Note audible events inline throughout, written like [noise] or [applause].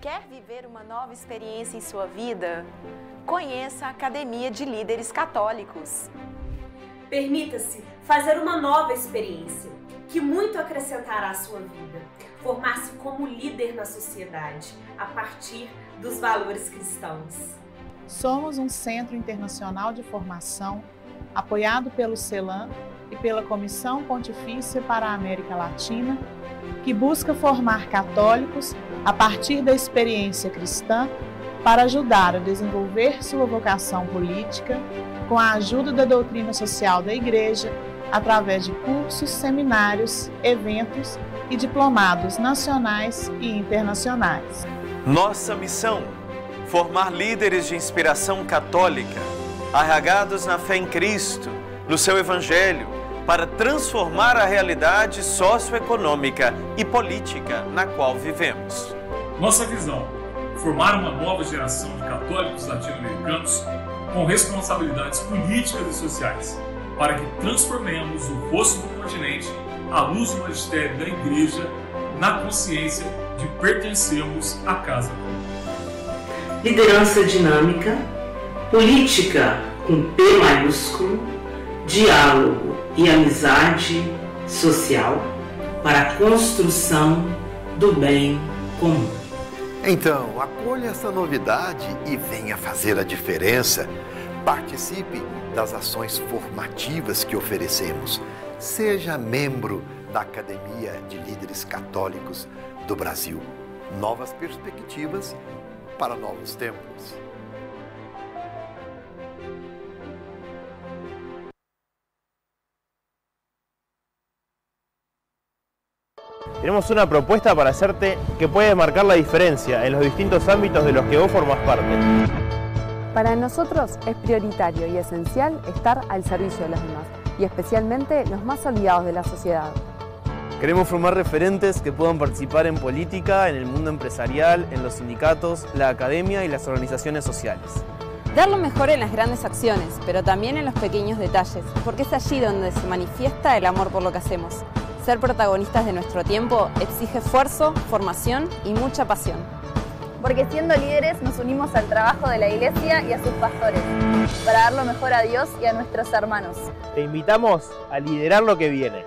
Quer viver uma nova experiência em sua vida? Conheça a Academia de Líderes Católicos. Permita-se fazer uma nova experiência que muito acrescentará à sua vida. Formar-se como líder na sociedade a partir dos valores cristãos. Somos um centro internacional de formação apoiado pelo CELAM e pela Comissão Pontifícia para a América Latina, que busca formar católicos a partir da experiência cristã para ajudar a desenvolver sua vocação política com a ajuda da doutrina social da Igreja, através de cursos, seminários, eventos e diplomados nacionais e internacionais. Nossa missão: formar líderes de inspiração católica, arragados na fé em Cristo, no seu Evangelho, para transformar a realidade socioeconômica e política na qual vivemos. Nossa visão: formar uma nova geração de católicos latino-americanos com responsabilidades políticas e sociais, para que transformemos o rosto do continente à luz do magistério da Igreja na consciência de pertencermos à casa comum. Liderança dinâmica, política com P maiúsculo, diálogo e amizade social para a construção do bem comum. Então, acolha essa novidade e venha fazer a diferença. Participe das ações formativas que oferecemos. Seja membro da Academia de Líderes Católicos do Brasil. Novas perspectivas para novos tempos. Tenemos una propuesta para hacerte que puede marcar la diferencia en los distintos ámbitos de los que vos formás parte. Para nosotros es prioritario y esencial estar al servicio de los demás y especialmente los más olvidados de la sociedad. Queremos formar referentes que puedan participar en política, en el mundo empresarial, en los sindicatos, la academia y las organizaciones sociales. Dar lo mejor en las grandes acciones, pero también en los pequeños detalles, porque es allí donde se manifiesta el amor por lo que hacemos. Ser protagonistas de nuestro tiempo exige esfuerzo, formación y mucha pasión. Porque siendo líderes nos unimos al trabajo de la Iglesia y a sus pastores, para dar lo mejor a Dios y a nuestros hermanos. Te invitamos a liderar lo que viene.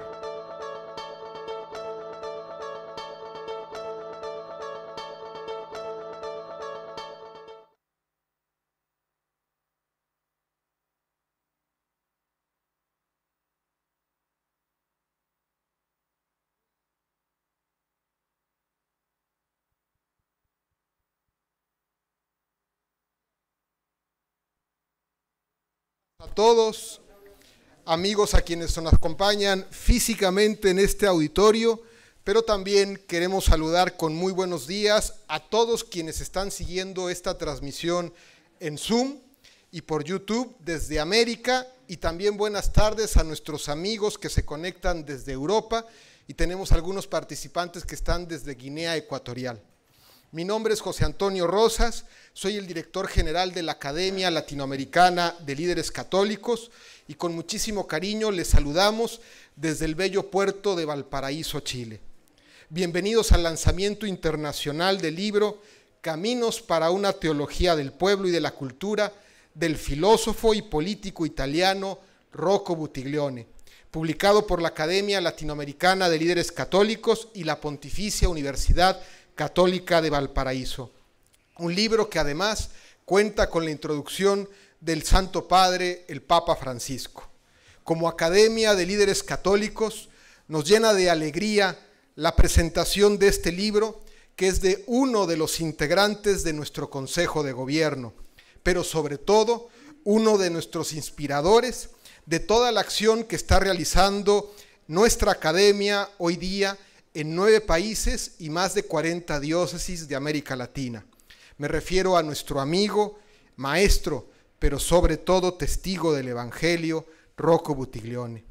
Todos, amigos a quienes nos acompañan físicamente en este auditorio, pero también queremos saludar con muy buenos días a todos quienes están siguiendo esta transmisión en Zoom y por YouTube desde América y también buenas tardes a nuestros amigos que se conectan desde Europa y tenemos algunos participantes que están desde Guinea Ecuatorial. Mi nombre es José Antonio Rosas, soy el director general de la Academia Latinoamericana de Líderes Católicos y con muchísimo cariño les saludamos desde el bello puerto de Valparaíso, Chile. Bienvenidos al lanzamiento internacional del libro Caminos para una teología del pueblo y de la cultura del filósofo y político italiano Rocco Buttiglione, publicado por la Academia Latinoamericana de Líderes Católicos y la Pontificia Universidad Católica de Valparaíso. Un libro que además cuenta con la introducción del Santo Padre, el Papa Francisco. Como Academia de Líderes Católicos, nos llena de alegría la presentación de este libro, que es de uno de los integrantes de nuestro Consejo de Gobierno, pero sobre todo uno de nuestros inspiradores de toda la acción que está realizando nuestra academia hoy día en nueve países y más de 40 diócesis de América Latina. Me refiero a nuestro amigo, maestro, pero sobre todo testigo del Evangelio, Rocco Buttiglione.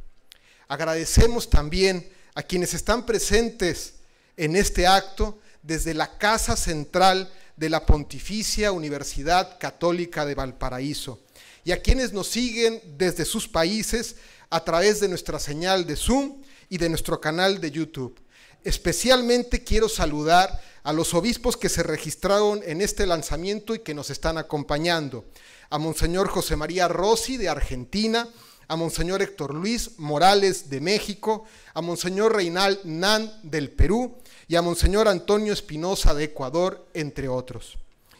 Agradecemos también a quienes están presentes en este acto desde la Casa Central de la Pontificia Universidad Católica de Valparaíso y a quienes nos siguen desde sus países a través de nuestra señal de Zoom y de nuestro canal de YouTube. Especialmente quiero saludar a los obispos que se registraron en este lanzamiento y que nos están acompañando. A Monseñor José María Rossi de Argentina, a Monseñor Héctor Luis Morales de México, a Monseñor Reinal Nan del Perú y a Monseñor Antonio Espinosa de Ecuador, entre otros.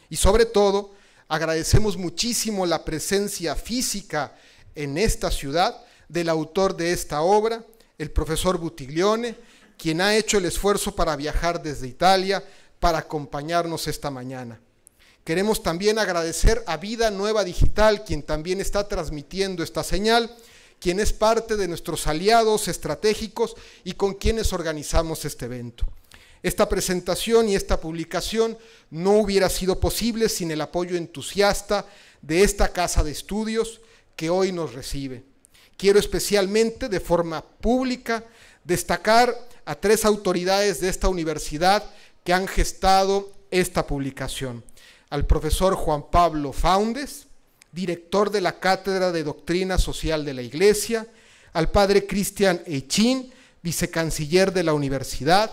Y sobre todo, agradecemos muchísimo la presencia física en esta ciudad del autor de esta obra, el profesor Butiglione, quien ha hecho el esfuerzo para viajar desde Italia para acompañarnos esta mañana. Queremos también agradecer a Vida Nueva Digital, quien también está transmitiendo esta señal, quien es parte de nuestros aliados estratégicos y con quienes organizamos este evento. Esta presentación y esta publicación no hubiera sido posible sin el apoyo entusiasta de esta casa de estudios que hoy nos recibe. Quiero especialmente, de forma pública, destacar a tres autoridades de esta universidad que han gestado esta publicación. Al profesor Juan Pablo Faundes, director de la Cátedra de Doctrina Social de la Iglesia, al padre Cristian Echín, vicecanciller de la universidad,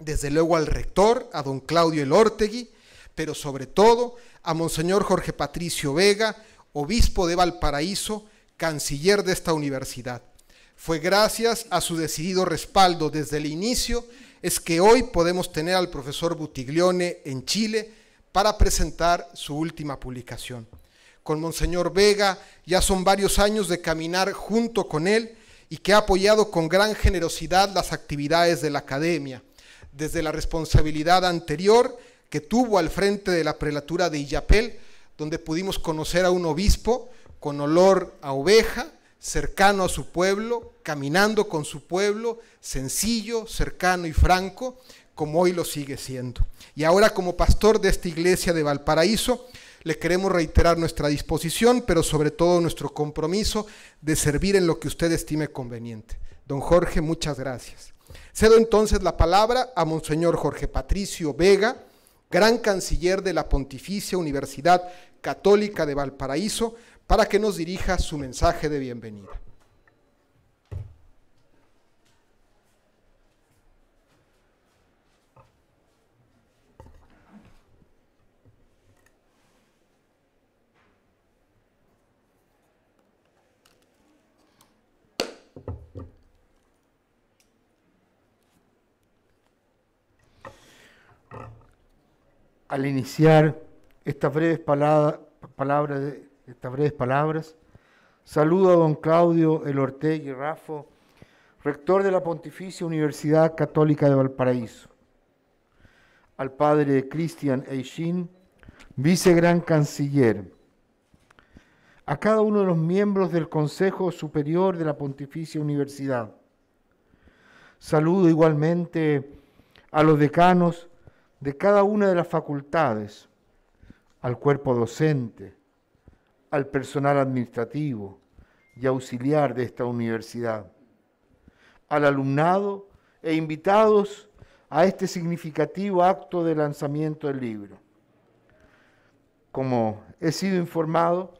desde luego al rector, a don Claudio Elortegui, pero sobre todo a Monseñor Jorge Patricio Vega, obispo de Valparaíso, canciller de esta universidad. Fue gracias a su decidido respaldo desde el inicio es que hoy podemos tener al profesor Butiglione en Chile para presentar su última publicación. Con Monseñor Vega ya son varios años de caminar junto con él y que ha apoyado con gran generosidad las actividades de la academia desde la responsabilidad anterior que tuvo al frente de la prelatura de Illapel, donde pudimos conocer a un obispo con olor a oveja, cercano a su pueblo, caminando con su pueblo, sencillo, cercano y franco, como hoy lo sigue siendo. Y ahora como pastor de esta iglesia de Valparaíso, le queremos reiterar nuestra disposición, pero sobre todo nuestro compromiso de servir en lo que usted estime conveniente. Don Jorge, muchas gracias. Cedo entonces la palabra a Monseñor Jorge Patricio Vega, gran canciller de la Pontificia Universidad Católica de Valparaíso, para que nos dirija su mensaje de bienvenida. al iniciar estas breves, palabras, estas breves palabras, saludo a don Claudio El Ortegui Rafo, rector de la Pontificia Universidad Católica de Valparaíso, al padre Cristian Eixin, vicegran canciller, a cada uno de los miembros del Consejo Superior de la Pontificia Universidad. Saludo igualmente a los decanos de cada una de las facultades, al cuerpo docente, al personal administrativo y auxiliar de esta universidad, al alumnado e invitados a este significativo acto de lanzamiento del libro. Como he sido informado,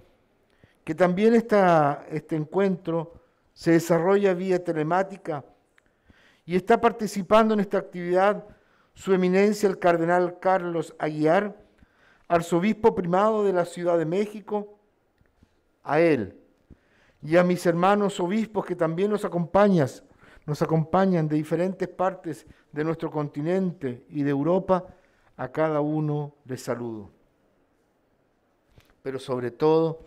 que también este encuentro se desarrolla vía telemática y está participando en esta actividad su eminencia el cardenal Carlos Aguiar, arzobispo primado de la Ciudad de México, a él y a mis hermanos obispos que también nos acompañan, nos acompañan de diferentes partes de nuestro continente y de Europa, a cada uno les saludo. Pero sobre todo,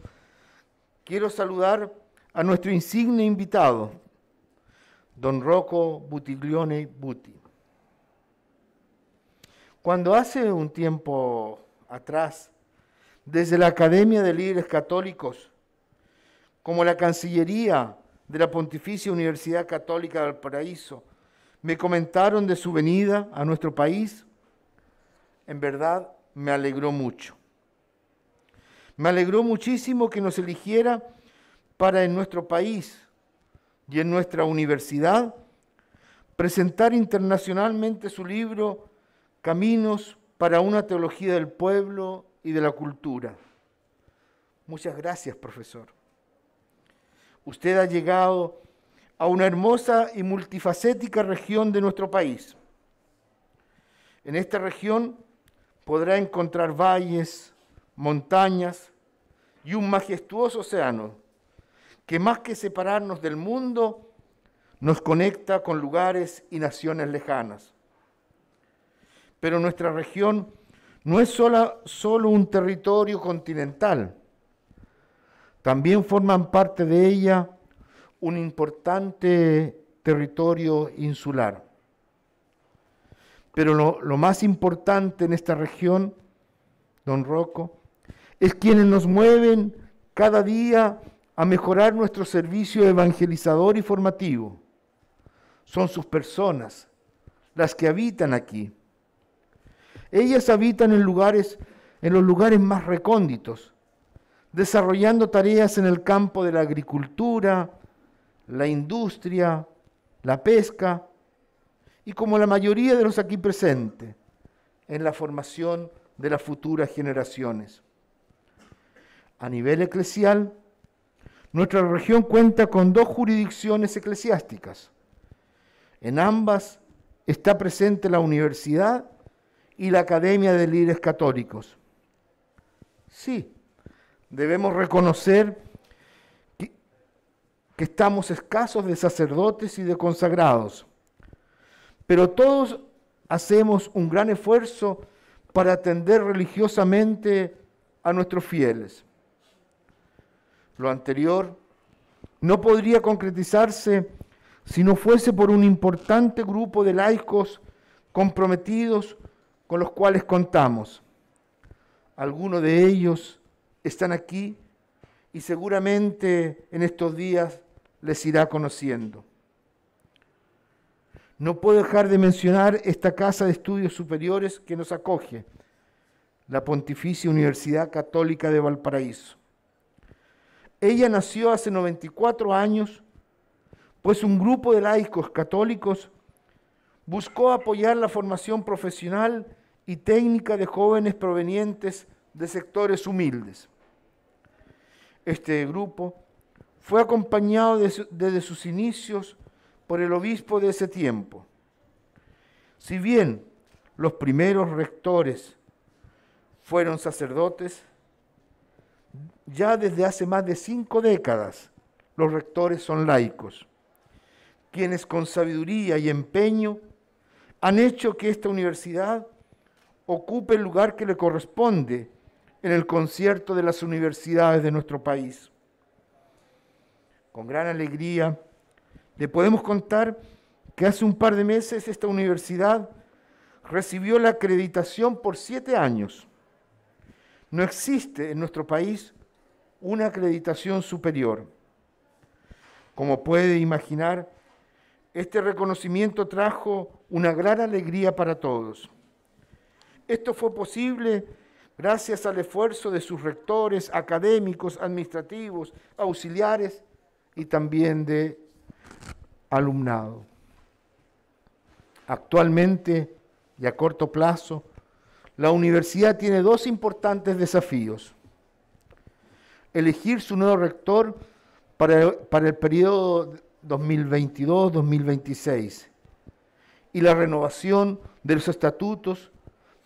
quiero saludar a nuestro insigne invitado, don Rocco Butiglione Buti. Cuando hace un tiempo atrás, desde la Academia de Líderes Católicos, como la Cancillería de la Pontificia Universidad Católica del Paraíso, me comentaron de su venida a nuestro país, en verdad me alegró mucho. Me alegró muchísimo que nos eligiera para en nuestro país y en nuestra universidad presentar internacionalmente su libro Caminos para una teología del pueblo y de la cultura. Muchas gracias, profesor. Usted ha llegado a una hermosa y multifacética región de nuestro país. En esta región podrá encontrar valles, montañas y un majestuoso océano que más que separarnos del mundo, nos conecta con lugares y naciones lejanas. Pero nuestra región no es solo, solo un territorio continental, también forman parte de ella un importante territorio insular. Pero lo, más importante en esta región, don Rocco, es quienes nos mueven cada día a mejorar nuestro servicio evangelizador y formativo. Son sus personas, las que habitan aquí. Ellas habitan en lugares, en los lugares más recónditos, desarrollando tareas en el campo de la agricultura, la industria, la pesca y como la mayoría de los aquí presentes, en la formación de las futuras generaciones. A nivel eclesial, nuestra región cuenta con dos jurisdicciones eclesiásticas. En ambas está presente la universidad y la Academia de Líderes Católicos. Sí, debemos reconocer que, estamos escasos de sacerdotes y de consagrados, pero todos hacemos un gran esfuerzo para atender religiosamente a nuestros fieles. Lo anterior no podría concretizarse si no fuese por un importante grupo de laicos comprometidos con los cuales contamos. Algunos de ellos están aquí y seguramente en estos días les irá conociendo. No puedo dejar de mencionar esta casa de estudios superiores que nos acoge, la Pontificia Universidad Católica de Valparaíso. Ella nació hace 94 años, pues un grupo de laicos católicos buscó apoyar la formación profesional y técnica de jóvenes provenientes de sectores humildes. Este grupo fue acompañado desde sus inicios por el obispo de ese tiempo. Si bien los primeros rectores fueron sacerdotes, ya desde hace más de cinco décadas los rectores son laicos, quienes con sabiduría y empeño han hecho que esta universidad ocupe el lugar que le corresponde en el concierto de las universidades de nuestro país. Con gran alegría le podemos contar que hace un par de meses esta universidad recibió la acreditación por siete años. No existe en nuestro país una acreditación superior. Como puede imaginar, este reconocimiento trajo una gran alegría para todos. Esto fue posible gracias al esfuerzo de sus rectores, académicos, administrativos, auxiliares y también de alumnado. Actualmente y a corto plazo, la universidad tiene dos importantes desafíos. Elegir su nuevo rector para, el periodo 2022-2026 y la renovación de los estatutos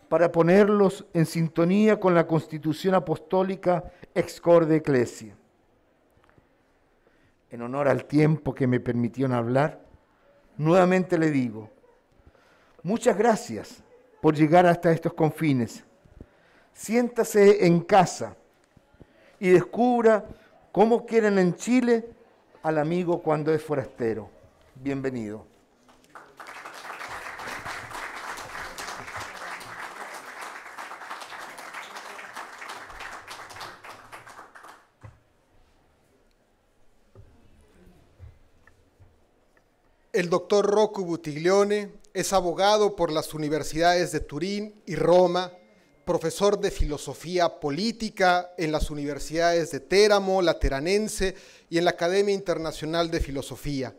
para ponerlos en sintonía con la constitución apostólica ex corde ecclesia. En honor al tiempo que me permitieron hablar, nuevamente le digo, muchas gracias por llegar hasta estos confines. Siéntase en casa y descubra cómo quieren en Chile al amigo cuando es forastero. Bienvenido. El doctor Rocco Butiglione es abogado por las universidades de Turín y Roma, profesor de filosofía política en las universidades de Teramo, Lateranense y en la Academia Internacional de Filosofía.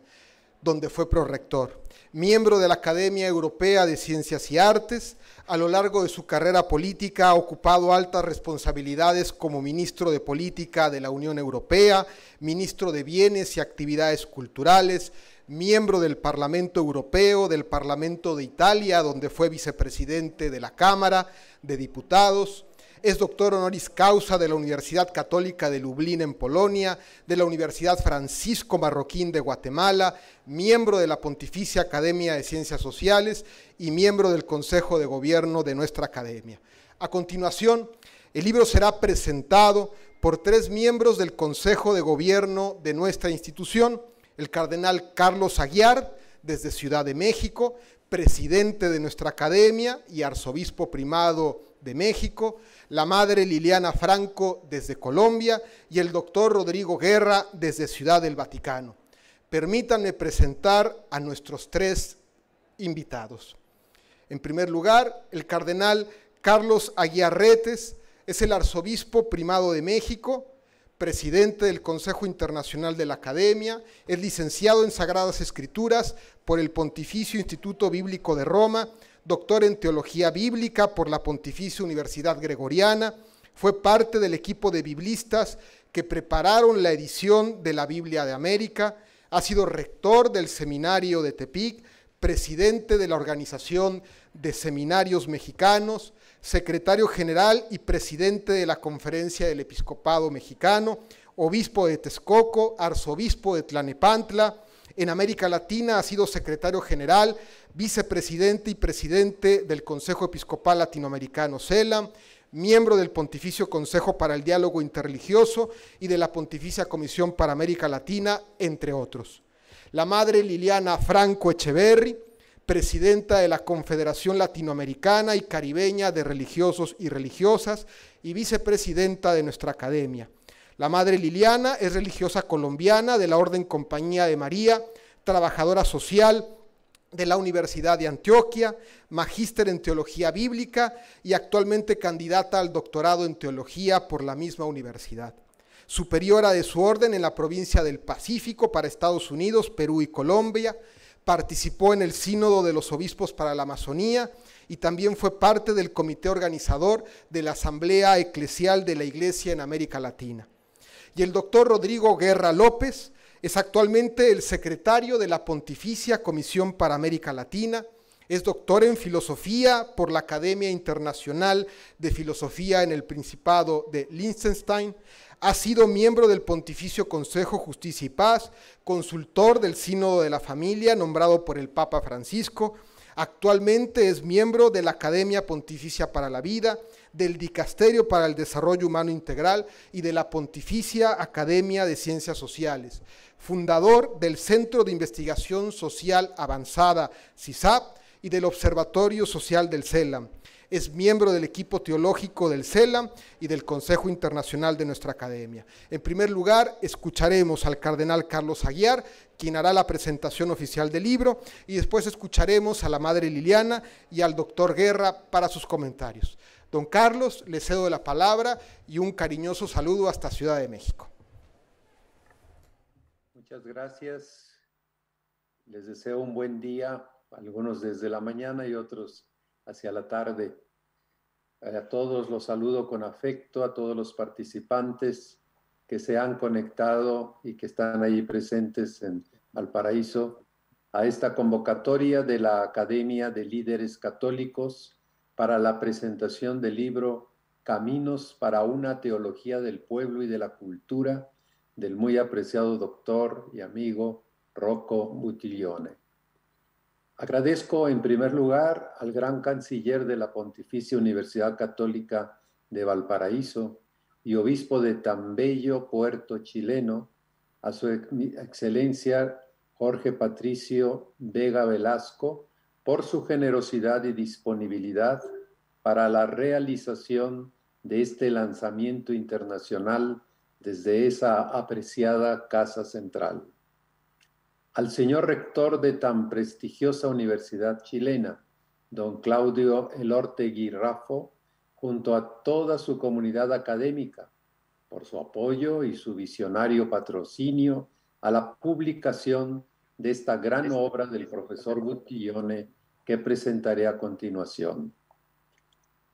donde fue prorector. Miembro de la Academia Europea de Ciencias y Artes, a lo largo de su carrera política ha ocupado altas responsabilidades como ministro de Política de la Unión Europea, ministro de Bienes y Actividades Culturales, miembro del Parlamento Europeo, del Parlamento de Italia, donde fue vicepresidente de la Cámara de Diputados, es doctor honoris causa de la Universidad Católica de Lublin en Polonia, de la Universidad Francisco Marroquín de Guatemala, miembro de la Pontificia Academia de Ciencias Sociales y miembro del Consejo de Gobierno de nuestra academia. A continuación, el libro será presentado por tres miembros del Consejo de Gobierno de nuestra institución, el cardenal Carlos Aguiar, desde Ciudad de México, presidente de nuestra academia y arzobispo primado de México, la madre Liliana Franco desde Colombia y el doctor Rodrigo Guerra desde Ciudad del Vaticano. Permítanme presentar a nuestros tres invitados. En primer lugar, el cardenal Carlos Aguiarretes es el arzobispo primado de México, presidente del Consejo Internacional de la Academia, es licenciado en Sagradas Escrituras por el Pontificio Instituto Bíblico de Roma, doctor en Teología Bíblica por la Pontificia Universidad Gregoriana, fue parte del equipo de biblistas que prepararon la edición de la Biblia de América, ha sido rector del Seminario de Tepic, presidente de la Organización de Seminarios Mexicanos, secretario general y presidente de la Conferencia del Episcopado Mexicano, obispo de Texcoco, arzobispo de Tlanepantla, en América Latina ha sido secretario general, vicepresidente y presidente del Consejo Episcopal Latinoamericano CELAM, miembro del Pontificio Consejo para el Diálogo Interreligioso y de la Pontificia Comisión para América Latina, entre otros. La madre Liliana Franco Echeverri, presidenta de la Confederación Latinoamericana y Caribeña de Religiosos y Religiosas y vicepresidenta de nuestra academia. La madre Liliana es religiosa colombiana de la Orden Compañía de María, trabajadora social de la Universidad de Antioquia, magíster en teología bíblica y actualmente candidata al doctorado en teología por la misma universidad. Superiora de su orden en la provincia del Pacífico para Estados Unidos, Perú y Colombia, participó en el Sínodo de los Obispos para la Amazonía y también fue parte del comité organizador de la Asamblea Eclesial de la Iglesia en América Latina. Y el doctor Rodrigo Guerra López es actualmente el secretario de la Pontificia Comisión para América Latina, es doctor en filosofía por la Academia Internacional de Filosofía en el Principado de Liechtenstein, ha sido miembro del Pontificio Consejo Justicia y Paz, consultor del Sínodo de la Familia nombrado por el Papa Francisco, actualmente es miembro de la Academia Pontificia para la Vida, del Dicasterio para el Desarrollo Humano Integral y de la Pontificia Academia de Ciencias Sociales, fundador del Centro de Investigación Social Avanzada, CISAP, y del Observatorio Social del CELAM. Es miembro del equipo teológico del CELAM y del Consejo Internacional de nuestra Academia. En primer lugar, escucharemos al cardenal Carlos Aguiar, quien hará la presentación oficial del libro, y después escucharemos a la Madre Liliana y al doctor Guerra para sus comentarios. Don Carlos, le cedo la palabra y un cariñoso saludo hasta Ciudad de México. Muchas gracias. Les deseo un buen día, algunos desde la mañana y otros hacia la tarde. A todos los saludo con afecto, a todos los participantes que se han conectado y que están ahí presentes en Valparaíso a esta convocatoria de la Academia de Líderes Católicos para la presentación del libro Caminos para una Teología del Pueblo y de la Cultura del muy apreciado doctor y amigo Rocco Buttiglione. Agradezco en primer lugar al gran canciller de la Pontificia Universidad Católica de Valparaíso y obispo de tan bello puerto chileno, a su excelencia Jorge Patricio Vega Velasco, por su generosidad y disponibilidad para la realización de este lanzamiento internacional desde esa apreciada Casa Central. Al señor rector de tan prestigiosa universidad chilena, don Claudio Elortegui Raffo, junto a toda su comunidad académica, por su apoyo y su visionario patrocinio a la publicación de esta gran obra del profesor Buttiglione que presentaré a continuación.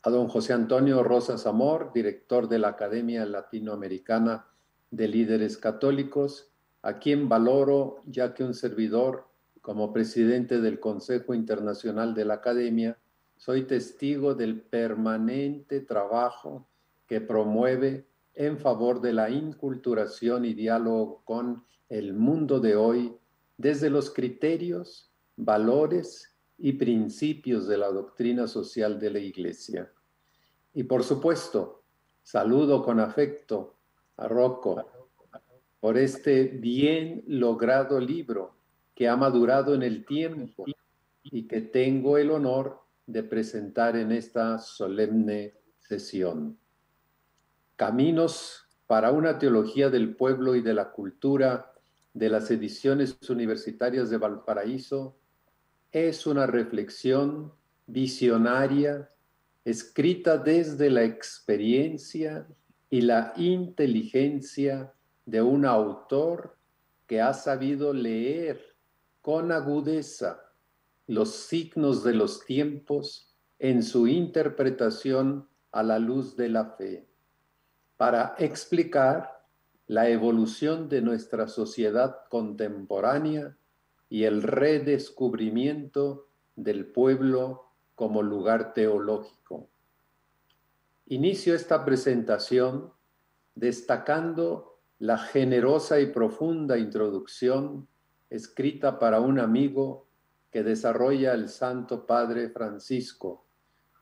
A don José Antonio Rosas Amor, director de la Academia Latinoamericana de Líderes Católicos, a quien valoro ya que un servidor, como presidente del Consejo Internacional de la Academia, soy testigo del permanente trabajo que promueve en favor de la inculturación y diálogo con el mundo de hoy desde los criterios, valores y principios de la doctrina social de la Iglesia. Y por supuesto, saludo con afecto a Rocco por este bien logrado libro que ha madurado en el tiempo y que tengo el honor de presentar en esta solemne sesión. Caminos para una teología del pueblo y de la cultura de las ediciones universitarias de Valparaíso es una reflexión visionaria escrita desde la experiencia y la inteligencia de un autor que ha sabido leer con agudeza los signos de los tiempos en su interpretación a la luz de la fe para explicar la evolución de nuestra sociedad contemporánea y el redescubrimiento del pueblo como lugar teológico. Inicio esta presentación destacando la generosa y profunda introducción escrita para un amigo que desarrolla el Santo Padre Francisco,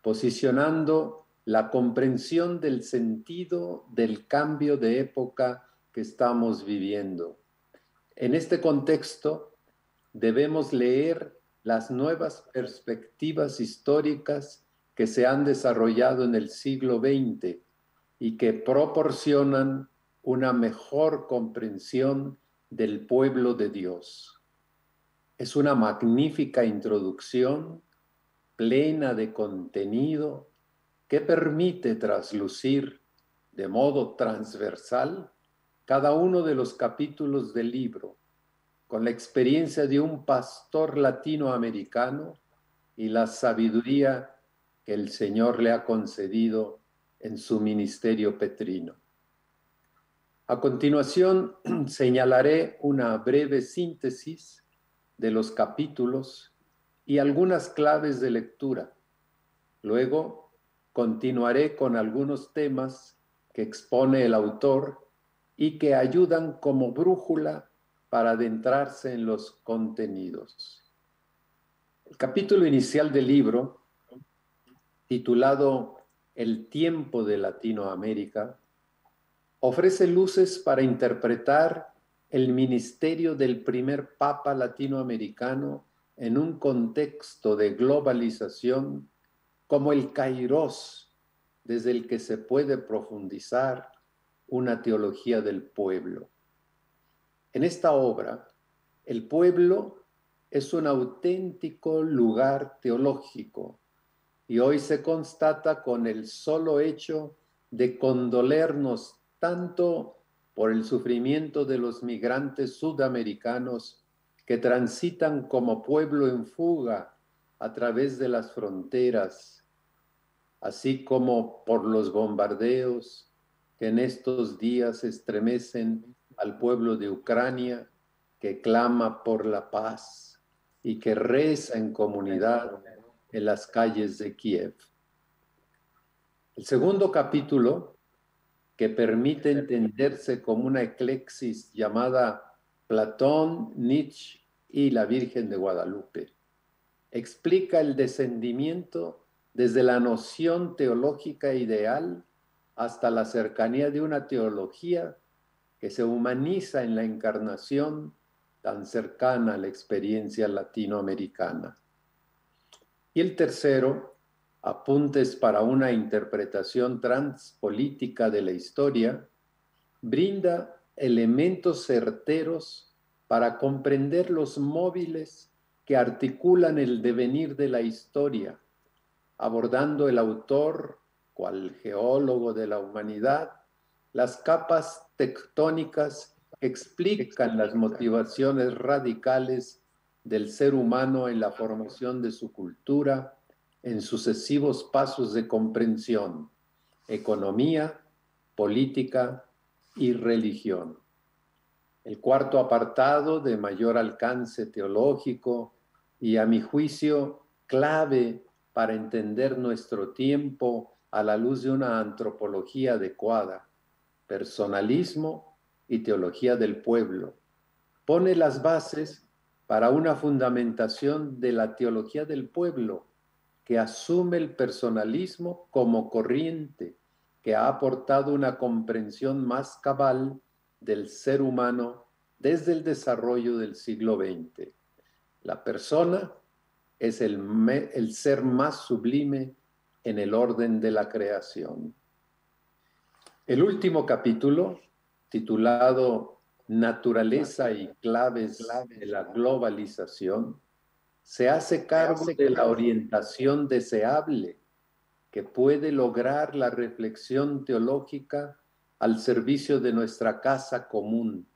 posicionando la comprensión del sentido del cambio de época que estamos viviendo. En este contexto, debemos leer las nuevas perspectivas históricas que se han desarrollado en el siglo XX y que proporcionan una mejor comprensión del pueblo de Dios. Es una magnífica introducción plena de contenido que permite traslucir de modo transversal cada uno de los capítulos del libro, con la experiencia de un pastor latinoamericano y la sabiduría que el Señor le ha concedido en su ministerio petrino. A continuación, [clears throat] señalaré una breve síntesis de los capítulos y algunas claves de lectura. Luego continuaré con algunos temas que expone el autor y que ayudan como brújula para adentrarse en los contenidos. El capítulo inicial del libro, titulado El tiempo de Latinoamérica, ofrece luces para interpretar el ministerio del primer papa latinoamericano en un contexto de globalización como el kairos desde el que se puede profundizar una teología del pueblo. En esta obra, el pueblo es un auténtico lugar teológico y hoy se constata con el solo hecho de condolernos tanto por el sufrimiento de los migrantes sudamericanos que transitan como pueblo en fuga a través de las fronteras así como por los bombardeos que en estos días estremecen al pueblo de Ucrania que clama por la paz y que reza en comunidad en las calles de Kiev. El segundo capítulo, que permite entenderse como una eclexis llamada Platón, Nietzsche y la Virgen de Guadalupe, explica el descendimiento desde la noción teológica ideal hasta la cercanía de una teología que se humaniza en la encarnación tan cercana a la experiencia latinoamericana. Y el tercero, apuntes para una interpretación transpolítica de la historia, brinda elementos certeros para comprender los móviles que articulan el devenir de la historia abordando el autor, cual geólogo de la humanidad, las capas tectónicas explican las motivaciones radicales del ser humano en la formación de su cultura en sucesivos pasos de comprensión, economía, política y religión. El cuarto apartado de mayor alcance teológico y a mi juicio clave para entender nuestro tiempo a la luz de una antropología adecuada, personalismo y teología del pueblo. Pone las bases para una fundamentación de la teología del pueblo que asume el personalismo como corriente que ha aportado una comprensión más cabal del ser humano desde el desarrollo del siglo XX. La persona es el, el ser más sublime en el orden de la creación. El último capítulo, titulado Naturaleza y claves de la globalización, se hace cargo de la orientación deseable que puede lograr la reflexión teológica al servicio de nuestra casa común,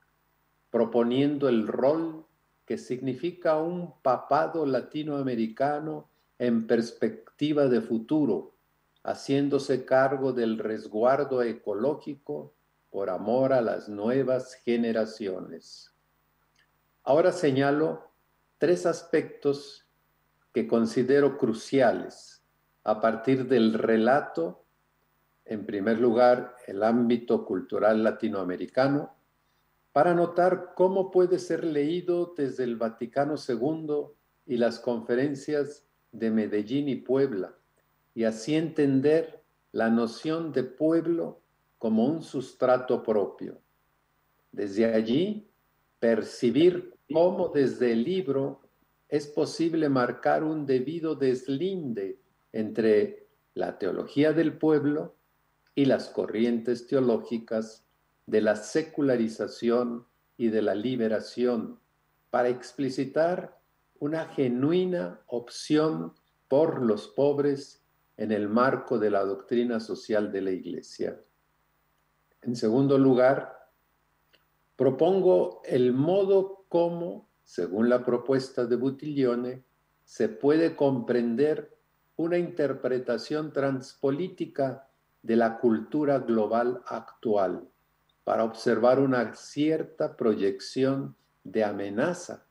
proponiendo el rol que significa un papado latinoamericano en perspectiva de futuro, haciéndose cargo del resguardo ecológico por amor a las nuevas generaciones. Ahora señalo tres aspectos que considero cruciales a partir del relato, en primer lugar, el ámbito cultural latinoamericano, para notar cómo puede ser leído desde el Vaticano II y las conferencias de Medellín y Puebla, y así entender la noción de pueblo como un sustrato propio. Desde allí, percibir cómo desde el libro es posible marcar un debido deslinde entre la teología del pueblo y las corrientes teológicas de la secularización y de la liberación para explicitar una genuina opción por los pobres en el marco de la doctrina social de la Iglesia. En segundo lugar, propongo el modo como, según la propuesta de Buttiglione, se puede comprender una interpretación transpolítica de la cultura global actual para observar una cierta proyección de amenaza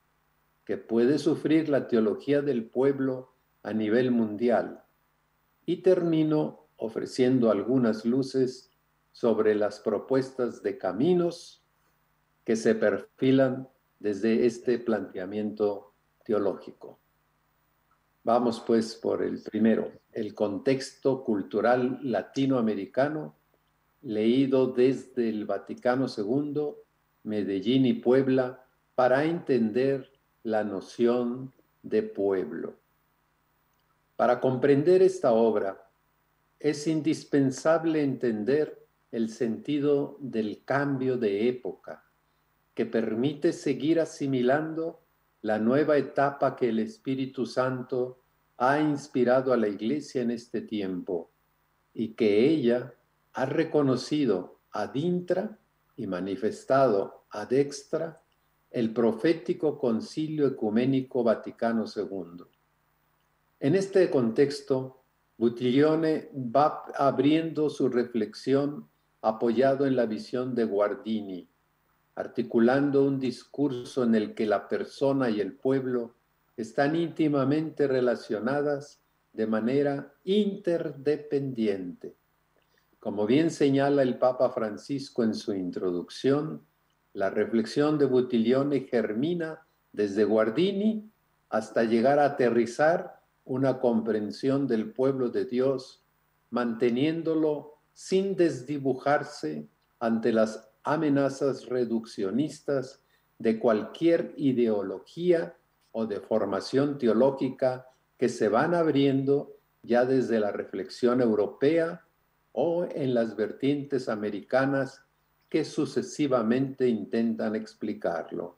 que puede sufrir la teología del pueblo a nivel mundial. Y termino ofreciendo algunas luces sobre las propuestas de caminos que se perfilan desde este planteamiento teológico. Vamos pues por el primero, el contexto cultural latinoamericano leído desde el Vaticano II, Medellín y Puebla, para entender la noción de pueblo. Para comprender esta obra, es indispensable entender el sentido del cambio de época, que permite seguir asimilando la nueva etapa que el Espíritu Santo ha inspirado a la Iglesia en este tiempo y que ella ha reconocido ad intra y manifestado ad extra el profético Concilio Ecuménico Vaticano II. En este contexto, Buttiglione va abriendo su reflexión apoyado en la visión de Guardini, articulando un discurso en el que la persona y el pueblo están íntimamente relacionadas de manera interdependiente. Como bien señala el Papa Francisco en su introducción, la reflexión de Buttiglione germina desde Guardini hasta llegar a aterrizar una comprensión del pueblo de Dios, manteniéndolo sin desdibujarse ante las amenazas reduccionistas de cualquier ideología o de formación teológica que se van abriendo ya desde la reflexión europea o en las vertientes americanas que sucesivamente intentan explicarlo.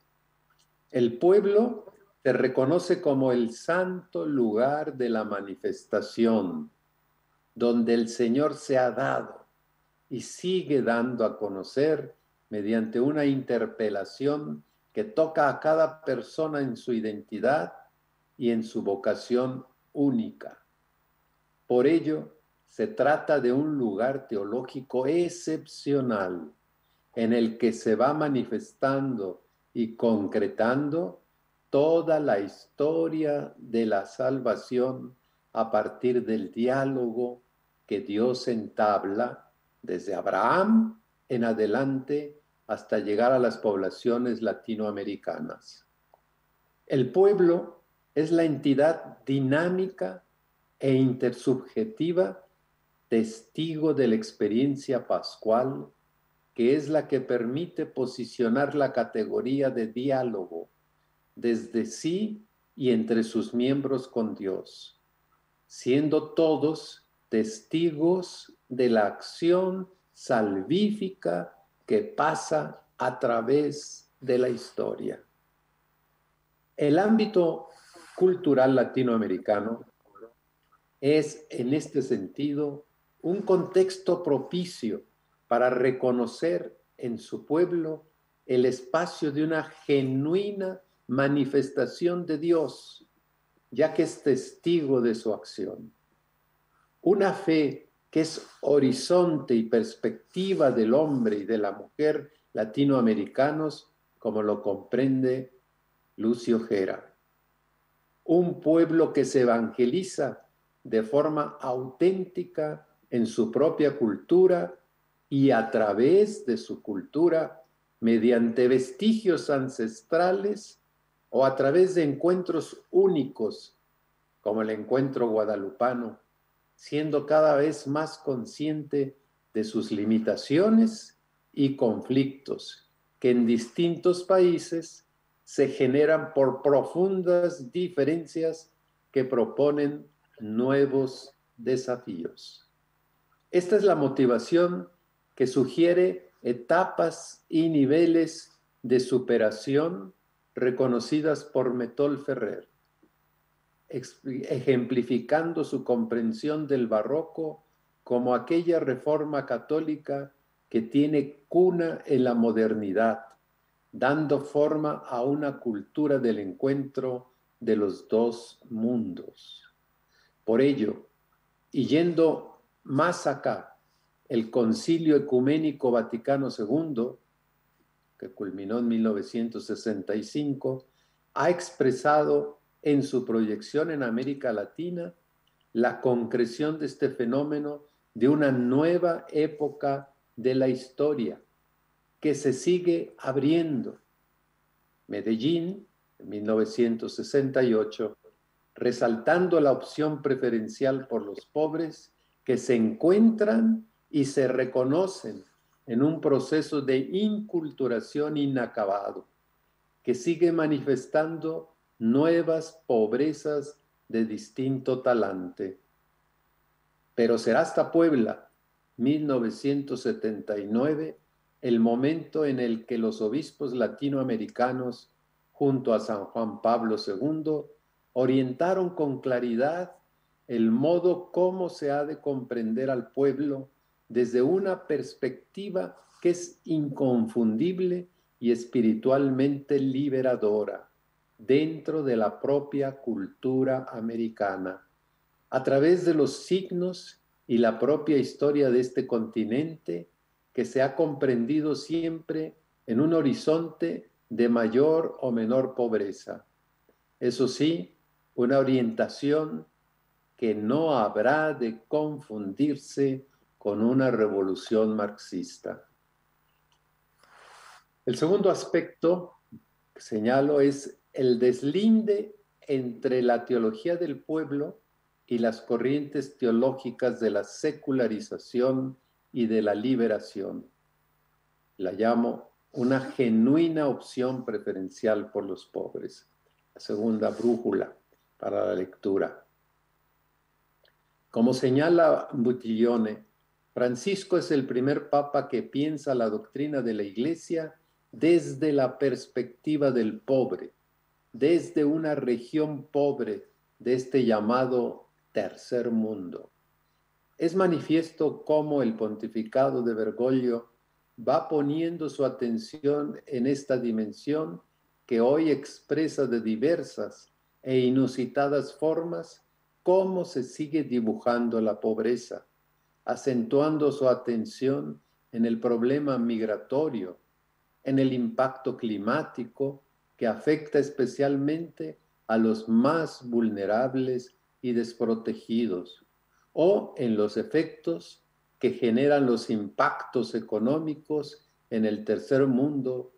El pueblo se reconoce como el santo lugar de la manifestación, donde el Señor se ha dado y sigue dando a conocer mediante una interpelación que toca a cada persona en su identidad y en su vocación única. Por ello, se trata de un lugar teológico excepcional en el que se va manifestando y concretando toda la historia de la salvación a partir del diálogo que Dios entabla desde Abraham en adelante hasta llegar a las poblaciones latinoamericanas. El pueblo es la entidad dinámica e intersubjetiva, testigo de la experiencia pascual, que es la que permite posicionar la categoría de diálogo desde sí y entre sus miembros con Dios, siendo todos testigos de la acción salvífica que pasa a través de la historia. El ámbito cultural latinoamericano es en este sentido un contexto propicio para reconocer en su pueblo el espacio de una genuina manifestación de Dios, ya que es testigo de su acción. Una fe que es horizonte y perspectiva del hombre y de la mujer latinoamericanos, como lo comprende Lucio Gera. Un pueblo que se evangeliza de forma auténtica en su propia cultura y a través de su cultura, mediante vestigios ancestrales o a través de encuentros únicos, como el encuentro guadalupano, siendo cada vez más consciente de sus limitaciones y conflictos que en distintos países se generan por profundas diferencias que proponen nuevos desafíos. Esta es la motivación que sugiere etapas y niveles de superación reconocidas por Metol Ferrer, ejemplificando su comprensión del barroco como aquella reforma católica que tiene cuna en la modernidad, dando forma a una cultura del encuentro de los dos mundos. Por ello, y yendo más acá, el Concilio Ecuménico Vaticano II, que culminó en 1965, ha expresado en su proyección en América Latina la concreción de este fenómeno de una nueva época de la historia que se sigue abriendo. Medellín, en 1968, resaltando la opción preferencial por los pobres que se encuentran y se reconocen en un proceso de inculturación inacabado, que sigue manifestando nuevas pobrezas de distinto talante. Pero será hasta Puebla, 1979, el momento en el que los obispos latinoamericanos, junto a San Juan Pablo II, orientaron con claridad el modo como se ha de comprender al pueblo desde una perspectiva que es inconfundible y espiritualmente liberadora dentro de la propia cultura americana, a través de los signos y la propia historia de este continente que se ha comprendido siempre en un horizonte de mayor o menor pobreza. Eso sí, una orientación que no habrá de confundirse con una revolución marxista. El segundo aspecto que señalo es el deslinde entre la teología del pueblo y las corrientes teológicas de la secularización y de la liberación. La llamo una genuina opción preferencial por los pobres. La segunda brújula para la lectura. Como señala Buttiglione, Francisco es el primer papa que piensa la doctrina de la Iglesia desde la perspectiva del pobre, desde una región pobre de este llamado tercer mundo. Es manifiesto cómo el pontificado de Bergoglio va poniendo su atención en esta dimensión que hoy expresa de diversas e inusitadas formas cómo se sigue dibujando la pobreza, acentuando su atención en el problema migratorio, en el impacto climático que afecta especialmente a los más vulnerables y desprotegidos, o en los efectos que generan los impactos económicos en el tercer mundo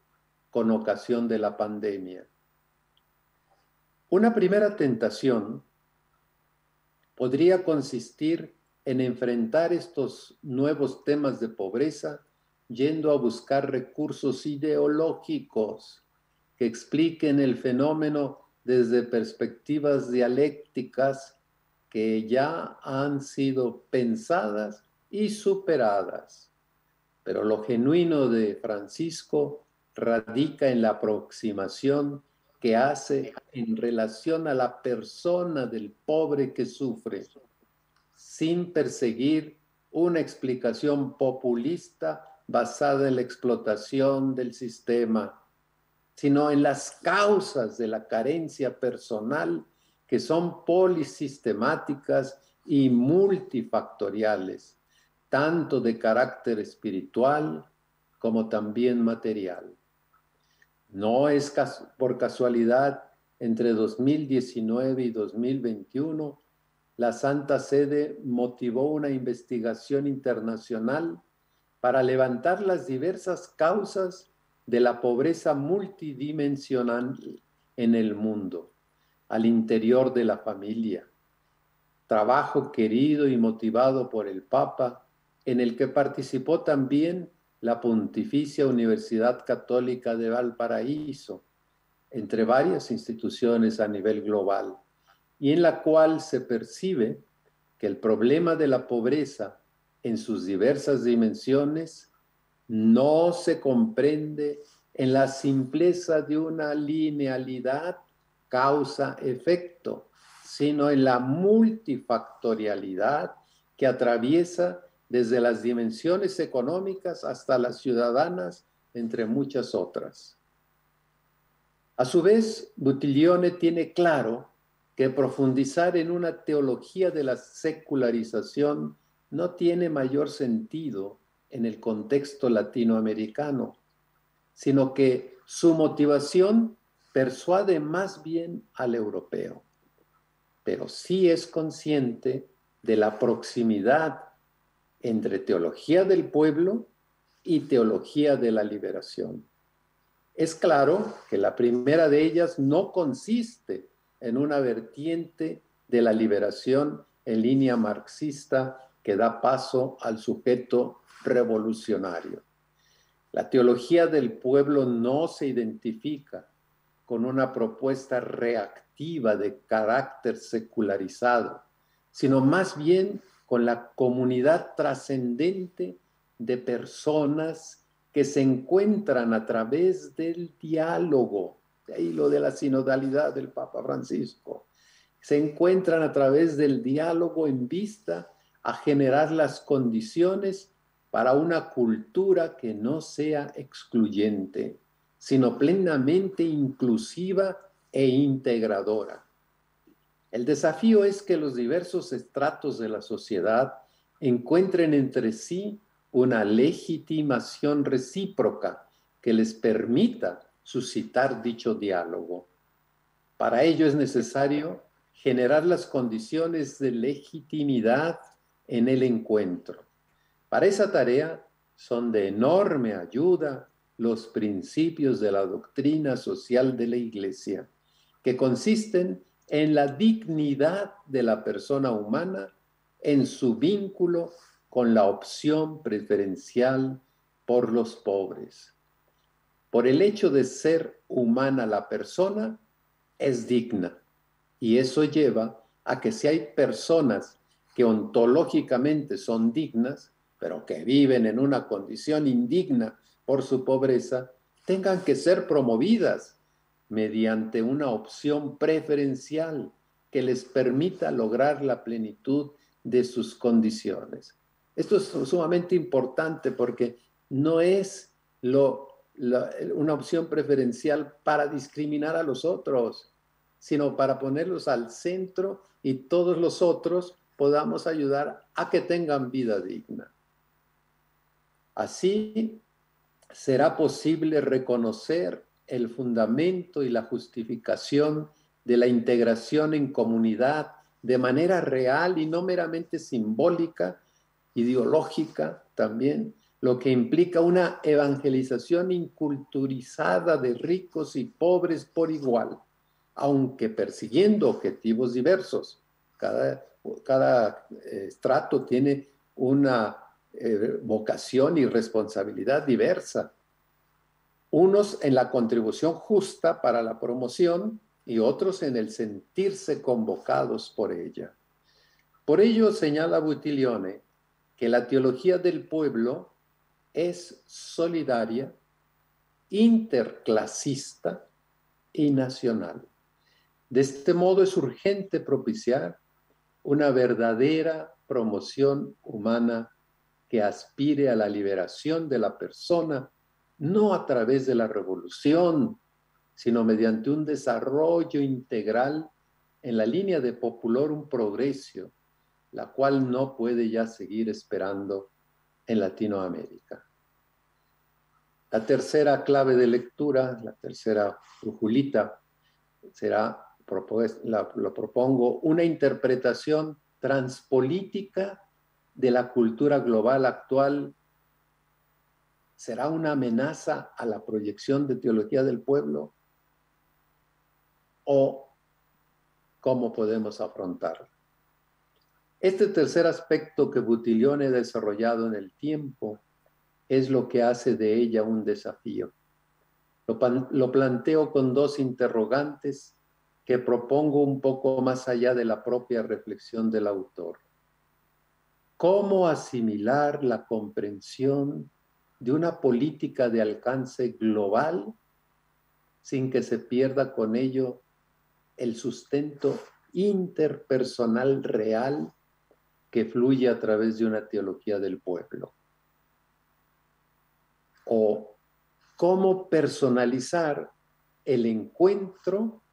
con ocasión de la pandemia. Una primera tentación podría consistir en enfrentar estos nuevos temas de pobreza yendo a buscar recursos ideológicos que expliquen el fenómeno desde perspectivas dialécticas que ya han sido pensadas y superadas. Pero lo genuino de Francisco radica en la aproximación que hace en relación a la persona del pobre que sufre, sin perseguir una explicación populista basada en la explotación del sistema, sino en las causas de la carencia personal que son polisistemáticas y multifactoriales, tanto de carácter espiritual como también material. No es por casualidad entre 2019 y 2021 la Santa Sede motivó una investigación internacional para levantar las diversas causas de la pobreza multidimensional en el mundo, al interior de la familia. Trabajo querido y motivado por el Papa, en el que participó también la Pontificia Universidad Católica de Valparaíso, entre varias instituciones a nivel global, y en la cual se percibe que el problema de la pobreza en sus diversas dimensiones no se comprende en la simpleza de una linealidad causa-efecto, sino en la multifactorialidad que atraviesa desde las dimensiones económicas hasta las ciudadanas, entre muchas otras. A su vez, Buttiglione tiene claro que profundizar en una teología de la secularización no tiene mayor sentido en el contexto latinoamericano, sino que su motivación persuade más bien al europeo, pero sí es consciente de la proximidad entre teología del pueblo y teología de la liberación. Es claro que la primera de ellas no consiste en una vertiente de la liberación en línea marxista que da paso al sujeto revolucionario. La teología del pueblo no se identifica con una propuesta reactiva de carácter secularizado, sino más bien con la comunidad trascendente de personas que se encuentran a través del diálogo, de ahí lo de la sinodalidad del Papa Francisco, se encuentran a través del diálogo en vista a generar las condiciones para una cultura que no sea excluyente, sino plenamente inclusiva e integradora. El desafío es que los diversos estratos de la sociedad encuentren entre sí una legitimación recíproca que les permita suscitar dicho diálogo. Para ello es necesario generar las condiciones de legitimidad en el encuentro. Para esa tarea son de enorme ayuda los principios de la doctrina social de la Iglesia, que consisten en la dignidad de la persona humana, en su vínculo con la opción preferencial por los pobres. Por el hecho de ser humana la persona, es digna. Y eso lleva a que si hay personas que ontológicamente son dignas, pero que viven en una condición indigna por su pobreza, tengan que ser promovidas mediante una opción preferencial que les permita lograr la plenitud de sus condiciones. Esto es sumamente importante porque no es una opción preferencial para discriminar a los otros, sino para ponerlos al centro y todos los otros podamos ayudar a que tengan vida digna. Así será posible reconocer el fundamento y la justificación de la integración en comunidad de manera real y no meramente simbólica, ideológica también, lo que implica una evangelización inculturizada de ricos y pobres por igual, aunque persiguiendo objetivos diversos. Cada, cada eh, estrato tiene una eh, vocación y responsabilidad diversa. Unos en la contribución justa para la promoción y otros en el sentirse convocados por ella. Por ello señala Butilione que la teología del pueblo es solidaria, interclasista y nacional. De este modo es urgente propiciar una verdadera promoción humana que aspire a la liberación de la persona, no a través de la revolución, sino mediante un desarrollo integral en la línea de popular un progreso, la cual no puede ya seguir esperando en Latinoamérica. La tercera clave de lectura, la tercera brujulita, será, lo propongo, una interpretación transpolítica de la cultura global actual será una amenaza a la proyección de teología del pueblo o cómo podemos afrontarla. Este tercer aspecto que Butilione ha desarrollado en el tiempo es lo que hace de ella un desafío. Lo, lo, planteo con dos interrogantes que propongo un poco más allá de la propia reflexión del autor. ¿Cómo asimilar la comprensión de una política de alcance global sin que se pierda con ello el sustento interpersonal real que fluye a través de una teología del pueblo. O cómo personalizar el encuentro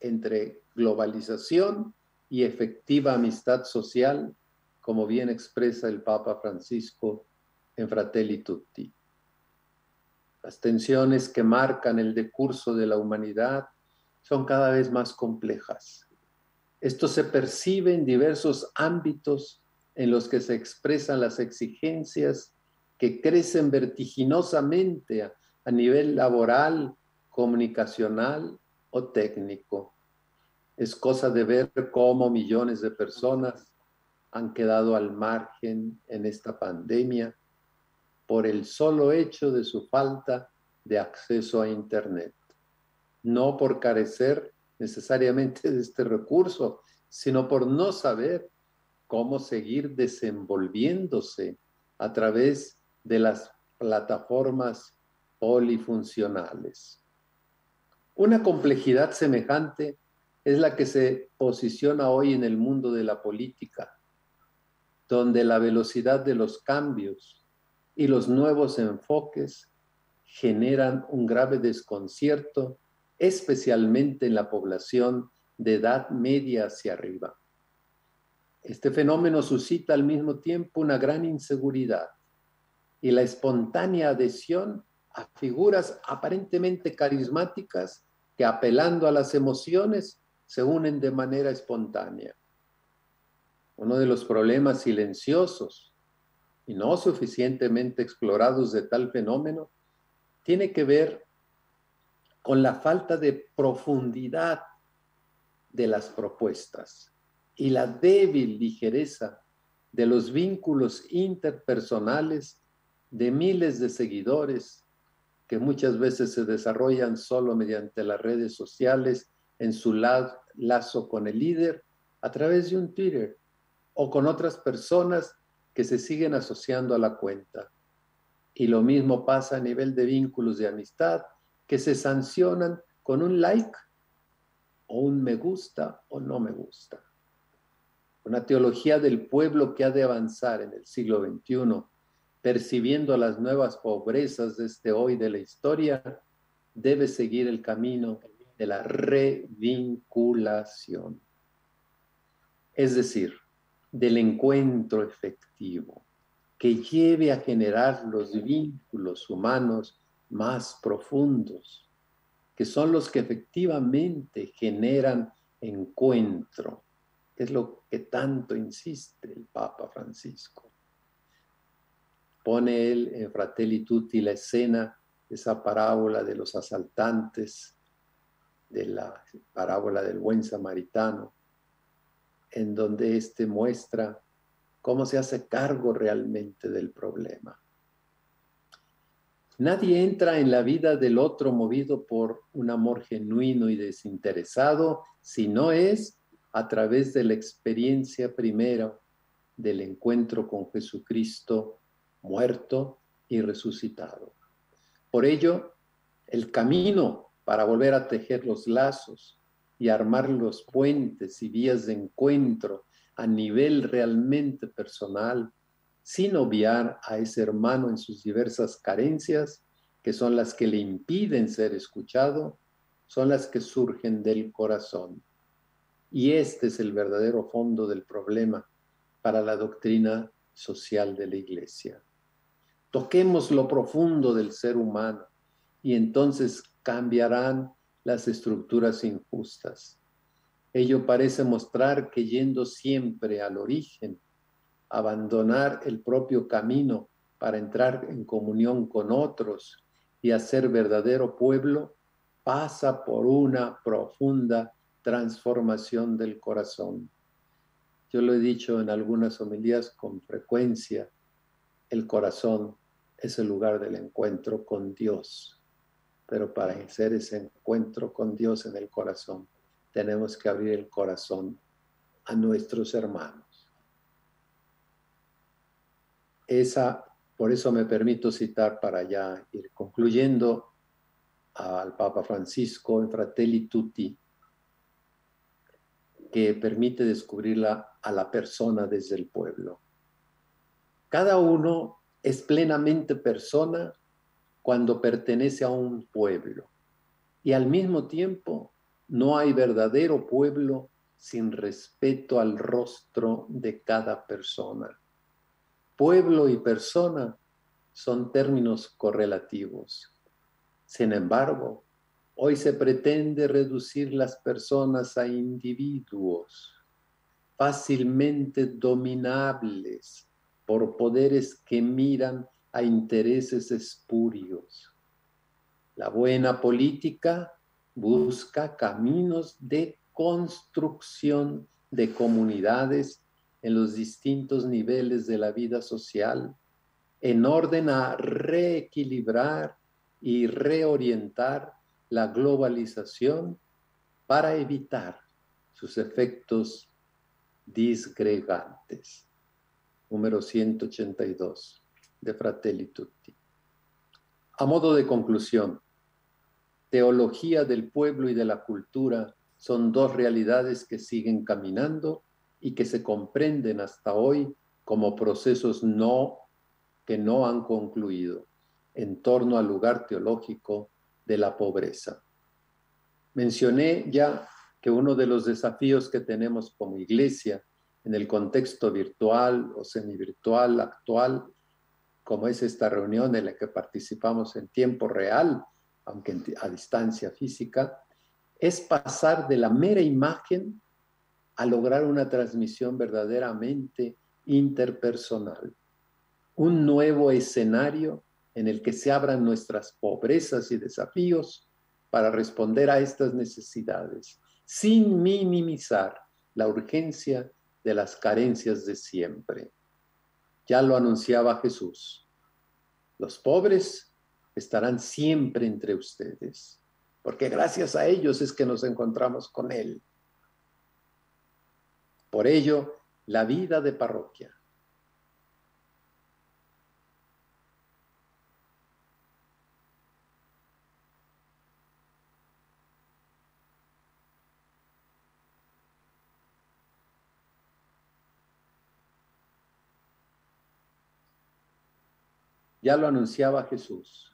entre globalización y efectiva amistad social, como bien expresa el Papa Francisco en Fratelli Tutti. Las tensiones que marcan el decurso de la humanidad son cada vez más complejas. Esto se percibe en diversos ámbitos en los que se expresan las exigencias que crecen vertiginosamente a, a nivel laboral, comunicacional o técnico. Es cosa de ver cómo millones de personas han quedado al margen en esta pandemia por el solo hecho de su falta de acceso a Internet no por carecer necesariamente de este recurso, sino por no saber cómo seguir desenvolviéndose a través de las plataformas polifuncionales. Una complejidad semejante es la que se posiciona hoy en el mundo de la política, donde la velocidad de los cambios y los nuevos enfoques generan un grave desconcierto especialmente en la población de edad media hacia arriba. Este fenómeno suscita al mismo tiempo una gran inseguridad y la espontánea adhesión a figuras aparentemente carismáticas que apelando a las emociones se unen de manera espontánea. Uno de los problemas silenciosos y no suficientemente explorados de tal fenómeno tiene que ver con la falta de profundidad de las propuestas y la débil ligereza de los vínculos interpersonales de miles de seguidores que muchas veces se desarrollan solo mediante las redes sociales en su lazo con el líder a través de un Twitter o con otras personas que se siguen asociando a la cuenta. Y lo mismo pasa a nivel de vínculos de amistad que se sancionan con un like o un me gusta o no me gusta. Una teología del pueblo que ha de avanzar en el siglo XXI percibiendo las nuevas pobrezas de este hoy de la historia, debe seguir el camino de la revinculación. Es decir, del encuentro efectivo que lleve a generar los vínculos humanos más profundos, que son los que efectivamente generan encuentro, que es lo que tanto insiste el Papa Francisco. Pone él en Fratelli Tutti la escena, esa parábola de los asaltantes, de la parábola del buen samaritano, en donde éste muestra cómo se hace cargo realmente del problema. Nadie entra en la vida del otro movido por un amor genuino y desinteresado, si no es a través de la experiencia primera del encuentro con Jesucristo muerto y resucitado. Por ello, el camino para volver a tejer los lazos y armar los puentes y vías de encuentro a nivel realmente personal sin obviar a ese hermano en sus diversas carencias, que son las que le impiden ser escuchado, son las que surgen del corazón. Y este es el verdadero fondo del problema para la doctrina social de la Iglesia. Toquemos lo profundo del ser humano y entonces cambiarán las estructuras injustas. Ello parece mostrar que yendo siempre al origen, abandonar el propio camino para entrar en comunión con otros y hacer verdadero pueblo, pasa por una profunda transformación del corazón. Yo lo he dicho en algunas homilías con frecuencia, el corazón es el lugar del encuentro con Dios. Pero para hacer ese encuentro con Dios en el corazón, tenemos que abrir el corazón a nuestros hermanos. Esa, por eso me permito citar para ya ir concluyendo al Papa Francisco en Fratelli Tutti, que permite descubrirla a la persona desde el pueblo. Cada uno es plenamente persona cuando pertenece a un pueblo y al mismo tiempo no hay verdadero pueblo sin respeto al rostro de cada persona. Pueblo y persona son términos correlativos. Sin embargo, hoy se pretende reducir las personas a individuos fácilmente dominables por poderes que miran a intereses espurios. La buena política busca caminos de construcción de comunidades en los distintos niveles de la vida social, en orden a reequilibrar y reorientar la globalización para evitar sus efectos disgregantes. Número 182 de Fratelli Tutti. A modo de conclusión, teología del pueblo y de la cultura son dos realidades que siguen caminando y que se comprenden hasta hoy como procesos no que no han concluido en torno al lugar teológico de la pobreza. Mencioné ya que uno de los desafíos que tenemos como iglesia en el contexto virtual o semivirtual actual, como es esta reunión en la que participamos en tiempo real, aunque a distancia física, es pasar de la mera imagen a lograr una transmisión verdaderamente interpersonal, un nuevo escenario en el que se abran nuestras pobrezas y desafíos para responder a estas necesidades, sin minimizar la urgencia de las carencias de siempre. Ya lo anunciaba Jesús. Los pobres estarán siempre entre ustedes, porque gracias a ellos es que nos encontramos con Él. Por ello, la vida de parroquia Ya lo anunciaba Jesús.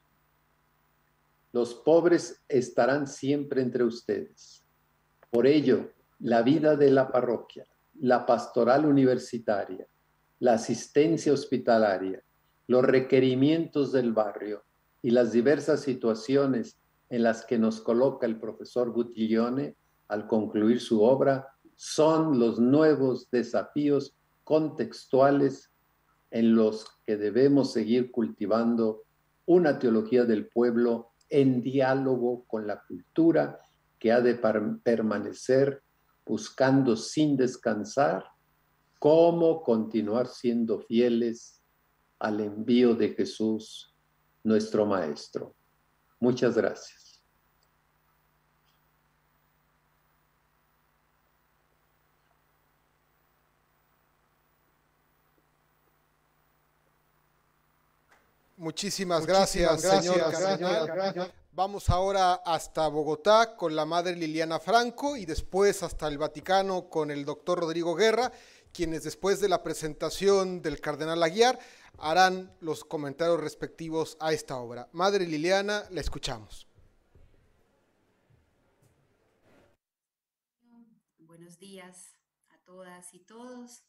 Los pobres estarán siempre entre ustedes. Por ello, la vida de la parroquia, la pastoral universitaria, la asistencia hospitalaria, los requerimientos del barrio y las diversas situaciones en las que nos coloca el profesor Gutillone al concluir su obra son los nuevos desafíos contextuales en los debemos seguir cultivando una teología del pueblo en diálogo con la cultura que ha de permanecer buscando sin descansar cómo continuar siendo fieles al envío de Jesús, nuestro Maestro. Muchas gracias. Muchísimas gracias, señor cardenal. Vamos ahora hasta Bogotá con la madre Liliana Franco y después hasta el Vaticano con el doctor Rodrigo Guerra, quienes después de la presentación del cardenal Aguiar harán los comentarios respectivos a esta obra. Madre Liliana, la escuchamos. Buenos días a todas y todos.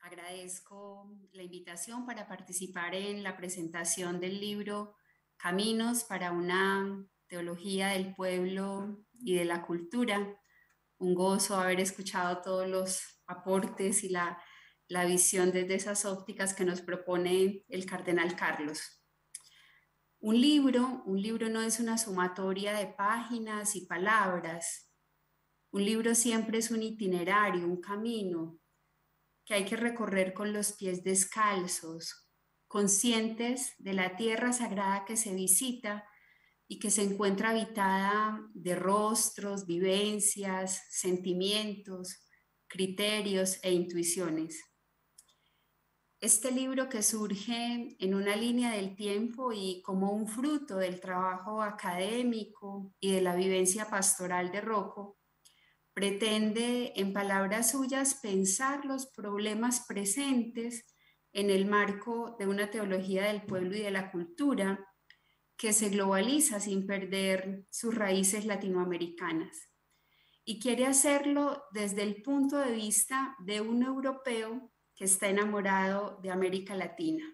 Agradezco la invitación para participar en la presentación del libro Caminos para una teología del pueblo y de la cultura. Un gozo haber escuchado todos los aportes y la, la visión desde esas ópticas que nos propone el cardenal Carlos. Un libro, un libro no es una sumatoria de páginas y palabras. Un libro siempre es un itinerario, un camino, que hay que recorrer con los pies descalzos, conscientes de la tierra sagrada que se visita y que se encuentra habitada de rostros, vivencias, sentimientos, criterios e intuiciones. Este libro que surge en una línea del tiempo y como un fruto del trabajo académico y de la vivencia pastoral de Rocco, pretende, en palabras suyas, pensar los problemas presentes en el marco de una teología del pueblo y de la cultura que se globaliza sin perder sus raíces latinoamericanas. Y quiere hacerlo desde el punto de vista de un europeo que está enamorado de América Latina.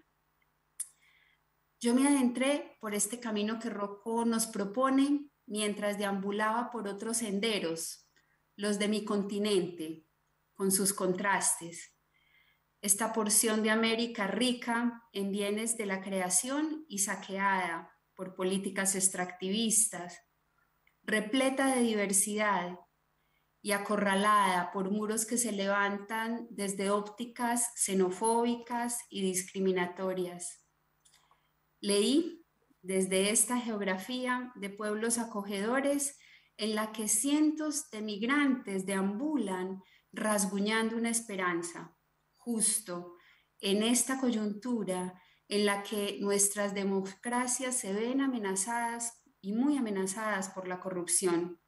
Yo me adentré por este camino que Rocco nos propone mientras deambulaba por otros senderos los de mi continente, con sus contrastes. Esta porción de América rica en bienes de la creación y saqueada por políticas extractivistas, repleta de diversidad y acorralada por muros que se levantan desde ópticas xenofóbicas y discriminatorias. Leí desde esta geografía de pueblos acogedores en la que cientos de migrantes deambulan rasguñando una esperanza, justo en esta coyuntura en la que nuestras democracias se ven amenazadas y muy amenazadas por la corrupción.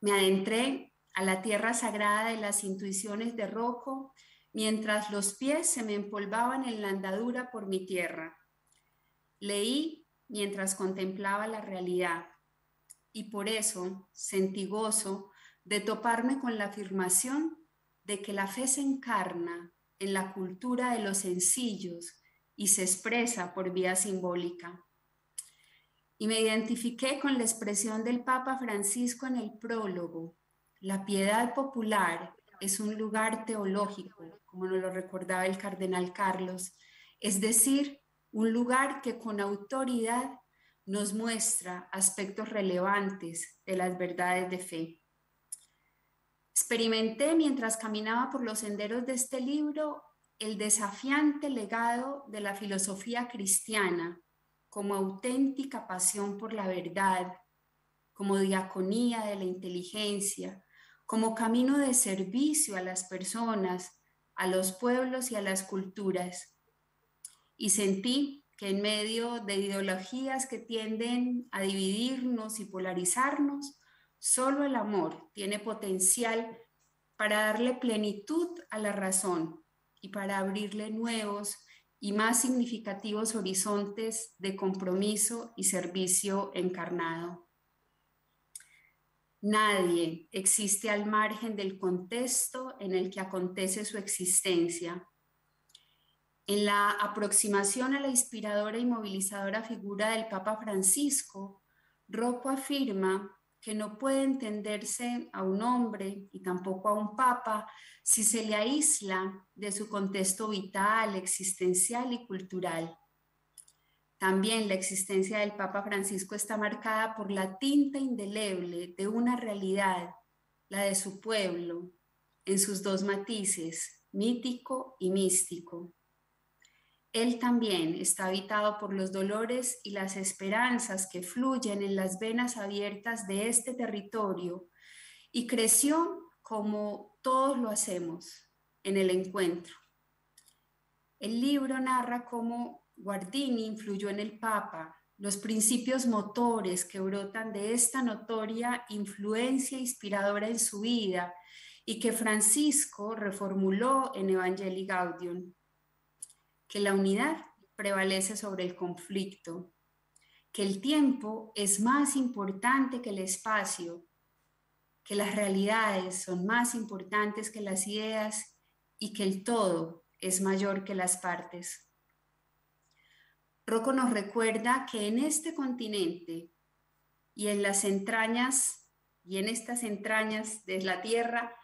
Me adentré a la tierra sagrada de las intuiciones de Rocco mientras los pies se me empolvaban en la andadura por mi tierra. Leí mientras contemplaba la realidad y por eso sentí gozo de toparme con la afirmación de que la fe se encarna en la cultura de los sencillos y se expresa por vía simbólica. Y me identifiqué con la expresión del Papa Francisco en el prólogo. La piedad popular es un lugar teológico, como nos lo recordaba el cardenal Carlos, es decir, un lugar que con autoridad nos muestra aspectos relevantes de las verdades de fe. Experimenté mientras caminaba por los senderos de este libro el desafiante legado de la filosofía cristiana como auténtica pasión por la verdad, como diaconía de la inteligencia, como camino de servicio a las personas, a los pueblos y a las culturas. Y sentí que en medio de ideologías que tienden a dividirnos y polarizarnos, solo el amor tiene potencial para darle plenitud a la razón y para abrirle nuevos y más significativos horizontes de compromiso y servicio encarnado. Nadie existe al margen del contexto en el que acontece su existencia. En la aproximación a la inspiradora y movilizadora figura del Papa Francisco, Rocco afirma que no puede entenderse a un hombre y tampoco a un papa si se le aísla de su contexto vital, existencial y cultural. También la existencia del Papa Francisco está marcada por la tinta indeleble de una realidad, la de su pueblo, en sus dos matices, mítico y místico. Él también está habitado por los dolores y las esperanzas que fluyen en las venas abiertas de este territorio y creció como todos lo hacemos en el encuentro. El libro narra cómo Guardini influyó en el Papa, los principios motores que brotan de esta notoria influencia inspiradora en su vida y que Francisco reformuló en Evangelii Gaudium, que la unidad prevalece sobre el conflicto, que el tiempo es más importante que el espacio, que las realidades son más importantes que las ideas y que el todo es mayor que las partes. Rocco nos recuerda que en este continente y en las entrañas y en estas entrañas de la tierra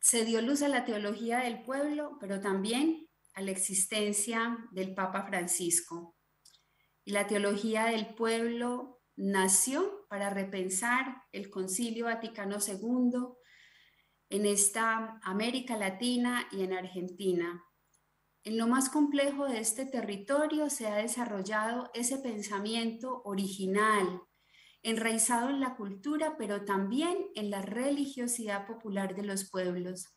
se dio luz a la teología del pueblo, pero también a la existencia del Papa Francisco. Y la teología del pueblo nació para repensar el Concilio Vaticano II en esta América Latina y en Argentina, en lo más complejo de este territorio se ha desarrollado ese pensamiento original, enraizado en la cultura, pero también en la religiosidad popular de los pueblos.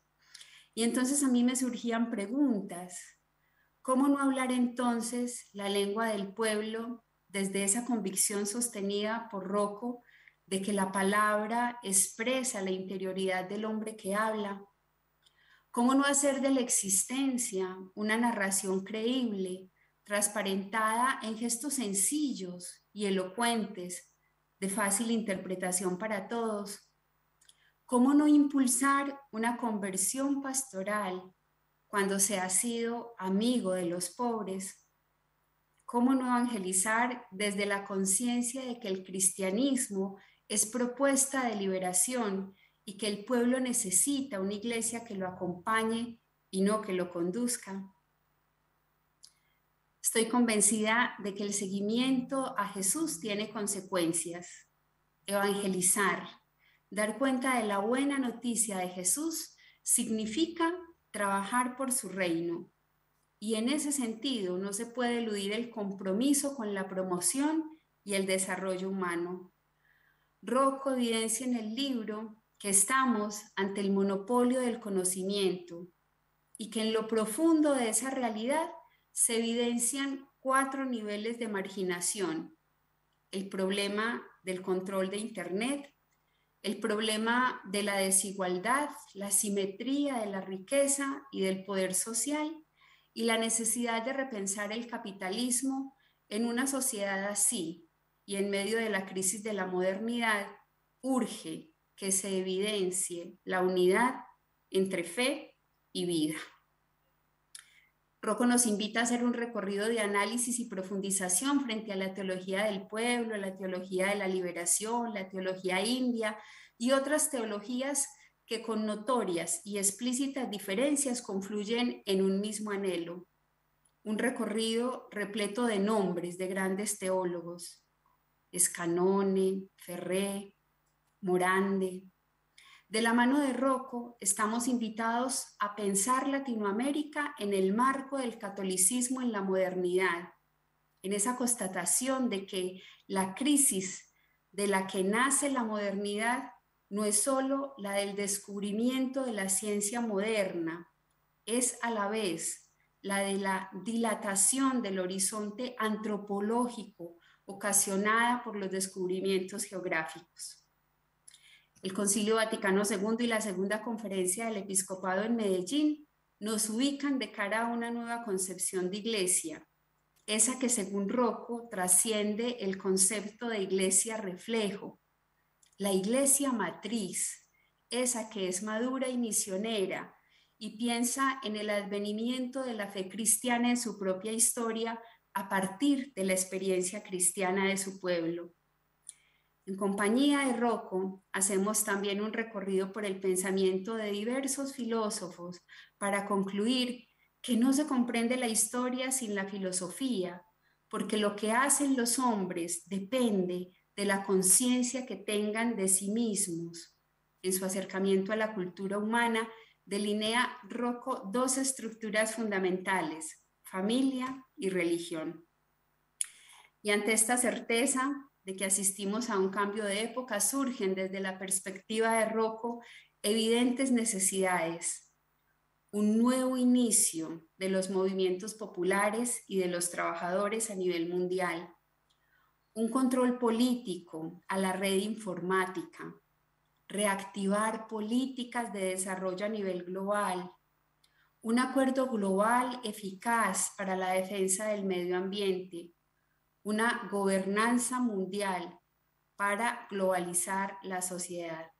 Y entonces a mí me surgían preguntas. ¿Cómo no hablar entonces la lengua del pueblo desde esa convicción sostenida por Rocco de que la palabra expresa la interioridad del hombre que habla? ¿Cómo no hacer de la existencia una narración creíble, transparentada en gestos sencillos y elocuentes, de fácil interpretación para todos? ¿Cómo no impulsar una conversión pastoral cuando se ha sido amigo de los pobres? ¿Cómo no evangelizar desde la conciencia de que el cristianismo es propuesta de liberación y que el pueblo necesita una iglesia que lo acompañe y no que lo conduzca. Estoy convencida de que el seguimiento a Jesús tiene consecuencias. Evangelizar, dar cuenta de la buena noticia de Jesús significa trabajar por su reino. Y en ese sentido no se puede eludir el compromiso con la promoción y el desarrollo humano. Rocco evidencia en el libro que estamos ante el monopolio del conocimiento y que en lo profundo de esa realidad se evidencian cuatro niveles de marginación. El problema del control de Internet, el problema de la desigualdad, la simetría de la riqueza y del poder social y la necesidad de repensar el capitalismo en una sociedad así y en medio de la crisis de la modernidad urge que se evidencie la unidad entre fe y vida. Rocco nos invita a hacer un recorrido de análisis y profundización frente a la teología del pueblo, la teología de la liberación, la teología india y otras teologías que con notorias y explícitas diferencias confluyen en un mismo anhelo. Un recorrido repleto de nombres de grandes teólogos, Escanone, Ferré, Morande. De la mano de Rocco estamos invitados a pensar Latinoamérica en el marco del catolicismo en la modernidad, en esa constatación de que la crisis de la que nace la modernidad no es solo la del descubrimiento de la ciencia moderna, es a la vez la de la dilatación del horizonte antropológico ocasionada por los descubrimientos geográficos el Concilio Vaticano II y la Segunda Conferencia del Episcopado en Medellín nos ubican de cara a una nueva concepción de iglesia, esa que según Rocco trasciende el concepto de iglesia reflejo, la iglesia matriz, esa que es madura y misionera y piensa en el advenimiento de la fe cristiana en su propia historia a partir de la experiencia cristiana de su pueblo. En compañía de Rocco, hacemos también un recorrido por el pensamiento de diversos filósofos para concluir que no se comprende la historia sin la filosofía, porque lo que hacen los hombres depende de la conciencia que tengan de sí mismos. En su acercamiento a la cultura humana, delinea Rocco dos estructuras fundamentales, familia y religión. Y ante esta certeza, de que asistimos a un cambio de época, surgen desde la perspectiva de Rocco evidentes necesidades, un nuevo inicio de los movimientos populares y de los trabajadores a nivel mundial, un control político a la red informática, reactivar políticas de desarrollo a nivel global, un acuerdo global eficaz para la defensa del medio ambiente, una gobernanza mundial para globalizar la sociedad.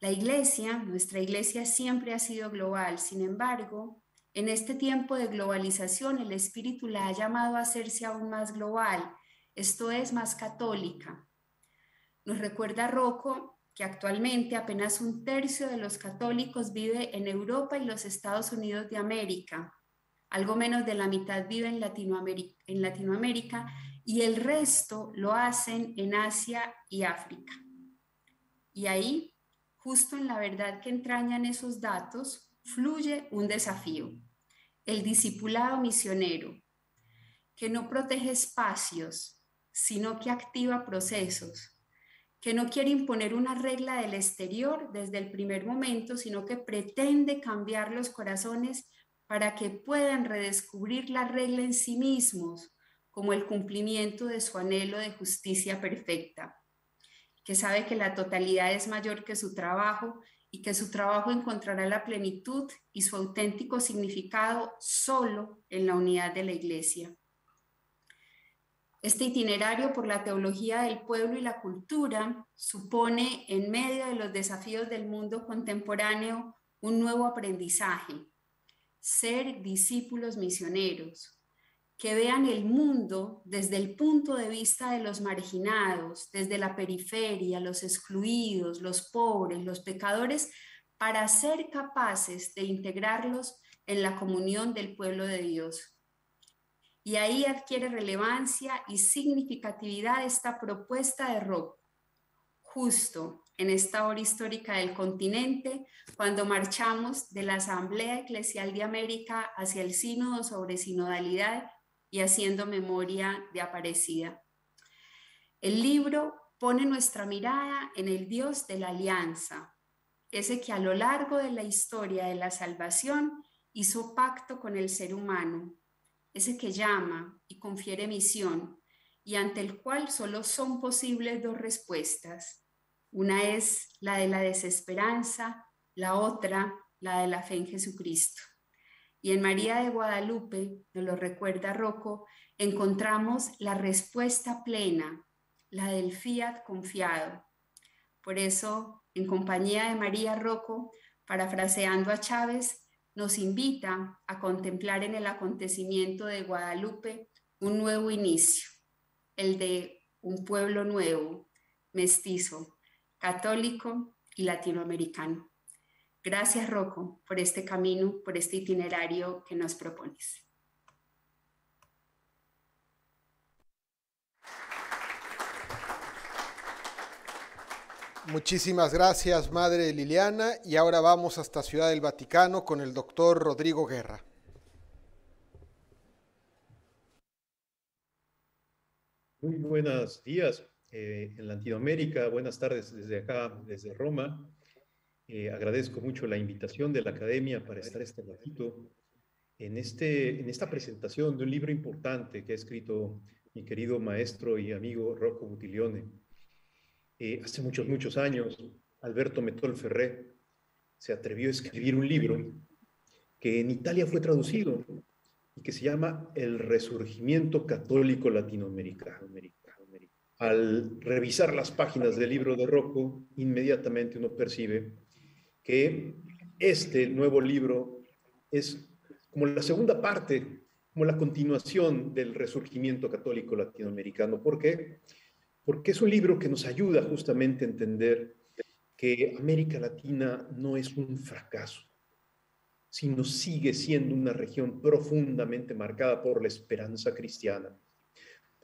La iglesia, nuestra iglesia siempre ha sido global, sin embargo, en este tiempo de globalización el Espíritu la ha llamado a hacerse aún más global, esto es más católica. Nos recuerda Rocco que actualmente apenas un tercio de los católicos vive en Europa y los Estados Unidos de América, algo menos de la mitad vive en Latinoamérica, y el resto lo hacen en Asia y África. Y ahí, justo en la verdad que entrañan esos datos, fluye un desafío, el discipulado misionero, que no protege espacios, sino que activa procesos, que no quiere imponer una regla del exterior desde el primer momento, sino que pretende cambiar los corazones para que puedan redescubrir la regla en sí mismos como el cumplimiento de su anhelo de justicia perfecta, que sabe que la totalidad es mayor que su trabajo y que su trabajo encontrará la plenitud y su auténtico significado solo en la unidad de la Iglesia. Este itinerario por la teología del pueblo y la cultura supone, en medio de los desafíos del mundo contemporáneo, un nuevo aprendizaje, ser discípulos misioneros, que vean el mundo desde el punto de vista de los marginados, desde la periferia, los excluidos, los pobres, los pecadores, para ser capaces de integrarlos en la comunión del pueblo de Dios. Y ahí adquiere relevancia y significatividad esta propuesta de Rock, justo en esta hora histórica del continente, cuando marchamos de la Asamblea Eclesial de América hacia el Sínodo sobre Sinodalidad y haciendo memoria de Aparecida. El libro pone nuestra mirada en el Dios de la Alianza, ese que a lo largo de la historia de la salvación hizo pacto con el ser humano, ese que llama y confiere misión y ante el cual solo son posibles dos respuestas, una es la de la desesperanza, la otra la de la fe en Jesucristo. Y en María de Guadalupe, nos lo recuerda Rocco, encontramos la respuesta plena, la del fiat confiado. Por eso, en compañía de María Rocco, parafraseando a Chávez, nos invita a contemplar en el acontecimiento de Guadalupe un nuevo inicio, el de un pueblo nuevo, mestizo, católico y latinoamericano. Gracias, Rocco, por este camino, por este itinerario que nos propones. Muchísimas gracias, Madre Liliana. Y ahora vamos hasta Ciudad del Vaticano con el doctor Rodrigo Guerra. Muy buenos días. Eh, en Latinoamérica. Buenas tardes desde acá, desde Roma. Eh, agradezco mucho la invitación de la Academia para estar este ratito en, este, en esta presentación de un libro importante que ha escrito mi querido maestro y amigo Rocco Butilione. Eh, hace muchos, muchos años, Alberto Metol Ferré se atrevió a escribir un libro que en Italia fue traducido y que se llama El Resurgimiento Católico Latinoamericano. Al revisar las páginas del libro de Rocco, inmediatamente uno percibe que este nuevo libro es como la segunda parte, como la continuación del resurgimiento católico latinoamericano. ¿Por qué? Porque es un libro que nos ayuda justamente a entender que América Latina no es un fracaso, sino sigue siendo una región profundamente marcada por la esperanza cristiana,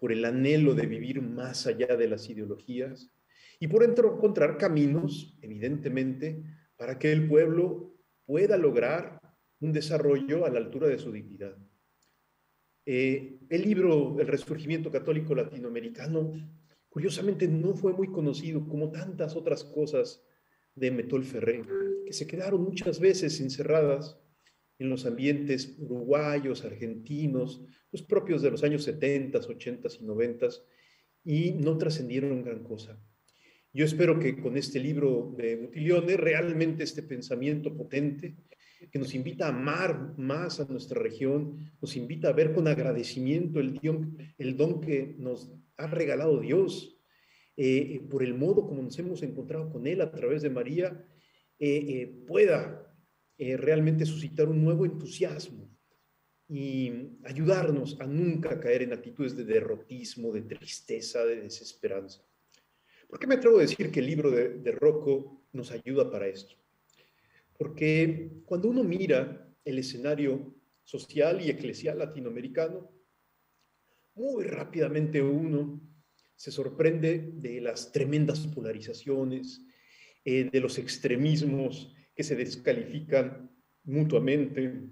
por el anhelo de vivir más allá de las ideologías y por encontrar caminos, evidentemente, para que el pueblo pueda lograr un desarrollo a la altura de su dignidad. Eh, el libro El Resurgimiento Católico Latinoamericano, curiosamente, no fue muy conocido como tantas otras cosas de Metol Ferré, que se quedaron muchas veces encerradas en los ambientes uruguayos, argentinos, los propios de los años 70, 80 y 90, y no trascendieron gran cosa. Yo espero que con este libro de Butilione realmente este pensamiento potente que nos invita a amar más a nuestra región, nos invita a ver con agradecimiento el, el don que nos ha regalado Dios, eh, por el modo como nos hemos encontrado con Él a través de María, eh, eh, pueda realmente suscitar un nuevo entusiasmo y ayudarnos a nunca caer en actitudes de derrotismo, de tristeza, de desesperanza. ¿Por qué me atrevo a decir que el libro de, de Rocco nos ayuda para esto? Porque cuando uno mira el escenario social y eclesial latinoamericano, muy rápidamente uno se sorprende de las tremendas polarizaciones, eh, de los extremismos que se descalifican mutuamente,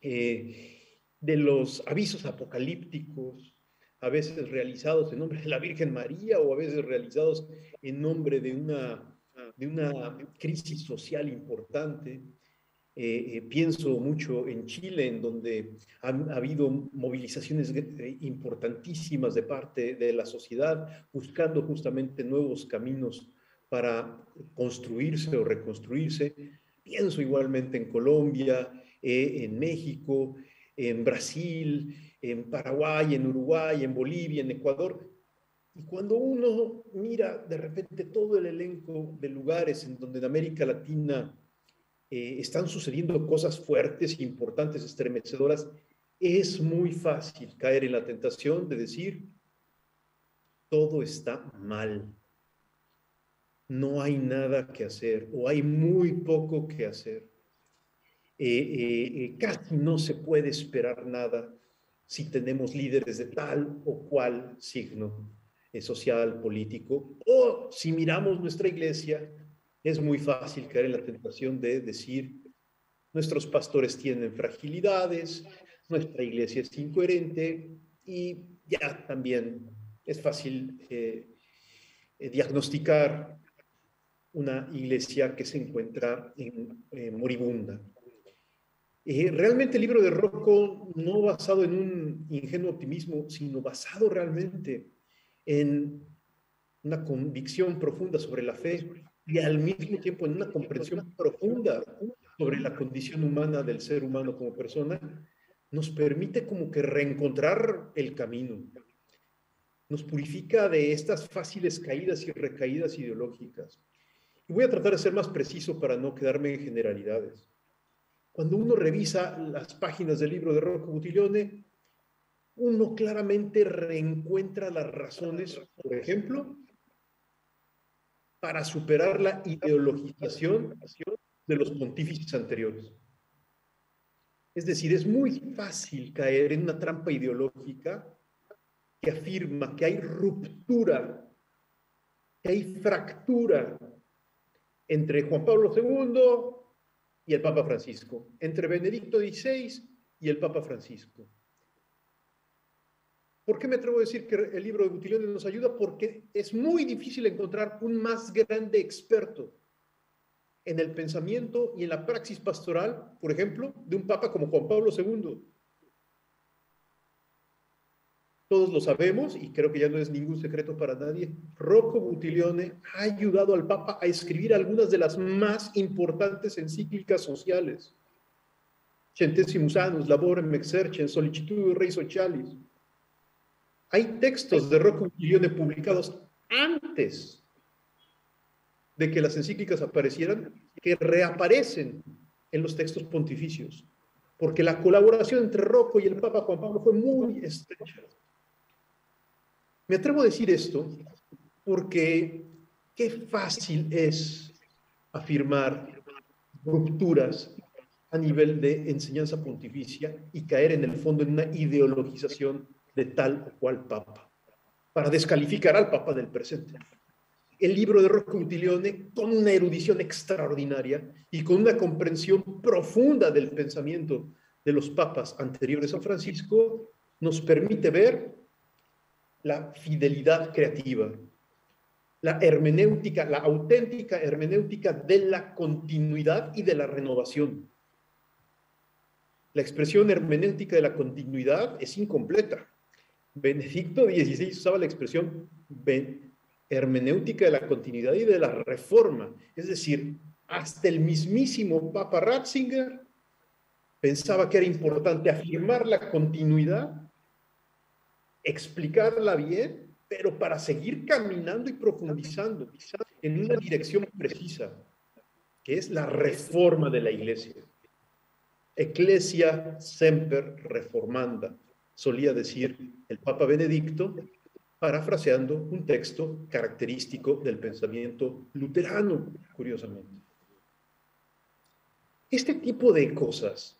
eh, de los avisos apocalípticos, a veces realizados en nombre de la Virgen María o a veces realizados en nombre de una, de una crisis social importante. Eh, eh, pienso mucho en Chile, en donde ha, habido movilizaciones importantísimas de parte de la sociedad, buscando justamente nuevos caminos para construirse o reconstruirse. Pienso igualmente en Colombia, en México, en Brasil, en Paraguay, en Uruguay, en Bolivia, en Ecuador. Y cuando uno mira de repente todo el elenco de lugares en donde en América Latina eh, están sucediendo cosas fuertes, importantes, estremecedoras, es muy fácil caer en la tentación de decir, todo está mal, no hay nada que hacer o hay muy poco que hacer. Eh, eh, casi no se puede esperar nada si tenemos líderes de tal o cual signo social, político, o si miramos nuestra iglesia, es muy fácil caer en la tentación de decir, nuestros pastores tienen fragilidades, nuestra iglesia es incoherente y ya también es fácil eh, eh, diagnosticar una iglesia que se encuentra en moribunda. Eh, realmente el libro de Rocco no basado en un ingenuo optimismo, sino basado realmente en una convicción profunda sobre la fe, y al mismo tiempo en una comprensión profunda sobre la condición humana del ser humano como persona, nos permite como que reencontrar el camino. Nos purifica de estas fáciles caídas y recaídas ideológicas. Voy a tratar de ser más preciso para no quedarme en generalidades. Cuando uno revisa las páginas del libro de Rocco Buttiglione, uno claramente reencuentra las razones, por ejemplo, para superar la ideologización de los pontífices anteriores. Es decir, es muy fácil caer en una trampa ideológica que afirma que hay ruptura, que hay fractura entre Juan Pablo II y el Papa Francisco, entre Benedicto XVI y el Papa Francisco. ¿Por qué me atrevo a decir que el libro de Butilione nos ayuda? Porque es muy difícil encontrar un más grande experto en el pensamiento y en la praxis pastoral, por ejemplo, de un papa como Juan Pablo II. Todos lo sabemos y creo que ya no es ningún secreto para nadie. Rocco Butilione ha ayudado al Papa a escribir algunas de las más importantes encíclicas sociales. centesimus annus laborem exercem solicitud rei socialis. Hay textos de Rocco Utilione publicados antes de que las encíclicas aparecieran que reaparecen en los textos pontificios, porque la colaboración entre Rocco y el Papa Juan Pablo fue muy estrecha. Me atrevo a decir esto porque qué fácil es afirmar rupturas a nivel de enseñanza pontificia y caer en el fondo en una ideologización de tal o cual papa, para descalificar al papa del presente. El libro de Rocco Utilione, con una erudición extraordinaria y con una comprensión profunda del pensamiento de los papas anteriores a Francisco, nos permite ver la fidelidad creativa, la hermenéutica, la auténtica hermenéutica de la continuidad y de la renovación. La expresión hermenéutica de la continuidad es incompleta. Benedicto XVI usaba la expresión hermenéutica de la continuidad y de la reforma. Es decir, hasta el mismísimo Papa Ratzinger pensaba que era importante afirmar la continuidad, explicarla bien pero para seguir caminando y profundizando en una dirección precisa, que es la reforma de la iglesia. Ecclesia semper reformanda, solía decir el Papa Benedicto, parafraseando un texto característico del pensamiento luterano, curiosamente. Este tipo de cosas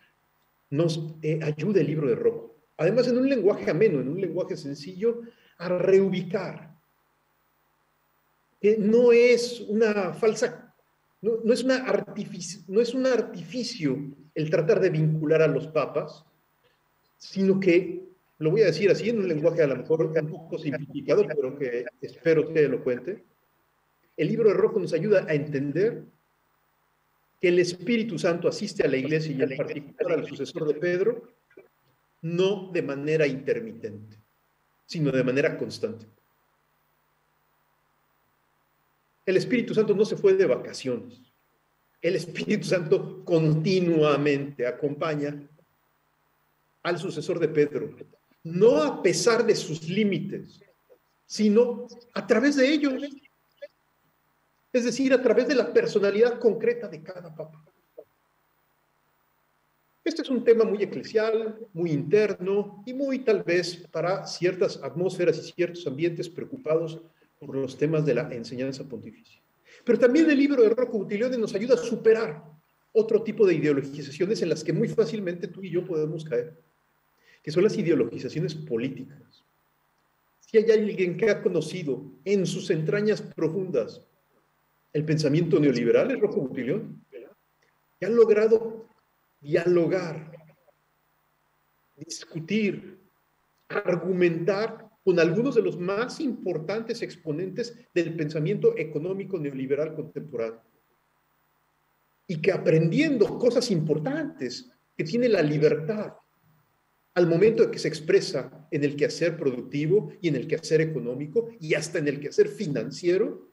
nos eh, ayuda el libro de Rocco. Además, en un lenguaje ameno, en un lenguaje sencillo, a reubicar. Que no es una falsa, no, es una artificio, no es un artificio el tratar de vincular a los papas, sino que, lo voy a decir así, en un lenguaje a lo mejor un poco simplificado, pero que espero que lo cuente, el libro de Rojo nos ayuda a entender que el Espíritu Santo asiste a la iglesia y en particular al sucesor de Pedro, no de manera intermitente sino de manera constante. El Espíritu Santo no se fue de vacaciones. El Espíritu Santo continuamente acompaña al sucesor de Pedro, no a pesar de sus límites, sino a través de ellos. Es decir, a través de la personalidad concreta de cada papa. Este es un tema muy eclesial, muy interno y muy tal vez para ciertas atmósferas y ciertos ambientes preocupados por los temas de la enseñanza pontificia. Pero también el libro de Rocco Utilione nos ayuda a superar otro tipo de ideologizaciones en las que muy fácilmente tú y yo podemos caer, que son las ideologizaciones políticas. Si hay alguien que ha conocido en sus entrañas profundas el pensamiento neoliberal, es Rocco Utilione, que ha logrado dialogar, discutir, argumentar con algunos de los más importantes exponentes del pensamiento económico neoliberal contemporáneo. Y que aprendiendo cosas importantes que tiene la libertad al momento de que se expresa en el quehacer productivo y en el quehacer económico y hasta en el quehacer financiero,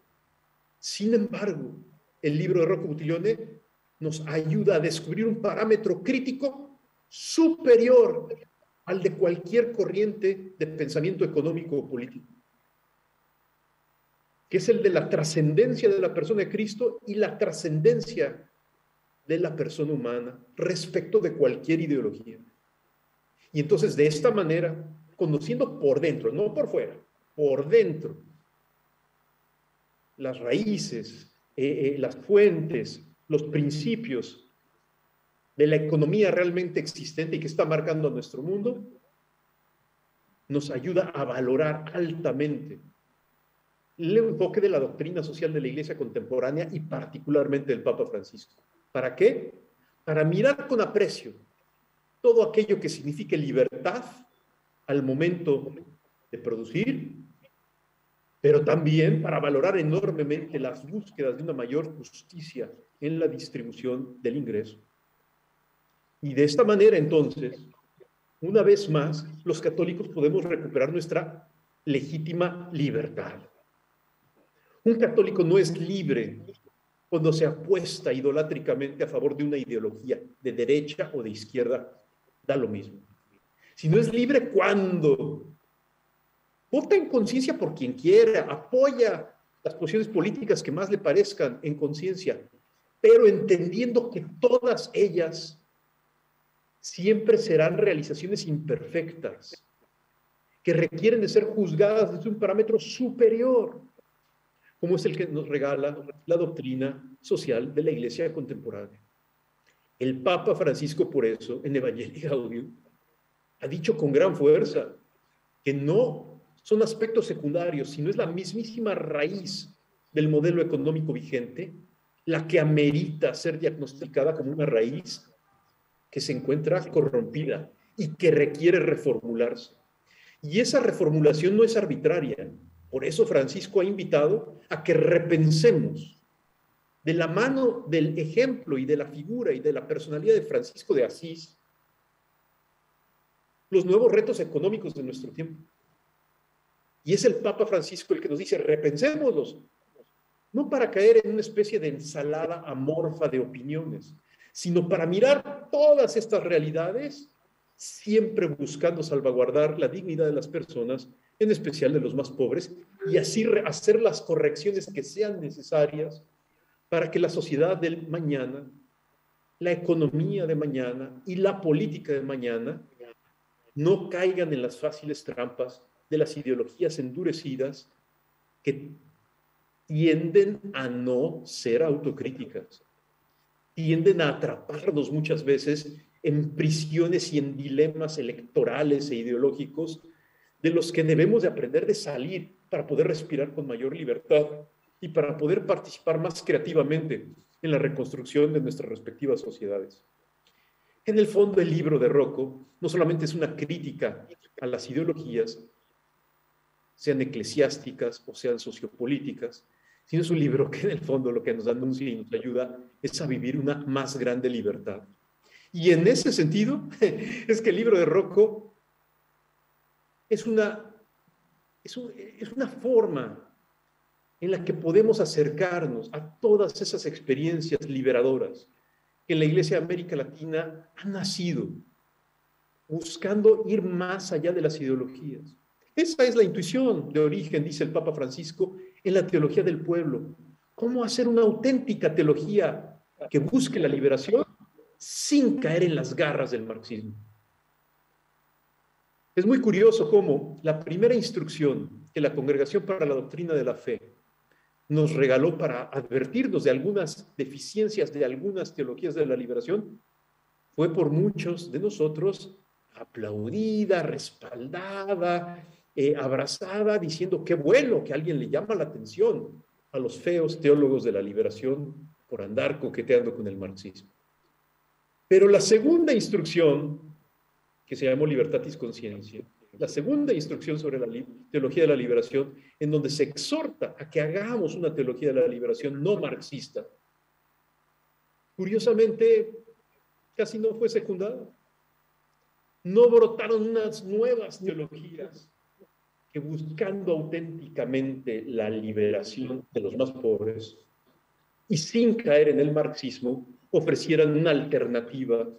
sin embargo, el libro de Rocco Buttiglione nos ayuda a descubrir un parámetro crítico superior al de cualquier corriente de pensamiento económico o político, que es el de la trascendencia de la persona de Cristo y la trascendencia de la persona humana respecto de cualquier ideología. Y entonces de esta manera, conociendo por dentro, no por fuera, por dentro, las raíces, eh, eh, las fuentes, los principios de la economía realmente existente y que está marcando nuestro mundo, nos ayuda a valorar altamente el enfoque de la doctrina social de la Iglesia contemporánea y particularmente del Papa Francisco. ¿Para qué? Para mirar con aprecio todo aquello que signifique libertad al momento de producir, pero también para valorar enormemente las búsquedas de una mayor justicia en la distribución del ingreso. Y de esta manera, entonces, una vez más, los católicos podemos recuperar nuestra legítima libertad. Un católico no es libre cuando se apuesta idolátricamente a favor de una ideología de derecha o de izquierda, da lo mismo. Si no es libre, ¿cuándo? Vota en conciencia por quien quiera, apoya las posiciones políticas que más le parezcan en conciencia, pero entendiendo que todas ellas siempre serán realizaciones imperfectas, que requieren de ser juzgadas desde un parámetro superior, como es el que nos regala la doctrina social de la Iglesia contemporánea. El Papa Francisco, por eso, en Evangelii Gaudium, ha dicho con gran fuerza que no son aspectos secundarios, sino es la mismísima raíz del modelo económico vigente la que amerita ser diagnosticada como una raíz que se encuentra corrompida y que requiere reformularse. Y esa reformulación no es arbitraria. Por eso Francisco ha invitado a que repensemos de la mano del ejemplo y de la figura y de la personalidad de Francisco de Asís los nuevos retos económicos de nuestro tiempo. Y es el Papa Francisco el que nos dice, repensémoslos, no para caer en una especie de ensalada amorfa de opiniones, sino para mirar todas estas realidades, siempre buscando salvaguardar la dignidad de las personas, en especial de los más pobres, y así hacer las correcciones que sean necesarias para que la sociedad del mañana, la economía de mañana y la política de mañana no caigan en las fáciles trampas de las ideologías endurecidas que tienden a no ser autocríticas, tienden a atraparnos muchas veces en prisiones y en dilemas electorales e ideológicos de los que debemos de aprender de salir para poder respirar con mayor libertad y para poder participar más creativamente en la reconstrucción de nuestras respectivas sociedades. En el fondo, el libro de Rocco no solamente es una crítica a las ideologías, sean eclesiásticas o sean sociopolíticas, sino es un libro que en el fondo lo que nos anuncia y nos ayuda es a vivir una más grande libertad. Y en ese sentido, [laughs] es que el libro de Rocco es una, es, una forma en la que podemos acercarnos a todas esas experiencias liberadoras que en la Iglesia de América Latina han nacido, buscando ir más allá de las ideologías. Esa es la intuición de origen, dice el Papa Francisco, en la teología del pueblo. ¿Cómo hacer una auténtica teología que busque la liberación sin caer en las garras del marxismo? Es muy curioso cómo la primera instrucción que la Congregación para la Doctrina de la Fe nos regaló para advertirnos de algunas deficiencias de algunas teologías de la liberación fue por muchos de nosotros aplaudida, respaldada, eh, abrazada, diciendo qué bueno que alguien le llama la atención a los feos teólogos de la liberación por andar coqueteando con el marxismo. Pero la segunda instrucción, que se llamó Libertatis Consciencia, la segunda instrucción sobre la teología de la liberación, en donde se exhorta a que hagamos una teología de la liberación no marxista, curiosamente casi no fue secundada. No brotaron unas nuevas teologías buscando auténticamente la liberación de los más pobres y sin caer en el marxismo, ofrecieran una alternativa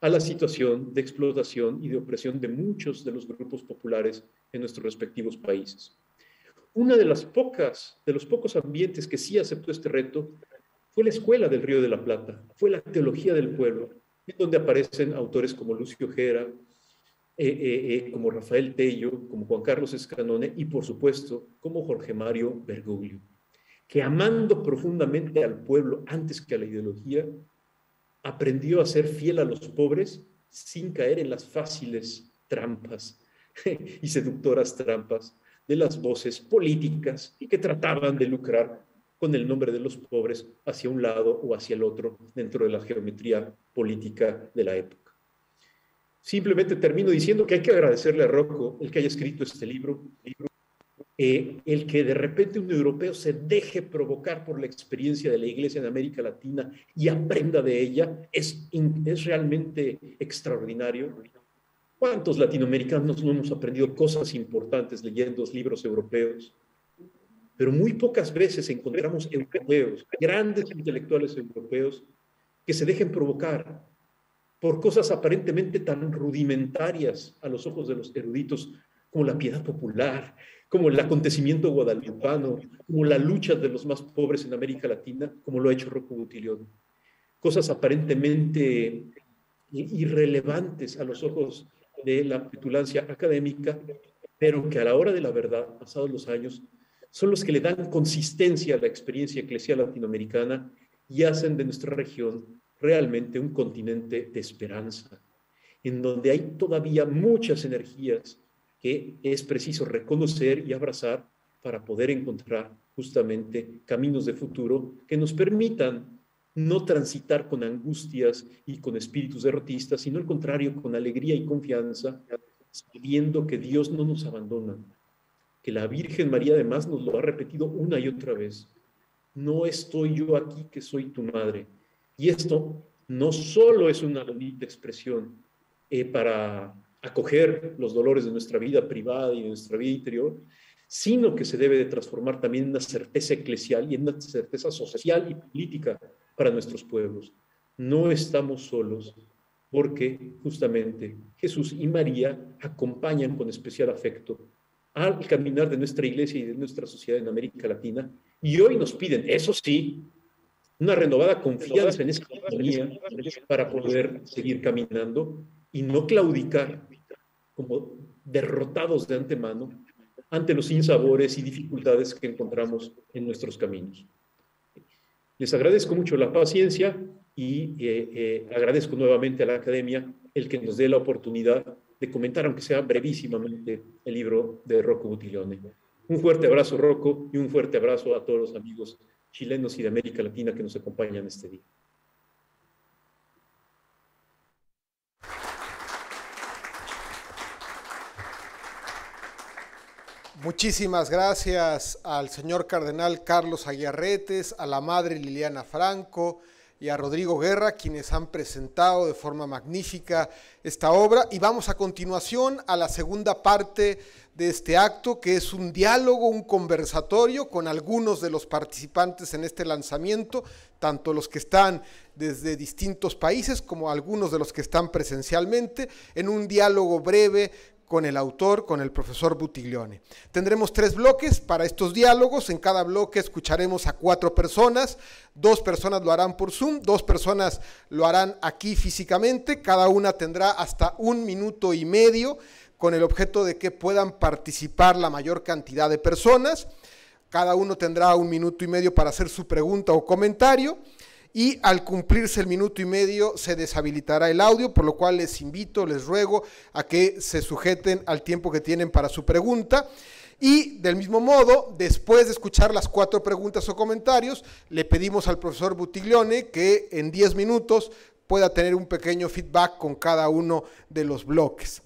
a la situación de explotación y de opresión de muchos de los grupos populares en nuestros respectivos países. Una de las pocas, de los pocos ambientes que sí aceptó este reto fue la Escuela del Río de la Plata, fue la teología del pueblo, en donde aparecen autores como Lucio Gera, eh, eh, eh, como Rafael Tello, como Juan Carlos Escanone y por supuesto como Jorge Mario Bergoglio, que amando profundamente al pueblo antes que a la ideología, aprendió a ser fiel a los pobres sin caer en las fáciles trampas [laughs] y seductoras trampas de las voces políticas y que trataban de lucrar con el nombre de los pobres hacia un lado o hacia el otro dentro de la geometría política de la época. Simplemente termino diciendo que hay que agradecerle a Rocco el que haya escrito este libro, eh, el que de repente un europeo se deje provocar por la experiencia de la Iglesia en América Latina y aprenda de ella, es, es realmente extraordinario. ¿Cuántos latinoamericanos no hemos aprendido cosas importantes leyendo los libros europeos? pero muy pocas veces encontramos europeos, grandes intelectuales europeos, que se dejen provocar por cosas aparentemente tan rudimentarias a los ojos de los eruditos como la piedad popular, como el acontecimiento guadalupano, como la lucha de los más pobres en América Latina, como lo ha hecho Rocco Butilione. Cosas aparentemente irrelevantes a los ojos de la petulancia académica, pero que a la hora de la verdad, pasados los años, son los que le dan consistencia a la experiencia eclesial latinoamericana y hacen de nuestra región realmente un continente de esperanza, en donde hay todavía muchas energías que es preciso reconocer y abrazar para poder encontrar justamente caminos de futuro que nos permitan no transitar con angustias y con espíritus derrotistas, sino al contrario, con alegría y confianza, sabiendo que Dios no nos abandona, que la Virgen María además nos lo ha repetido una y otra vez. No estoy yo aquí que soy tu madre. Y esto no solo es una bonita expresión eh, para acoger los dolores de nuestra vida privada y de nuestra vida interior, sino que se debe de transformar también en una certeza eclesial y en una certeza social y política para nuestros pueblos. No estamos solos porque justamente Jesús y María acompañan con especial afecto al caminar de nuestra iglesia y de nuestra sociedad en América Latina y hoy nos piden, eso sí, una renovada confianza en esa compañía para poder seguir caminando y no claudicar como derrotados de antemano ante los sinsabores y dificultades que encontramos en nuestros caminos. Les agradezco mucho la paciencia y eh, eh, agradezco nuevamente a la Academia el que nos dé la oportunidad de comentar, aunque sea brevísimamente, el libro de Rocco Butilione. Un fuerte abrazo, Rocco, y un fuerte abrazo a todos los amigos chilenos y de América Latina que nos acompañan este día. Muchísimas gracias al señor cardenal Carlos Aguiarretes, a la madre Liliana Franco y a Rodrigo Guerra, quienes han presentado de forma magnífica esta obra. Y vamos a continuación a la segunda parte de este acto, que es un diálogo, un conversatorio con algunos de los participantes en este lanzamiento, tanto los que están desde distintos países como algunos de los que están presencialmente, en un diálogo breve con el autor, con el profesor Butiglione. Tendremos tres bloques para estos diálogos. En cada bloque escucharemos a cuatro personas. Dos personas lo harán por Zoom, dos personas lo harán aquí físicamente. Cada una tendrá hasta un minuto y medio con el objeto de que puedan participar la mayor cantidad de personas. Cada uno tendrá un minuto y medio para hacer su pregunta o comentario y al cumplirse el minuto y medio se deshabilitará el audio, por lo cual les invito, les ruego a que se sujeten al tiempo que tienen para su pregunta. Y del mismo modo, después de escuchar las cuatro preguntas o comentarios, le pedimos al profesor Butiglione que en 10 minutos pueda tener un pequeño feedback con cada uno de los bloques.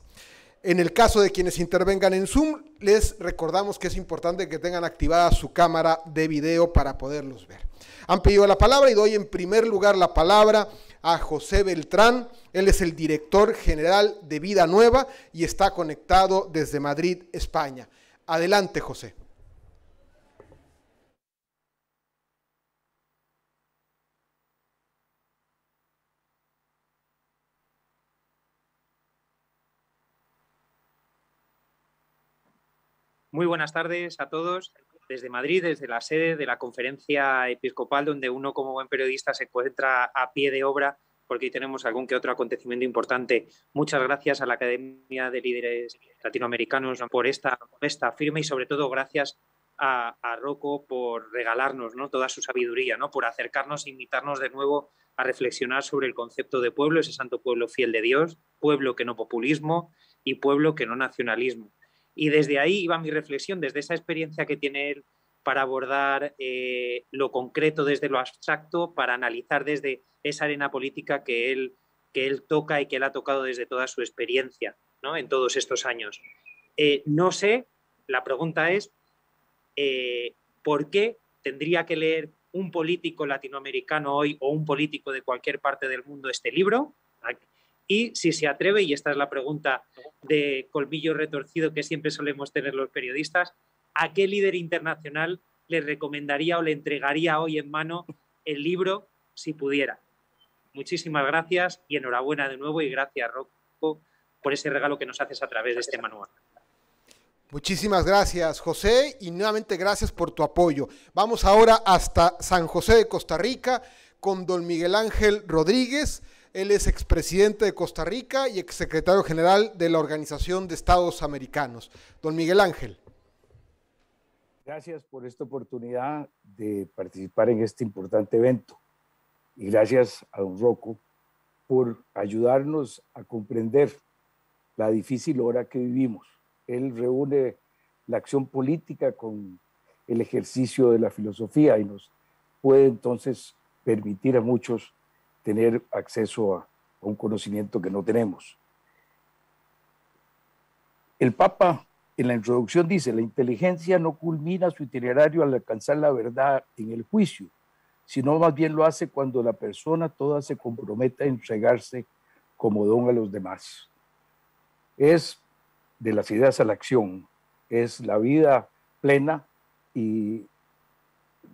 En el caso de quienes intervengan en Zoom, les recordamos que es importante que tengan activada su cámara de video para poderlos ver. Han pedido la palabra y doy en primer lugar la palabra a José Beltrán. Él es el director general de Vida Nueva y está conectado desde Madrid, España. Adelante, José. Muy buenas tardes a todos. Desde Madrid, desde la sede de la conferencia episcopal, donde uno como buen periodista se encuentra a pie de obra, porque hoy tenemos algún que otro acontecimiento importante. Muchas gracias a la Academia de Líderes Latinoamericanos por esta, esta firme y sobre todo gracias a, a Rocco por regalarnos ¿no? toda su sabiduría, ¿no? por acercarnos e invitarnos de nuevo a reflexionar sobre el concepto de pueblo, ese santo pueblo fiel de Dios, pueblo que no populismo y pueblo que no nacionalismo. Y desde ahí iba mi reflexión, desde esa experiencia que tiene él para abordar eh, lo concreto desde lo abstracto, para analizar desde esa arena política que él, que él toca y que él ha tocado desde toda su experiencia ¿no? en todos estos años. Eh, no sé, la pregunta es, eh, ¿por qué tendría que leer un político latinoamericano hoy o un político de cualquier parte del mundo este libro? Y si se atreve, y esta es la pregunta de colmillo retorcido que siempre solemos tener los periodistas, ¿a qué líder internacional le recomendaría o le entregaría hoy en mano el libro si pudiera. Muchísimas gracias y enhorabuena de nuevo y gracias, Rocco, por ese regalo que nos haces a través de este manual. Muchísimas gracias, José, y nuevamente gracias por tu apoyo. Vamos ahora hasta San José de Costa Rica con don Miguel Ángel Rodríguez. Él es expresidente de Costa Rica y exsecretario general de la Organización de Estados Americanos. Don Miguel Ángel. Gracias por esta oportunidad de participar en este importante evento. Y gracias a don Rocco por ayudarnos a comprender la difícil hora que vivimos. Él reúne la acción política con el ejercicio de la filosofía y nos puede entonces permitir a muchos tener acceso a, un conocimiento que no tenemos. El Papa en la introducción dice, la inteligencia no culmina su itinerario al alcanzar la verdad en el juicio, sino más bien lo hace cuando la persona toda se compromete a entregarse como don a los demás. Es de las ideas a la acción, es la vida plena y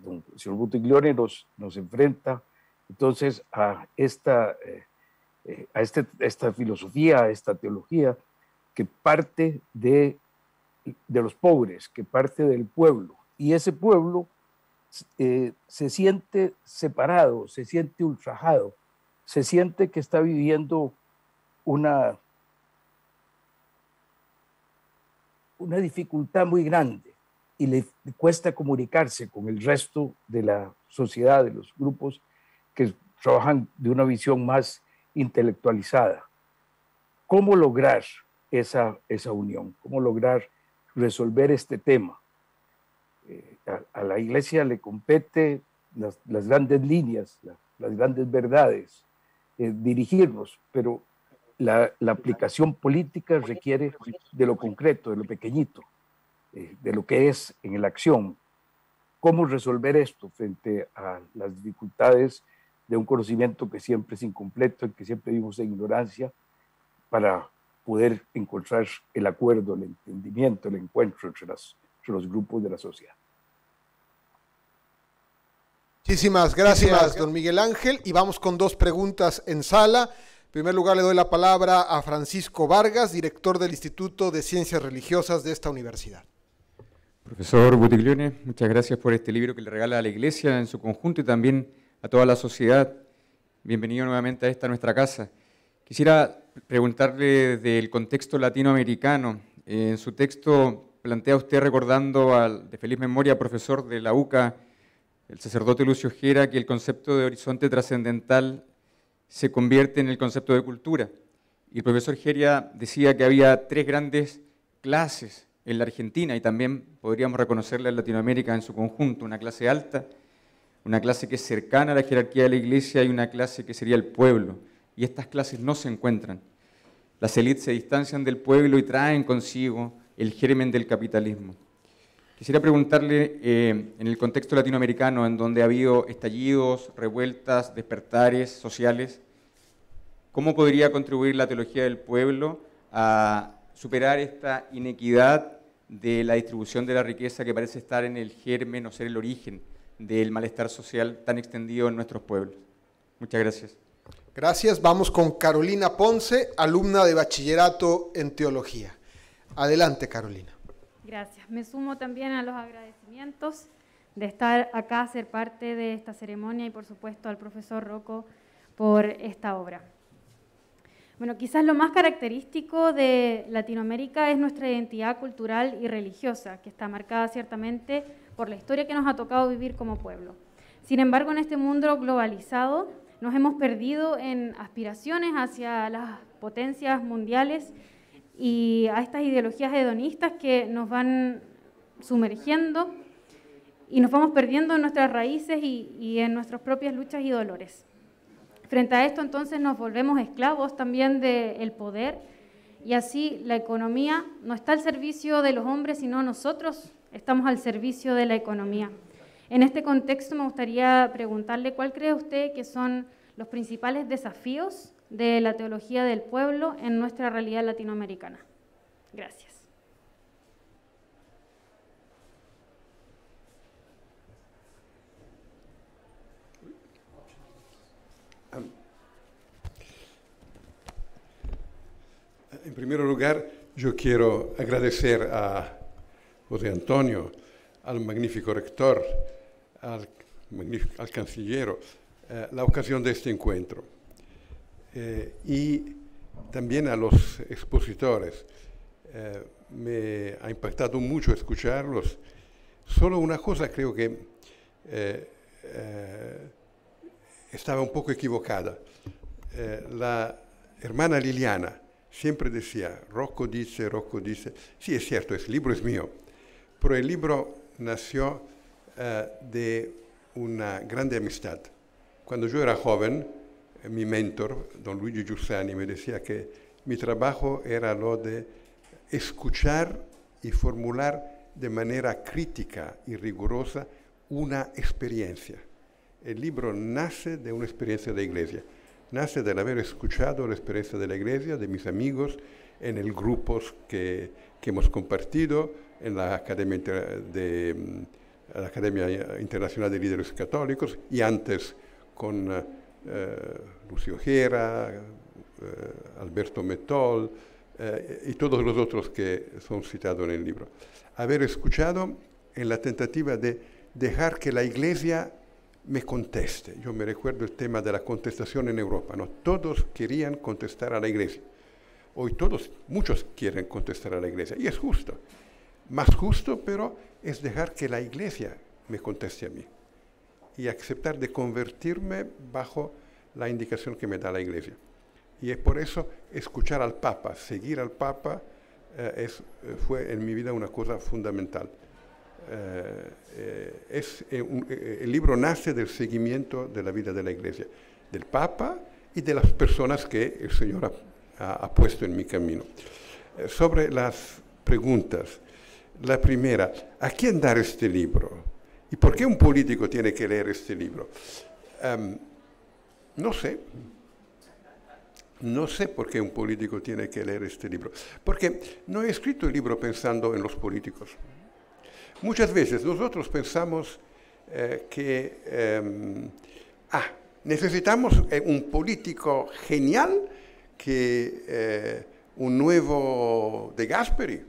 don señor Butiglione nos, nos enfrenta entonces a esta, eh, eh, a este, esta filosofía, a esta teología que parte de, de los pobres, que parte del pueblo. Y ese pueblo eh, se siente separado, se siente ultrajado, se siente que está viviendo una, una dificultad muy grande y le cuesta comunicarse con el resto de la sociedad, de los grupos que trabajan de una visión más intelectualizada. ¿Cómo lograr esa, esa unión? ¿Cómo lograr resolver este tema? Eh, a, la iglesia le compete las, grandes líneas, las grandes verdades, eh, dirigirnos, pero la, aplicación política requiere de lo concreto, de lo pequeñito, eh, de lo que es en la acción. ¿Cómo resolver esto frente a las dificultades de un conocimiento que siempre es incompleto, en que siempre vivimos en ignorancia, para poder encontrar el acuerdo, el entendimiento, el encuentro entre, entre los grupos de la sociedad. Muchísimas gracias, don Miguel Ángel. Y vamos con dos preguntas en sala. En primer lugar, le doy la palabra a Francisco Vargas, director del Instituto de Ciencias Religiosas de esta universidad. Profesor Butiglione, muchas gracias por este libro que le regala a la Iglesia en su conjunto y también a toda la sociedad. Bienvenido nuevamente a esta nuestra casa. Quisiera preguntarle del contexto latinoamericano. En su texto plantea usted, recordando al de feliz memoria, profesor de la UCA, el sacerdote Lucio Gera, que el concepto de horizonte trascendental se convierte en el concepto de cultura. Y el profesor Geria decía que había tres grandes clases en la Argentina y también podríamos reconocerla en Latinoamérica en su conjunto, una clase alta, una clase que es cercana a la jerarquía de la iglesia y una clase que sería el pueblo. Y estas clases no se encuentran. Las élites se distancian del pueblo y traen consigo el germen del capitalismo. Quisiera preguntarle, eh, en el contexto latinoamericano, en donde ha habido estallidos, revueltas, despertares sociales, ¿cómo podría contribuir la teología del pueblo a superar esta inequidad de la distribución de la riqueza que parece estar en el germen o ser el origen del malestar social tan extendido en nuestros pueblos? Muchas gracias. Gracias. Vamos con Carolina Ponce, alumna de bachillerato en teología. Adelante, Carolina. Gracias. Me sumo también a los agradecimientos de estar acá, ser parte de esta ceremonia y por supuesto al profesor Rocco por esta obra. Bueno, quizás lo más característico de Latinoamérica es nuestra identidad cultural y religiosa, que está marcada ciertamente por la historia que nos ha tocado vivir como pueblo. Sin embargo, en este mundo globalizado nos hemos perdido en aspiraciones hacia las potencias mundiales y a estas ideologías hedonistas que nos van sumergiendo y nos vamos perdiendo en nuestras raíces y, en nuestras propias luchas y dolores. Frente a esto entonces nos volvemos esclavos también del poder y así la economía no está al servicio de los hombres, sino nosotros estamos al servicio de la economía. En este contexto me gustaría preguntarle cuál cree usted que son los principales desafíos de la teología del pueblo en nuestra realidad latinoamericana. Gracias. En primer lugar, yo quiero agradecer a José Antonio, al magnífico rector, al, cancillero, eh, la ocasión de este encuentro. Eh, y también a los expositores. Eh, me ha impactado mucho escucharlos. Solo una cosa creo que estaba un poco equivocada. la hermana Liliana siempre decía, Rocco dice, Rocco dice, sí es cierto, el libro es mío, pero el libro nació de una grande amistad. Cuando yo era joven, mi mentor, don Luigi Giussani, me decía que mi trabajo era lo de escuchar y formular de manera crítica y rigurosa una experiencia. El libro nace de una experiencia de iglesia, nace del haber escuchado la experiencia de la iglesia, de mis amigos, en el grupos que, que hemos compartido, en la Academia, de, la Academia Internacional de Líderes Católicos y antes con eh, Lucio Gera, eh, Alberto Metol eh, y todos los otros que son citados en el libro. Haber escuchado en la tentativa de dejar que la Iglesia me conteste. Yo me recuerdo el tema de la contestación en Europa. ¿no? Todos querían contestar a la Iglesia. Hoy todos, muchos quieren contestar a la Iglesia. Y es justo. Más justo, pero es dejar que la Iglesia me conteste a mí y aceptar de convertirme bajo la indicación que me da la Iglesia. Y es por eso escuchar al Papa, seguir al Papa, eh, eh, fue en mi vida una cosa fundamental. Eh, el libro nace del seguimiento de la vida de la Iglesia, del Papa y de las personas que el Señor ha puesto en mi camino. sobre las preguntas, la primera, ¿a quién dar este libro? ¿Y por qué un político tiene que leer este libro? Em, no sé. No sé por qué un político tiene que leer este libro. Porque no he escrito el libro pensando en los políticos. Muchas veces nosotros pensamos eh, que em, ah, necesitamos eh, un político genial que eh, un nuevo de Gasperi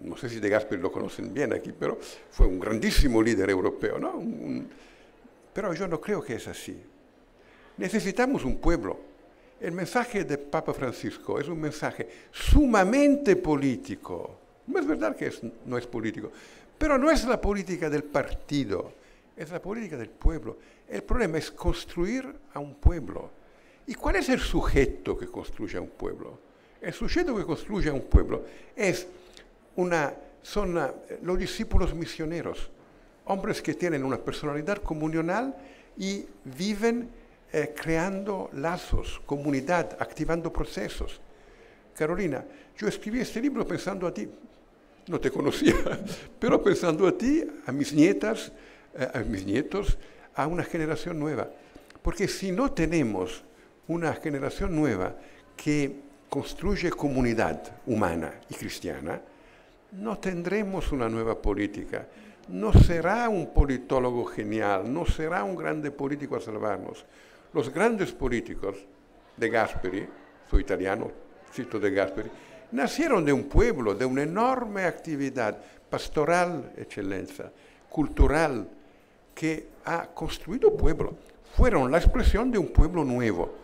no sé si De Gasperi lo conocen bien aquí, pero fue un grandísimo líder europeo, ¿no? pero yo no creo que es así. Necesitamos un pueblo. El mensaje de Papa Francisco es un mensaje sumamente político. No es verdad que no es político, pero no es la política del partido, es la política del pueblo. El problema es construir a un pueblo. ¿Y cuál es el sujeto que construye a un pueblo? El sujeto que construye a un pueblo es son eh, los discípulos misioneros, hombres que tienen una personalidad comunional y viven eh, creando lazos, comunidad, activando procesos. Carolina, yo escribí este libro pensando a ti, no te conocía, [laughs] pero pensando a ti, a mis nietas, eh, a mis nietos, a una generación nueva. Porque si no tenemos una generación nueva que construye comunidad humana y cristiana, no tendremos una nueva política. No será un politólogo genial, no será un grande político a salvarnos. Los grandes políticos de Gasperi, soy italiano, cito de Gasperi, nacieron de un pueblo, de una enorme actividad pastoral, excelencia, cultural, que ha construido pueblo. Fueron la expresión de un pueblo nuevo.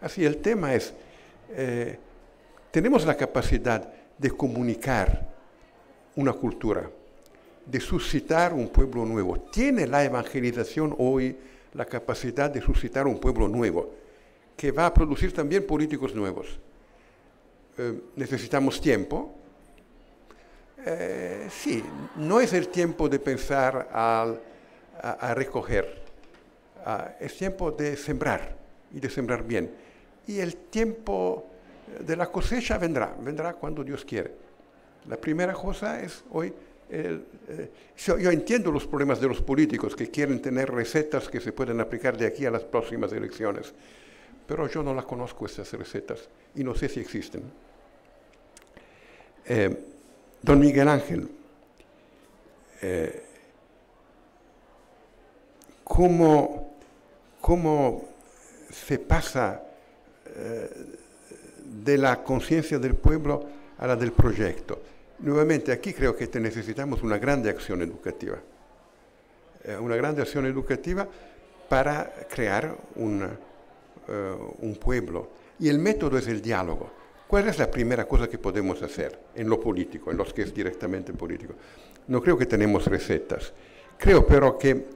Así el tema es, eh, tenemos la capacidad de comunicar una cultura, de suscitar un pueblo nuevo. Tiene la evangelización hoy la capacidad de suscitar un pueblo nuevo, que va a producir también políticos nuevos. Eh, necesitamos tiempo. Eh, sí, no es el tiempo de pensar a, recoger, es tiempo de sembrar y de sembrar bien. Y el tiempo de la cosecha vendrá, vendrá cuando Dios quiere. La primera cosa es hoy, eh, yo entiendo los problemas de los políticos que quieren tener recetas que se pueden aplicar de aquí a las próximas elecciones, pero yo no las conozco estas recetas y no sé si existen. Eh, don Miguel Ángel, eh, ¿cómo, se pasa de la conciencia del pueblo a la del proyecto. Nuevamente, aquí creo que necesitamos una grande acción educativa. Eh, una grande acción educativa para crear un, eh, un pueblo. Y el método es el diálogo. ¿Cuál es la primera cosa que podemos hacer en lo político, en lo que es directamente político? No creo que tenemos recetas. Creo pero que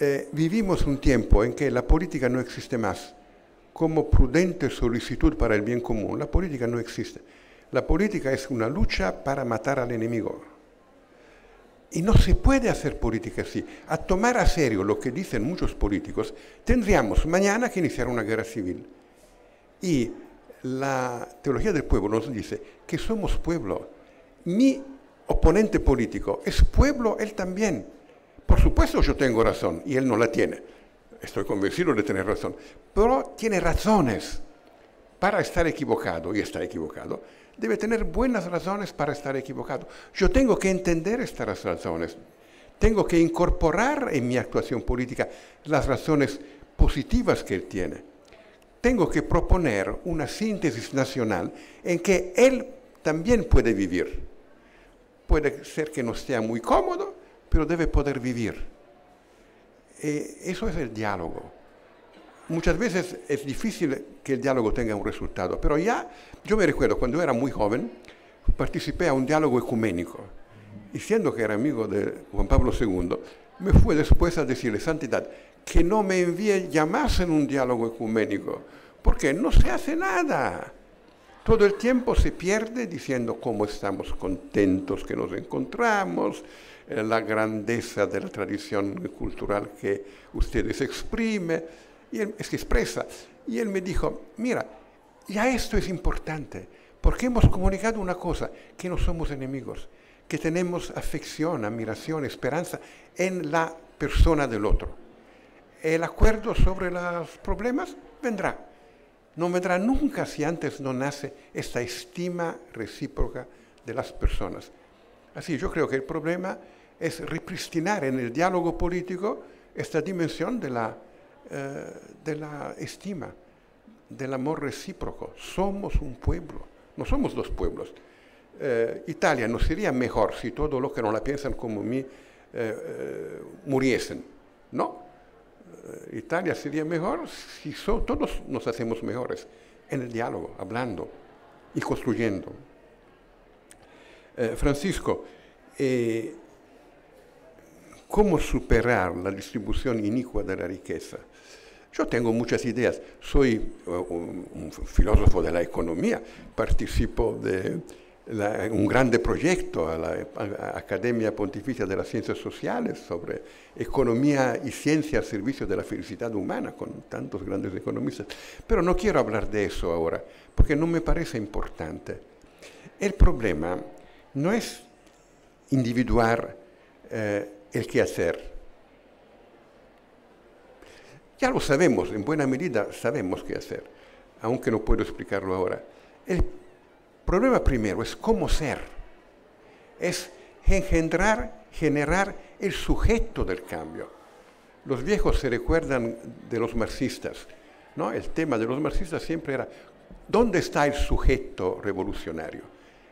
eh, vivimos un tiempo en que la política no existe más como prudente solicitud para el bien común. La política no existe. La política es una lucha para matar al enemigo. Y no se puede hacer política así. A tomar a serio lo que dicen muchos políticos, tendríamos mañana que iniciar una guerra civil. Y la teología del pueblo nos dice que somos pueblo. Mi oponente político es pueblo él también. Por supuesto yo tengo razón y él no la tiene. Estoy convencido de tener razón. Pero tiene razones para estar equivocado y está equivocado. Debe tener buenas razones para estar equivocado. Yo tengo que entender estas razones. Tengo que incorporar en mi actuación política las razones positivas que él tiene. Tengo que proponer una síntesis nacional en que él también puede vivir. Puede ser que no sea muy cómodo, pero debe poder vivir. Eh, eso es el diálogo. Muchas veces es difícil que el diálogo tenga un resultado, pero ya, yo me recuerdo, cuando era muy joven, participé a un diálogo ecuménico. Y siendo que era amigo de Juan Pablo II, me fue después a decirle, Santidad, que no me envíe ya más en un diálogo ecuménico, porque no se hace nada. Todo el tiempo se pierde diciendo cómo estamos contentos que nos encontramos, eh, la grandeza de la tradición cultural que ustedes exprimen, y él, que expresa. Y él me dijo, mira, ya esto es importante, porque hemos comunicado una cosa, que no somos enemigos, que tenemos afección, admiración, esperanza en la persona del otro. El acuerdo sobre los problemas vendrá. No vendrá nunca si antes no nace esta estima recíproca de las personas. Así, yo creo que el problema es repristinar en el diálogo político esta dimensión de la, de la estima, del amor recíproco. Somos un pueblo, no somos dos pueblos. Eh, Italia no sería mejor si todos los que no la piensan como mí eh, muriesen. No. Italia sería mejor si todos nos hacemos mejores en el diálogo, hablando y construyendo. Francisco, ¿Cómo superar la distribución inicua de la riqueza? Yo tengo muchas ideas. Soy uh, un, filósofo de la economía, participo de un grande proyecto a la Academia Pontificia de las Ciencias Sociales sobre economía y ciencia al servicio de la felicidad humana, con tantos grandes economistas. Pero no quiero hablar de eso ahora, porque no me parece importante. El problema no es individuar eh, el qué hacer. Ya lo sabemos, en buena medida sabemos qué hacer, aunque no puedo explicarlo ahora. El problema primero es cómo ser, es engendrar, generar el sujeto del cambio. Los viejos se recuerdan de los marxistas, ¿no? El tema de los marxistas siempre era, ¿dónde está el sujeto revolucionario?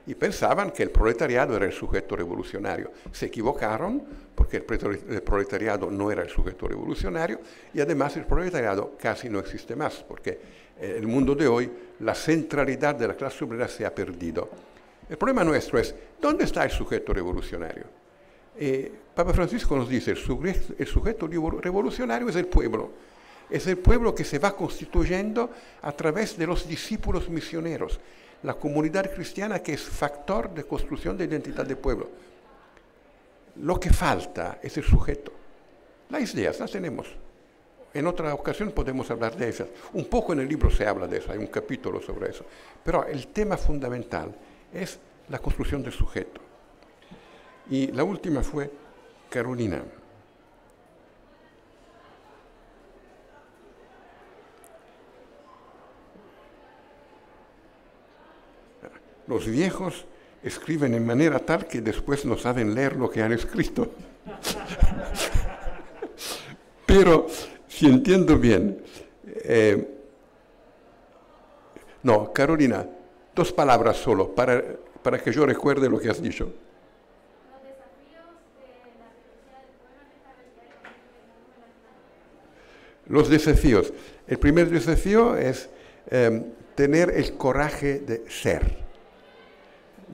Y pensaban que el proletariado era el sujeto revolucionario. Se equivocaron porque el proletariado no era el sujeto revolucionario y además el proletariado casi no existe más porque en el mundo de hoy la centralidad de la clase obrera se ha perdido. El problema nuestro es, ¿dónde está el sujeto revolucionario? Eh, Papa Francisco nos dice, el sujeto, el sujeto revolucionario es el pueblo, es el pueblo que se va constituyendo a través de los discípulos misioneros la comunidad cristiana que es factor de construcción de identidad de pueblo. Lo que falta es el sujeto. Las ideas las tenemos. En otra ocasión podemos hablar de esas. Un poco en el libro se habla de eso, hay un capítulo sobre eso. Pero el tema fundamental es la construcción del sujeto. Y la última fue Carolina. Los viejos escriben en manera tal que después no saben leer lo que han escrito. [laughs] Pero, si entiendo bien, eh, No, Carolina, dos palabras solo para, para que yo recuerde lo que has dicho. Los desafíos. El primer desafío es em, tener el coraje de ser,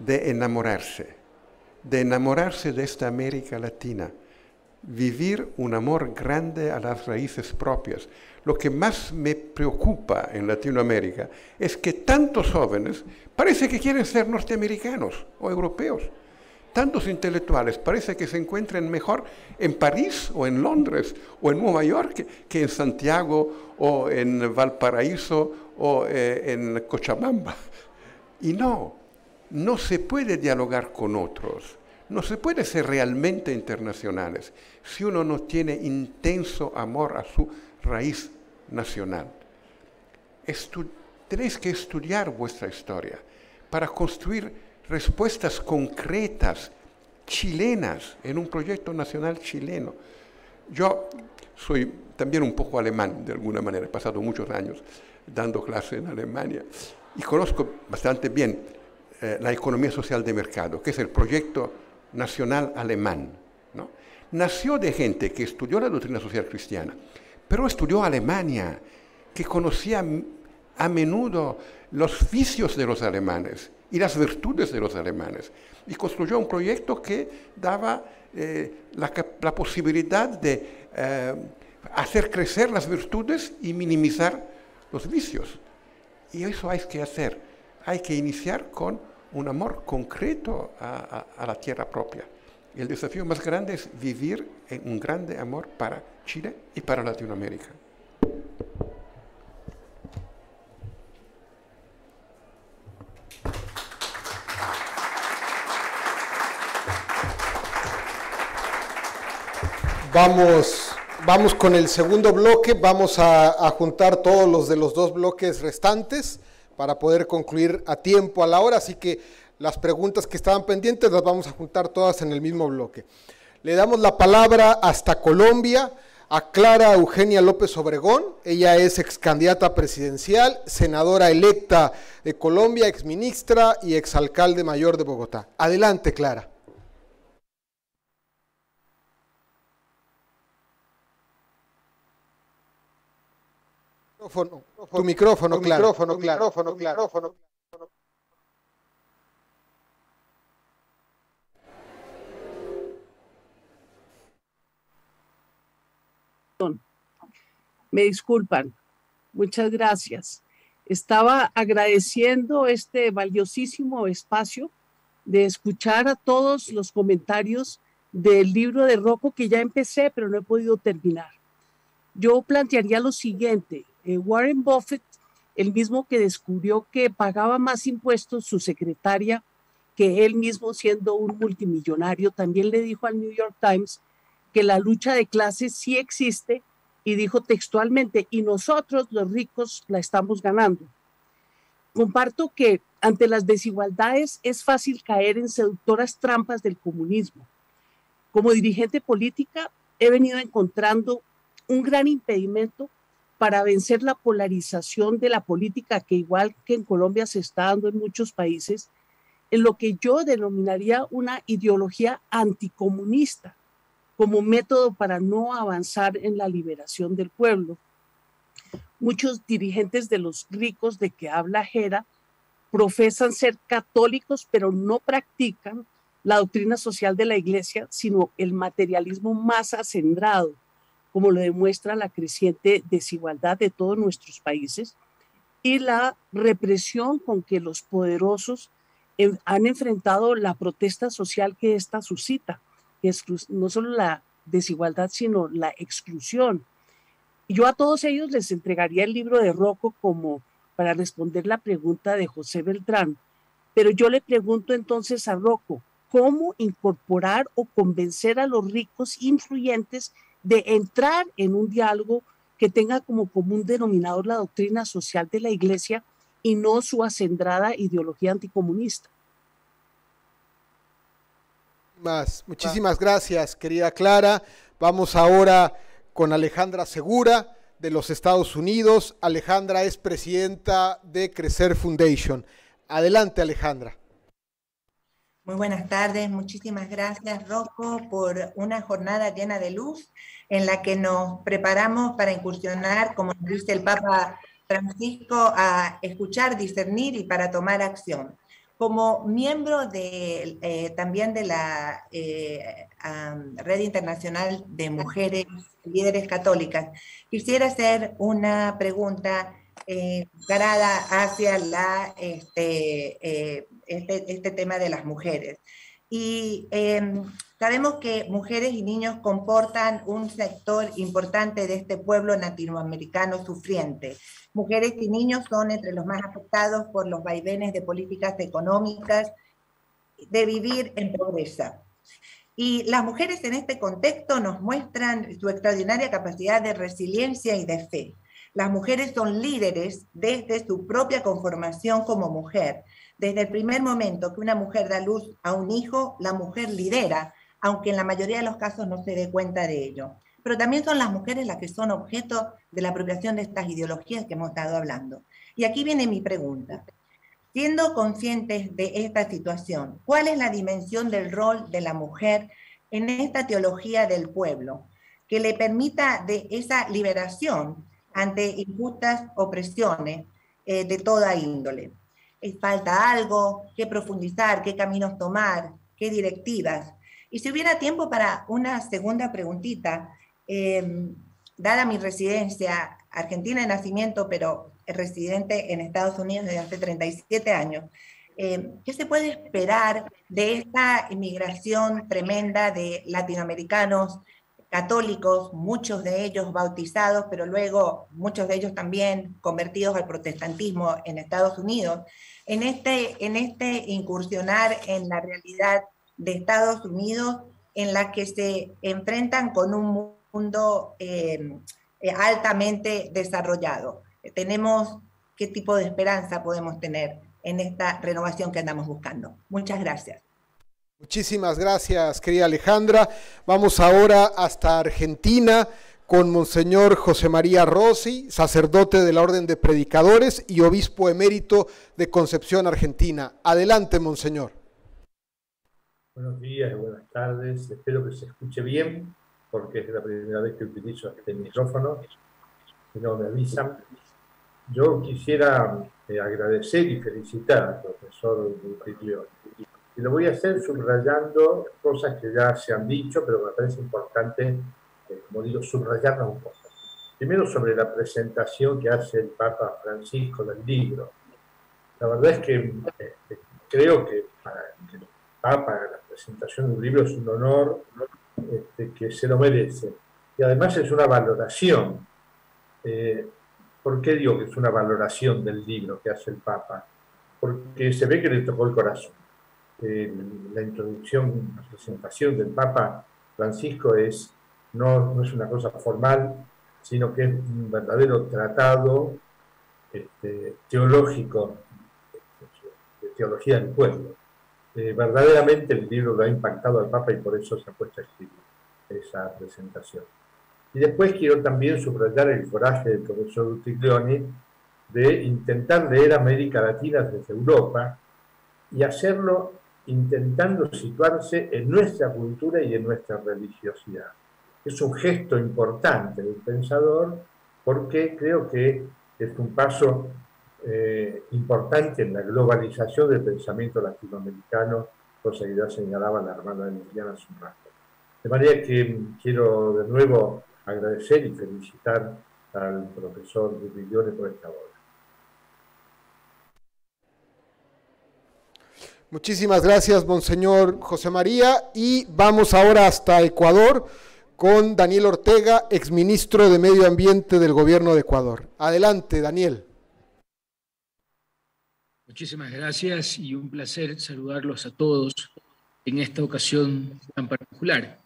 de enamorarse, de enamorarse de esta América Latina, vivir un amor grande a las raíces propias. Lo que más me preocupa en Latinoamérica es que tantos jóvenes parece que quieren ser norteamericanos o europeos. Tantos intelectuales parece que se encuentran mejor en París o en Londres o en Nueva York que, en Santiago o en Valparaíso o eh, en Cochabamba. Y no, no se puede dialogar con otros, no se puede ser realmente internacionales si uno no tiene intenso amor a su raíz nacional. tenéis que estudiar vuestra historia para construir respuestas concretas, chilenas, en un proyecto nacional chileno. Yo soy también un poco alemán, de alguna manera, he pasado muchos años dando clase en Alemania y conozco bastante bien eh, la economía social de mercado, que es el proyecto nacional alemán. ¿no? Nació de gente que estudió la doctrina social cristiana, pero estudió Alemania, que conocía a menudo los vicios de los alemanes y las virtudes de los alemanes. Y construyó un proyecto que daba eh, la, posibilidad de eh, hacer crecer las virtudes y minimizar los vicios. Y eso hay que hacer. Hay que iniciar con un amor concreto a, a la tierra propia. El desafío más grande es vivir en un grande amor para Chile y para Latinoamérica. Vamos, vamos con el segundo bloque, vamos a, juntar todos los de los dos bloques restantes para poder concluir a tiempo, a la hora, así que las preguntas que estaban pendientes las vamos a juntar todas en el mismo bloque. Le damos la palabra hasta Colombia a Clara Eugenia López Obregón. Ella es ex candidata presidencial, senadora electa de Colombia, ex ministra y ex alcalde mayor de Bogotá. Adelante, Clara. Tu micrófono, claro. Micrófono, claro. Micrófono, claro. Me disculpan. Muchas gracias. Estaba agradeciendo este valiosísimo espacio de escuchar a todos los comentarios del libro de Rocco que ya empecé, pero no he podido terminar. Yo plantearía lo siguiente. Eh, Warren Buffett, el mismo que descubrió que pagaba más impuestos su secretaria que él mismo siendo un multimillonario, también le dijo al New York Times que la lucha de clases sí existe y dijo textualmente, y nosotros los ricos la estamos ganando. Comparto que ante las desigualdades es fácil caer en seductoras trampas del comunismo. Como dirigente política he venido encontrando un gran impedimento para vencer la polarización de la política que igual que en Colombia se está dando en muchos países, en lo que yo denominaría una ideología anticomunista como método para no avanzar en la liberación del pueblo. Muchos dirigentes de los ricos de que habla Jera profesan ser católicos, pero no practican la doctrina social de la iglesia, sino el materialismo más acendrado como lo demuestra la creciente desigualdad de todos nuestros países y la represión con que los poderosos han enfrentado la protesta social que ésta suscita, que no solo la desigualdad, sino la exclusión. Yo a todos ellos les entregaría el libro de Rocco como para responder la pregunta de José Beltrán, pero yo le pregunto entonces a Rocco, ¿cómo incorporar o convencer a los ricos influyentes de entrar en un diálogo que tenga como común denominador la doctrina social de la Iglesia y no su acendrada ideología anticomunista. Más. Muchísimas gracias, querida Clara. Vamos ahora con Alejandra Segura, de los Estados Unidos. Alejandra es presidenta de Crecer Foundation. Adelante, Alejandra. Muy buenas tardes, muchísimas gracias Rocco por una jornada llena de luz en la que nos preparamos para incursionar, como dice el Papa Francisco, a escuchar, discernir y para tomar acción. Como miembro de, eh, también de la eh, Red Internacional de Mujeres Líderes Católicas, quisiera hacer una pregunta eh, hacia la, este, eh, este, este, tema de las mujeres. Y em, sabemos que mujeres y niños comportan un sector importante de este pueblo latinoamericano sufriente. Mujeres y niños son entre los más afectados por los vaivenes de políticas económicas, de vivir en pobreza. Y las mujeres en este contexto nos muestran su extraordinaria capacidad de resiliencia y de fe. Las mujeres son líderes desde su propia conformación como mujer. Desde el primer momento que una mujer da luz a un hijo, la mujer lidera, aunque en la mayoría de los casos no se dé cuenta de ello. Pero también son las mujeres las que son objeto de la apropiación de estas ideologías que hemos estado hablando. Y aquí viene mi pregunta. Siendo conscientes de esta situación, ¿cuál es la dimensión del rol de la mujer en esta teología del pueblo que le permita de esa liberación ante injustas opresiones eh, de toda índole. Falta algo, qué profundizar, qué caminos tomar, qué directivas. Y si hubiera tiempo para una segunda preguntita, em, dada mi residencia argentina de nacimiento, pero residente en Estados Unidos desde hace 37 años, em, ¿qué se puede esperar de esta inmigración tremenda de latinoamericanos católicos, muchos de ellos bautizados, pero luego muchos de ellos también convertidos al protestantismo en Estados Unidos, en este, en este incursionar en la realidad de Estados Unidos en la que se enfrentan con un mundo eh, eh, altamente desarrollado. Tenemos qué tipo de esperanza podemos tener en esta renovación que andamos buscando. Muchas gracias. Muchísimas gracias, querida Alejandra. Vamos ahora hasta Argentina con Monseñor José María Rossi, sacerdote de la Orden de Predicadores y obispo emérito de Concepción, Argentina. Adelante, Monseñor. Buenos días, buenas tardes. Espero que se escuche bien, porque es la primera vez que utilizo este micrófono. Si no me avisan. Yo quisiera eh, agradecer y felicitar al profesor Butriglione y lo voy a hacer subrayando cosas que ya se han dicho, pero me parece importante, eh, como digo, subrayarlas un poco. Primero sobre la presentación que hace el Papa Francisco del libro. La verdad es que este, creo que para el Papa la presentación de un libro es un honor este, que se lo merece. Y además es una valoración. Eh, ¿Por qué digo que es una valoración del libro que hace el Papa? Porque se ve que le tocó el corazón la introducción, la presentación del Papa Francisco es, no, no, es una cosa formal, sino que es un verdadero tratado este, teológico, de teología del pueblo. Eh, verdaderamente el libro lo ha impactado al Papa y por eso se ha puesto a escribir esa presentación. Y después quiero también subrayar el coraje del profesor Utiglioni de intentar leer América Latina desde Europa y hacerlo intentando situarse en nuestra cultura y en nuestra religiosidad. Es un gesto importante del pensador porque creo que es un paso eh, importante en la globalización del pensamiento latinoamericano, cosa que ya señalaba la hermana de Emiliana hace un rato. De manera que quiero de nuevo agradecer y felicitar al profesor Villone por esta obra. Muchísimas gracias, Monseñor José María. Y vamos ahora hasta Ecuador con Daniel Ortega, exministro de Medio Ambiente del Gobierno de Ecuador. Adelante, Daniel. Muchísimas gracias y un placer saludarlos a todos en esta ocasión tan particular.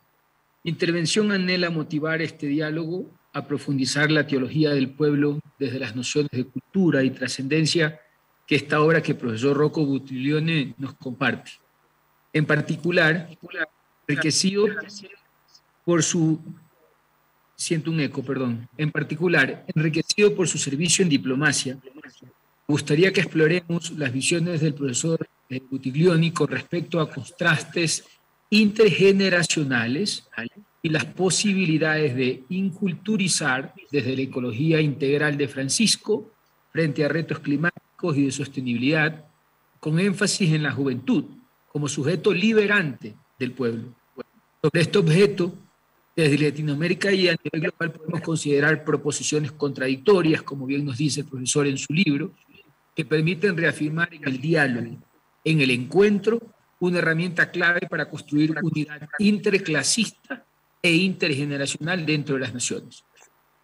Mi intervención anhela motivar este diálogo a profundizar la teología del pueblo desde las nociones de cultura y trascendencia que esta obra que el profesor Rocco Buttiglione nos comparte. En particular, enriquecido por su siento un eco, perdón, en particular, enriquecido por su servicio en diplomacia, gustaría que exploremos las visiones del profesor eh, Butiglioni con respecto a contrastes intergeneracionales y las posibilidades de inculturizar desde la ecología integral de Francisco frente a retos climáticos y de sostenibilidad, con énfasis en la juventud como sujeto liberante del pueblo. Sobre este objeto, desde Latinoamérica y a nivel global podemos considerar proposiciones contradictorias, como bien nos dice el profesor en su libro, que permiten reafirmar en el diálogo, en el encuentro, una herramienta clave para construir una unidad interclasista e intergeneracional dentro de las naciones.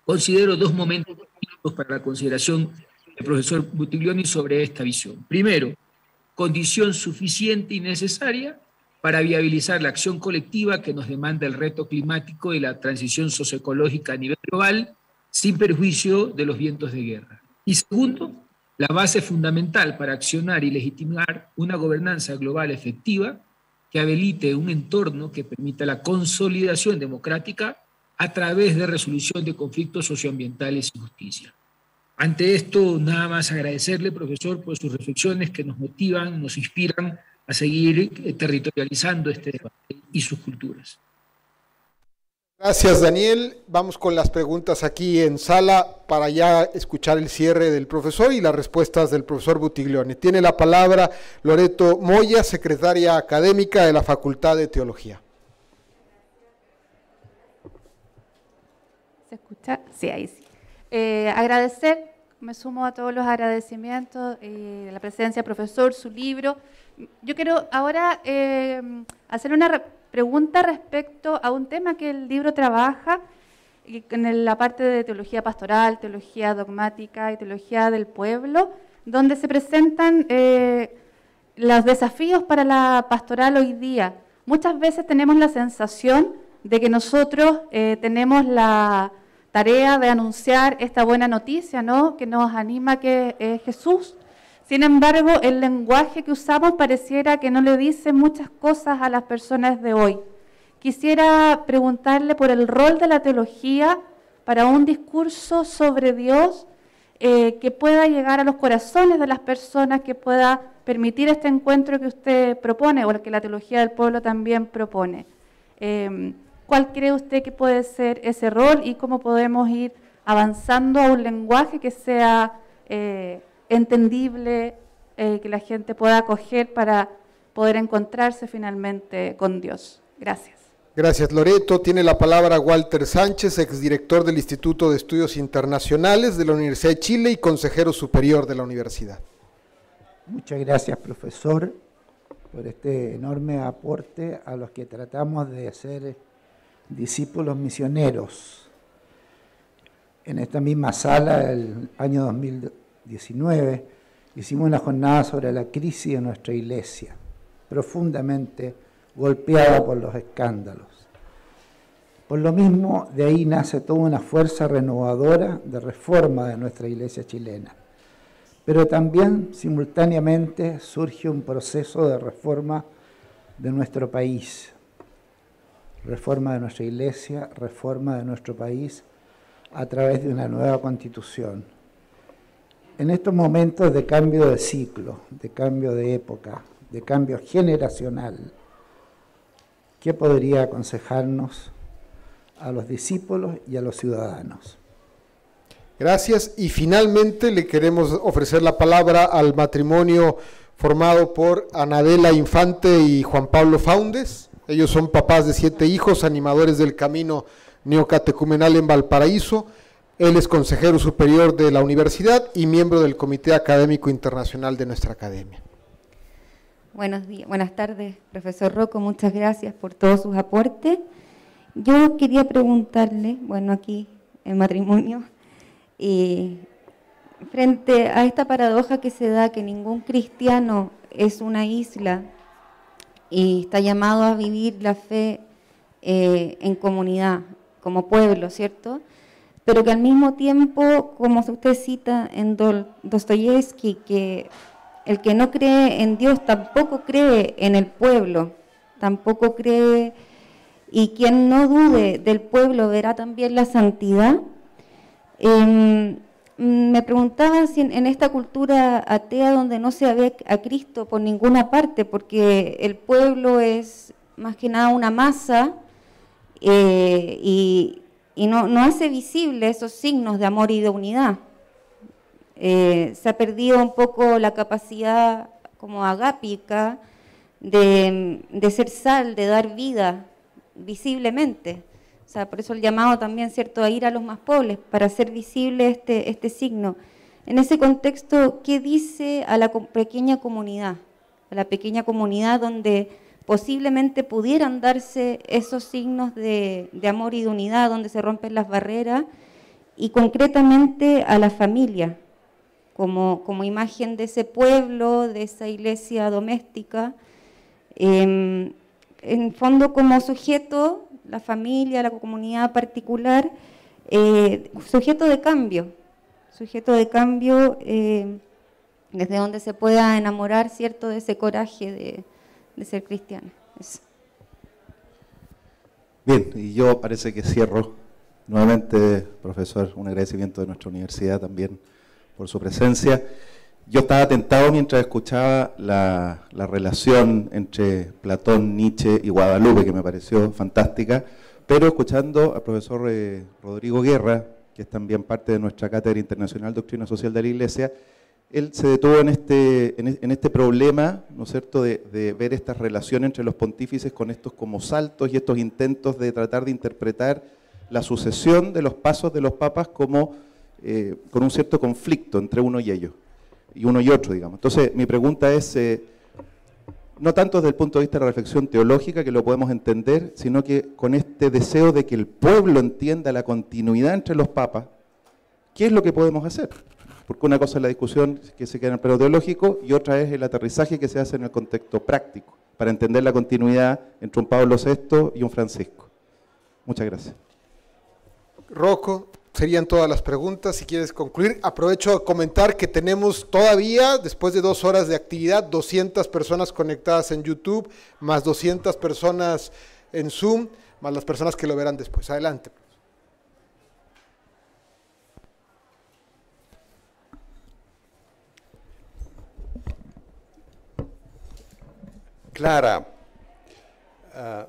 Considero dos momentos para la consideración del profesor Butiglioni sobre esta visión. Primero, condición suficiente y necesaria para viabilizar la acción colectiva que nos demanda el reto climático y la transición socioecológica a nivel global, sin perjuicio de los vientos de guerra. Y segundo, la base fundamental para accionar y legitimar una gobernanza global efectiva que habilite un entorno que permita la consolidación democrática a través de resolución de conflictos socioambientales y justicia. Ante esto, nada más agradecerle, profesor, por sus reflexiones que nos motivan, nos inspiran a seguir eh, territorializando este debate y sus culturas. Gracias, Daniel. Vamos con las preguntas aquí en sala para ya escuchar el cierre del profesor y las respuestas del profesor Butiglione. Tiene la palabra Loreto Moya, secretaria académica de la Facultad de Teología. ¿Se escucha? Sí, ahí sí. Eh, agradecer, me sumo a todos los agradecimientos, eh, la presencia del profesor, su libro. Yo quiero ahora eh, hacer una pregunta respecto a un tema que el libro trabaja en la parte de teología pastoral, teología dogmática y teología del pueblo, donde se presentan los desafíos para la pastoral hoy día. Muchas veces tenemos la sensación de que nosotros tenemos la tarea de anunciar esta buena noticia, ¿no? Que nos anima que es Jesús. Sin embargo, el lenguaje que usamos pareciera que no le dice muchas cosas a las personas de hoy. Quisiera preguntarle por el rol de la teología para un discurso sobre Dios eh, que pueda llegar a los corazones de las personas, que pueda permitir este encuentro que usted propone o el que la teología del pueblo también propone. Eh, ¿Cuál cree usted que puede ser ese rol y cómo podemos ir avanzando a un lenguaje que sea eh, entendible, eh, que la gente pueda acoger para poder encontrarse finalmente con Dios? Gracias. Gracias, Loreto. Tiene la palabra Walter Sánchez, exdirector del Instituto de Estudios Internacionales de la Universidad de Chile y consejero superior de la universidad. Muchas gracias, profesor, por este enorme aporte a los que tratamos de hacer discípulos misioneros. En esta misma sala, el año 2019, hicimos una jornada sobre la crisis de nuestra iglesia, profundamente golpeada por los escándalos. Por lo mismo, de ahí nace toda una fuerza renovadora de reforma de nuestra iglesia chilena. Pero también simultáneamente surge un proceso de reforma de nuestro país, reforma de nuestra iglesia, reforma de nuestro país a través de una nueva constitución. En estos momentos de cambio de ciclo, de cambio de época, de cambio generacional, ¿qué podría aconsejarnos a los discípulos y a los ciudadanos? Gracias. Y finalmente le queremos ofrecer la palabra al matrimonio formado por Anadela Infante y Juan Pablo Faundes. Ellos son papás de siete hijos, animadores del camino neocatecumenal en Valparaíso. Él es consejero superior de la universidad y miembro del Comité Académico Internacional de nuestra academia. Buenos días, buenas tardes, profesor Rocco, muchas gracias por todos sus aportes. Yo quería preguntarle, bueno, aquí en matrimonio, eh, frente a esta paradoja que se da que ningún cristiano es una isla y está llamado a vivir la fe eh, en comunidad, como pueblo, ¿cierto? Pero que al mismo tiempo, como usted cita en Dostoyevsky, que el que no cree en Dios tampoco cree en el pueblo, tampoco cree y quien no dude del pueblo verá también la santidad. Em, me preguntaba si en, esta cultura atea donde no se ve a Cristo por ninguna parte, porque el pueblo es más que nada una masa eh, y, no, hace visible esos signos de amor y de unidad. Eh, se ha perdido un poco la capacidad como agápica de ser sal, de dar vida visiblemente. O sea, por eso el llamado también, ¿cierto?, a ir a los más pobres para hacer visible este, este signo. En ese contexto, ¿qué dice a la pequeña comunidad? A la pequeña comunidad donde posiblemente pudieran darse esos signos de, de amor y de unidad, donde se rompen las barreras, y concretamente a la familia, como, como imagen de ese pueblo, de esa iglesia doméstica, em, en fondo como sujeto, la familia, la comunidad particular, eh, sujeto de cambio, sujeto de cambio eh, desde donde se pueda enamorar, ¿cierto?, de ese coraje de, ser cristiano. Bien, y yo parece que cierro nuevamente, profesor, un agradecimiento de nuestra universidad también por su presencia. Yo estaba tentado mientras escuchaba la, relación entre Platón, Nietzsche y Guadalupe, que me pareció fantástica, pero escuchando al profesor eh, Rodrigo Guerra, que es también parte de nuestra Cátedra Internacional Doctrina Social de la Iglesia, él se detuvo en este, en, este problema, ¿no es cierto?, de, ver esta relación entre los pontífices con estos como saltos y estos intentos de tratar de interpretar la sucesión de los pasos de los papas como eh, con un cierto conflicto entre uno y ellos y uno y otro, digamos. Entonces, mi pregunta es, eh, no tanto desde el punto de vista de la reflexión teológica, que lo podemos entender, sino que con este deseo de que el pueblo entienda la continuidad entre los papas, ¿qué es lo que podemos hacer? Porque una cosa es la discusión que se queda en el plano teológico y otra es el aterrizaje que se hace en el contexto práctico, para entender la continuidad entre un Pablo VI y un Francisco. Muchas gracias. Rocco, serían todas las preguntas. Si quieres concluir, aprovecho a comentar que tenemos todavía, después de dos horas de actividad, 200 personas conectadas en YouTube, más 200 personas en Zoom, más las personas que lo verán después. Adelante. Clara, ah,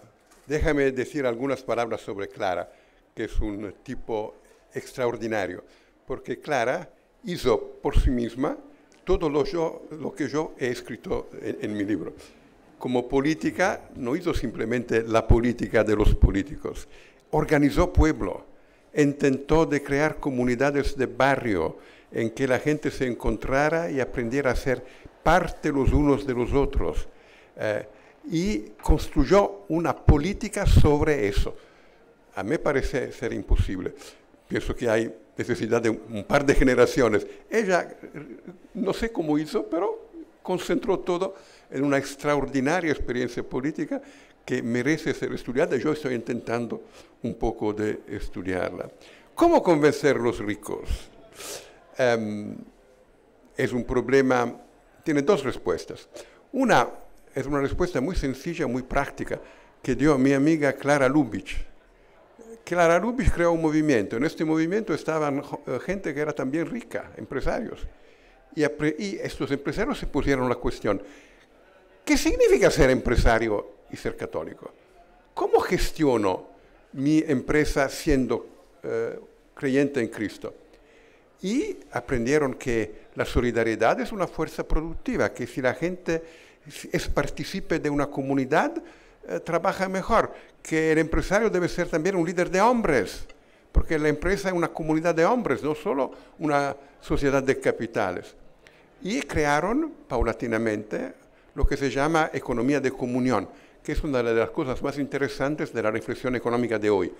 déjame decir algunas palabras sobre Clara, que es un tipo extraordinario, porque Clara hizo por sí misma todo lo, que yo he escrito en, mi libro. Como política, no hizo simplemente la política de los políticos, organizó pueblo, intentó de crear comunidades de barrio en que la gente se encontrara y aprendiera a ser parte los unos de los otros. Eh, y construyó una política sobre eso. A mí parece ser imposible pienso que hay necesidad de un par de generaciones. Ella, no sé cómo hizo, pero concentró todo en una extraordinaria experiencia política que merece ser estudiada. Yo estoy intentando un poco de estudiarla. ¿Cómo convencer a los ricos? Em, es un problema, tiene dos respuestas. Una es una respuesta muy sencilla, muy práctica, que dio mi amiga Clara Lubitsch Clara Lubitsch creó un movimiento. En este movimiento estaban eh, gente que era también rica, empresarios. Y, estos empresarios se pusieron la cuestión, ¿qué significa ser empresario y ser católico? ¿Cómo gestiono mi empresa siendo eh, creyente en Cristo? Y aprendieron que la solidaridad es una fuerza productiva, que si la gente es participe de una comunidad, eh, trabaja mejor, que el empresario debe ser también un líder de hombres, porque la empresa es una comunidad de hombres, no solo una sociedad de capitales. Y crearon paulatinamente lo que se llama economía de comunión, que es una de las cosas más interesantes de la reflexión económica de hoy,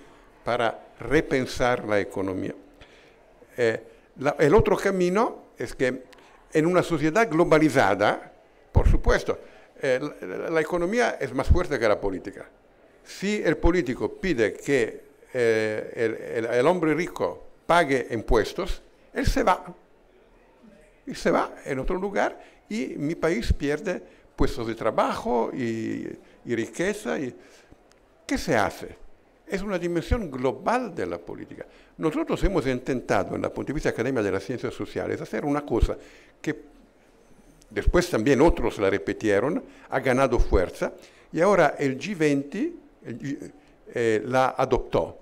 para repensar la economía. Eh, el otro camino es que en una sociedad globalizada, por supuesto, eh, la, economía es más fuerte que la política. Si el político pide que eh, el, hombre rico pague impuestos, él se va. Y se va en otro lugar y mi país pierde puestos de trabajo y, riqueza. ¿qué se hace? Es una dimensión global de la política. Nosotros hemos intentado en la Pontificia Academia de las Ciencias Sociales hacer una cosa que después también otros la repitieron, ha ganado fuerza, y ahora el G20 eh, la adoptó.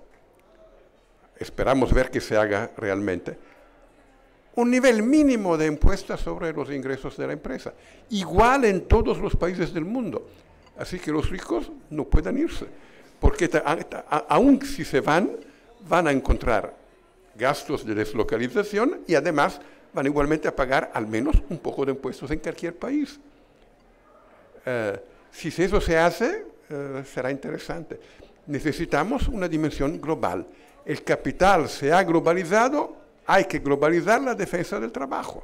Esperamos ver que se haga realmente. Un nivel mínimo de impuestos sobre los ingresos de la empresa, igual en todos los países del mundo. Así que los ricos no pueden irse, porque aún si se van, van a encontrar gastos de deslocalización y además van igualmente a pagar al menos un poco de impuestos en cualquier país. Eh, si eso se hace, eh, será interesante. Necesitamos una dimensión global. El capital se ha globalizado, hay que globalizar la defensa del trabajo.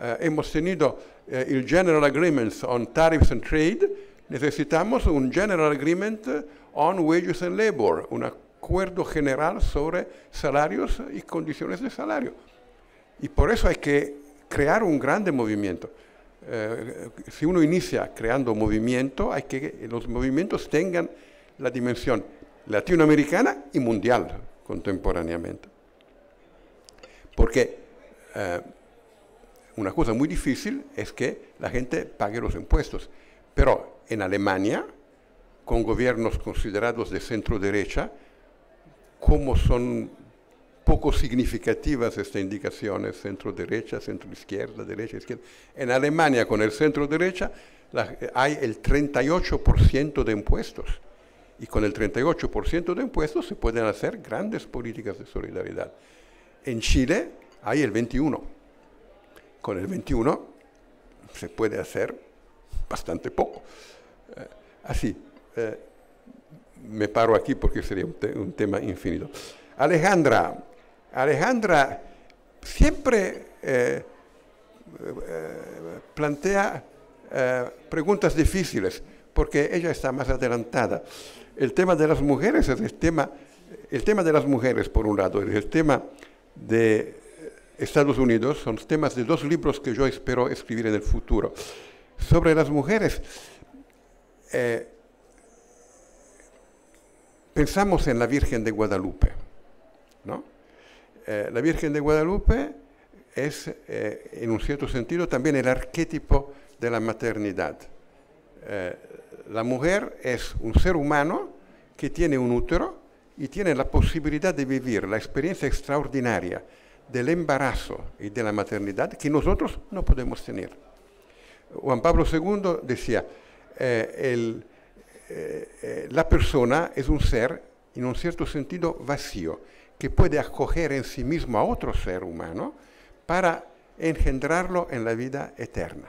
Eh, hemos tenido el General Agreement on Tariffs and Trade, necesitamos un General Agreement on Wages and Labor, un acuerdo general sobre salarios y condiciones de salario. Y por eso hay que crear un grande movimiento. Eh, si uno inicia creando movimiento, hay que los movimientos tengan la dimensión latinoamericana y mundial contemporáneamente. Porque eh, una cosa muy difícil es que la gente pague los impuestos. Pero en Alemania, con gobiernos considerados de centro derecha, como son poco significativas estas indicaciones, centro-derecha, centro-izquierda, derecha-izquierda. En Alemania, con el centro-derecha, hay el 38% de impuestos. Y con el 38% de impuestos se pueden hacer grandes políticas de solidaridad. En Chile hay el 21%. Con el 21% se puede hacer bastante poco. Eh, así, eh, me paro aquí porque sería un tema infinito. Alejandra, Alejandra siempre eh, eh, plantea eh, preguntas difíciles porque ella está más adelantada. El tema de las mujeres es el tema, el tema de las mujeres, por un lado, y el tema de Estados Unidos, son temas de dos libros que yo espero escribir en el futuro. Sobre las mujeres, pensamos en la Virgen de Guadalupe, ¿no? Eh, la Virgen de Guadalupe es, eh, en un cierto sentido, también el arquetipo de la maternidad. Eh, la mujer es un ser humano que tiene un útero y tiene la posibilidad de vivir la experiencia extraordinaria del embarazo y de la maternidad que nosotros no podemos tener. Juan Pablo II decía, la persona es un ser, en un cierto sentido, vacío que puede acoger en sí mismo a otro ser humano para engendrarlo en la vida eterna.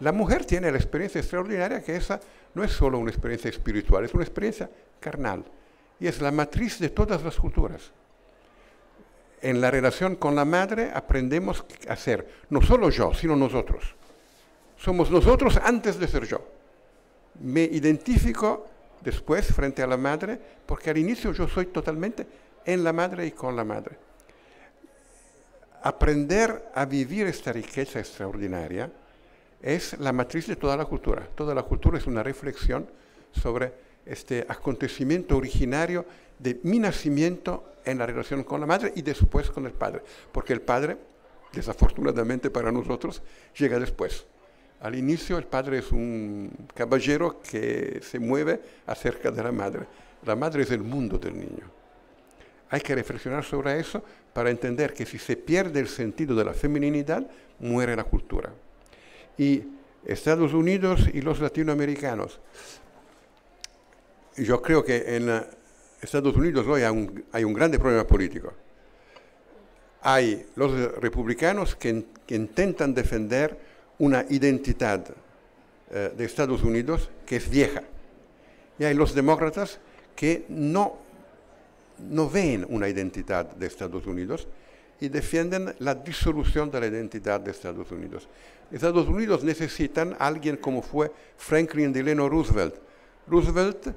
La mujer tiene la experiencia extraordinaria que esa no es solo una experiencia espiritual, es una experiencia carnal y es la matriz de todas las culturas. En la relación con la madre aprendemos a ser no solo yo, sino nosotros. Somos nosotros antes de ser yo. Me identifico después frente a la madre porque al inicio yo soy totalmente en la madre y con la madre. Aprender a vivir esta riqueza extraordinaria es la matriz de toda la cultura. Toda la cultura es una reflexión sobre este acontecimiento originario de mi nacimiento en la relación con la madre y después con el padre. Porque el padre, desafortunadamente para nosotros, llega después. Al inicio el padre es un caballero que se mueve acerca de la madre. La madre es el mundo del niño. Hay que reflexionar sobre eso para entender que si se pierde el sentido de la feminidad, muere la cultura. Y Estados Unidos y los latinoamericanos. Yo creo que en Estados Unidos hoy hay un, hay un grande problema político. Hay los republicanos que, intentan defender una identidad eh, de Estados Unidos que es vieja. Y hay los demócratas que no no ven una identidad de Estados Unidos y defienden la disolución de la identidad de Estados Unidos. Estados Unidos necesitan a alguien como fue Franklin Delano Roosevelt. Roosevelt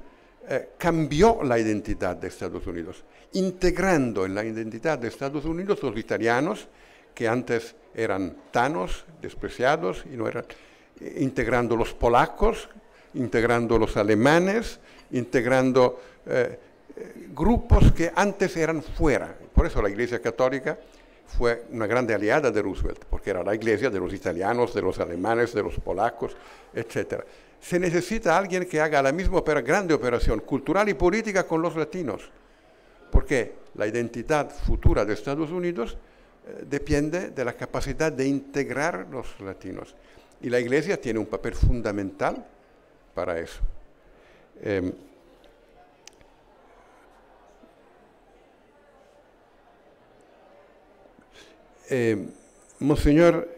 eh, cambió la identidad de Estados Unidos, integrando en la identidad de Estados Unidos los italianos, que antes eran tanos, despreciados, y no eran, eh, integrando los polacos, integrando los alemanes, integrando eh, grupos que antes eran fuera. Por eso la Iglesia Católica fue una grande aliada de Roosevelt, porque era la iglesia de los italianos, de los alemanes, de los polacos, etc. Se necesita alguien que haga la misma grande operación cultural y política con los latinos, porque la identidad futura de Estados Unidos eh, depende de la capacidad de integrar los latinos. Y la iglesia tiene un papel fundamental para eso. Em, eh, Monseñor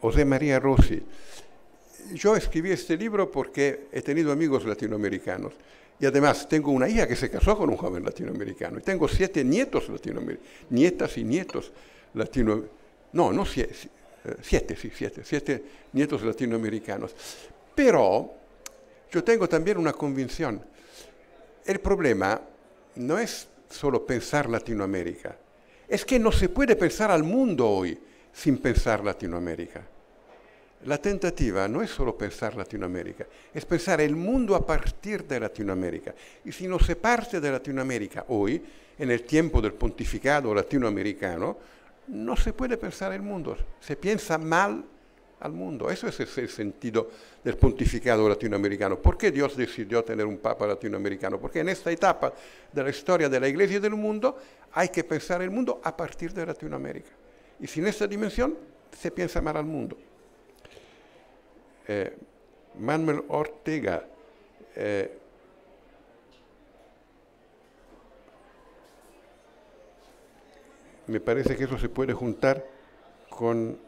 José María Rossi, yo escribí este libro porque he tenido amigos latinoamericanos y además tengo una hija que se casó con un joven latinoamericano y tengo siete nietos latinoamericanos, nietas y nietos latinoamericanos. No, no siete, siete, sí, siete, siete nietos latinoamericanos. Pero yo tengo también una convicción. El problema no es solo pensar Latinoamérica, es que no se puede pensar al mundo hoy sin pensar Latinoamérica. La tentativa no es solo pensar Latinoamérica, es pensar el mundo a partir de Latinoamérica. Y si no se parte de Latinoamérica hoy, en el tiempo del pontificado latinoamericano, no se puede pensar el mundo, se piensa mal al mundo. Eso es el sentido del pontificado latinoamericano. ¿Por qué Dios decidió tener un papa latinoamericano? Porque en esta etapa de la historia de la iglesia y del mundo hay que pensar el mundo a partir de Latinoamérica. Y sin esta dimensión se piensa mal al mundo. Eh, Manuel Ortega eh, me parece que eso se puede juntar con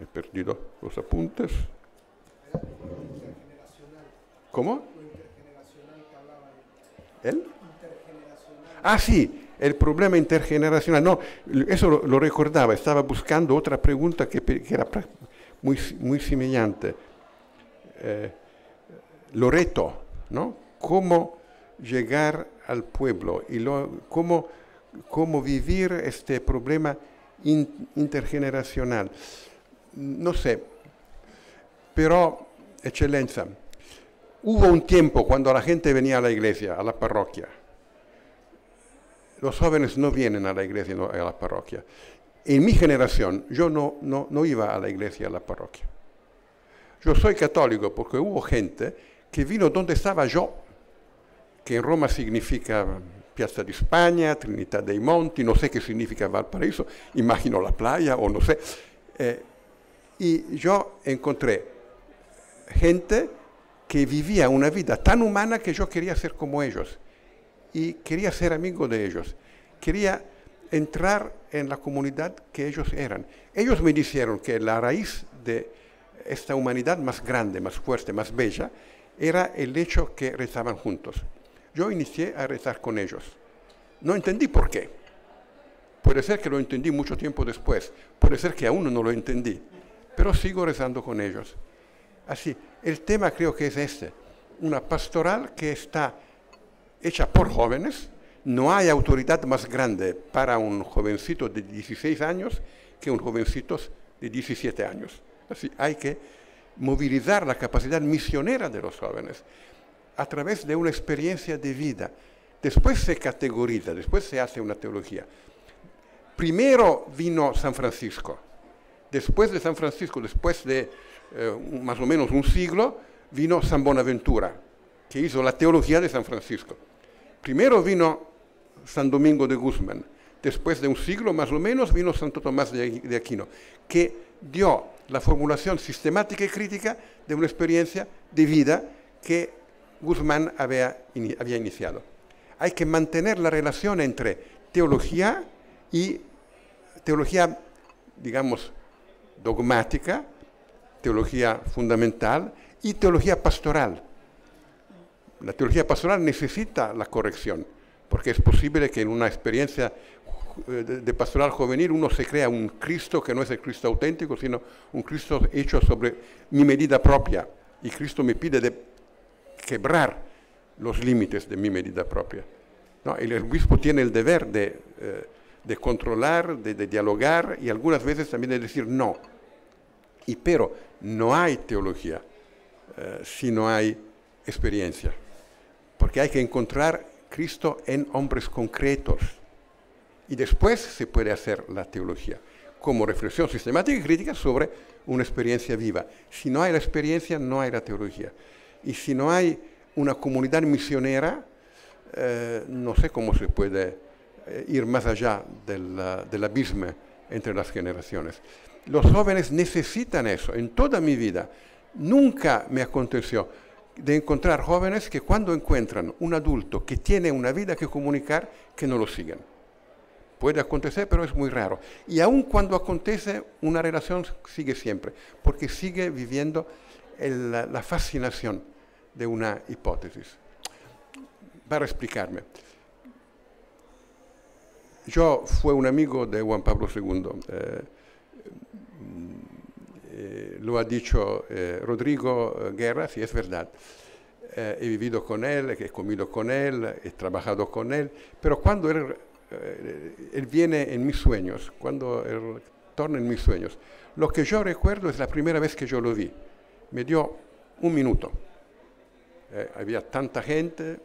He perdido los apuntes. ¿Cómo? ¿El? Ah, sí, el problema intergeneracional. No, eso lo, recordaba, estaba buscando otra pregunta que, era muy, muy semejante. Eh, Loreto, ¿no? ¿Cómo llegar al pueblo y cómo, cómo vivir este problema intergeneracional? No sé, pero, excelencia, hubo un tiempo cuando la gente venía a la iglesia, a la parroquia. Los jóvenes no vienen a la iglesia, a la parroquia. En mi generación, yo no, no, no iba a la iglesia, a la parroquia. Yo soy católico porque hubo gente que vino donde estaba yo, que en Roma significa Piazza di España, Trinidad dei Monti, no sé qué significa Valparaíso, imagino la playa o no sé. Eh, y yo encontré gente que vivía una vida tan humana que yo quería ser como ellos y quería ser amigo de ellos. Quería entrar en la comunidad que ellos eran. Ellos me dijeron que la raíz de esta humanidad más grande, más fuerte, más bella, era el hecho que rezaban juntos. Yo inicié a rezar con ellos. No entendí por qué. Puede ser que lo entendí mucho tiempo después, puede ser que aún no lo entendí pero sigo rezando con ellos. Así, el tema creo que es este, una pastoral que está hecha por jóvenes, no hay autoridad más grande para un jovencito de 16 años que un jovencito de 17 años. Así, hay que movilizar la capacidad misionera de los jóvenes a través de una experiencia de vida. Después se categoriza, después se hace una teología. Primero vino San Francisco, Después de San Francisco, después de eh, más o menos un siglo, vino San Bonaventura, que hizo la teología de San Francisco. Primero vino San Domingo de Guzmán, después de un siglo más o menos vino Santo Tomás de Aquino, que dio la formulación sistemática y crítica de una experiencia de vida que Guzmán había, había iniciado. Hay que mantener la relación entre teología y teología, digamos, dogmática, teología fundamental y teología pastoral. La teología pastoral necesita la corrección, porque es posible que en una experiencia eh, de pastoral juvenil uno se crea un Cristo que no es el Cristo auténtico, sino un Cristo hecho sobre mi medida propia. Y Cristo me pide de quebrar los límites de mi medida propia. ¿No? El obispo tiene el deber de... Eh, de controlar, de, dialogar y algunas veces también de decir no. Y pero no hay teología eh, si no hay experiencia. Porque hay que encontrar Cristo en hombres concretos. Y después se puede hacer la teología como reflexión sistemática y crítica sobre una experiencia viva. Si no hay la experiencia, no hay la teología. Y si no hay una comunidad misionera, eh, no sé cómo se puede ir más allá del, del abismo entre las generaciones. Los jóvenes necesitan eso. En toda mi vida nunca me aconteció de encontrar jóvenes que cuando encuentran un adulto que tiene una vida que comunicar, que no lo siguen. Puede acontecer, pero es muy raro. Y aun cuando acontece, una relación sigue siempre, porque sigue viviendo la fascinación de una hipótesis. Para explicarme, yo fui un amigo de Juan Pablo II. Eh, eh, lo ha dicho eh, Rodrigo Guerra, sí es verdad. he vivido con él, he comido con él, he trabajado con él, pero cuando él viene en mis sueños, cuando él torna en mis sueños, lo que yo recuerdo es la primera vez que yo lo vi. Me dio un minuto. había tanta gente,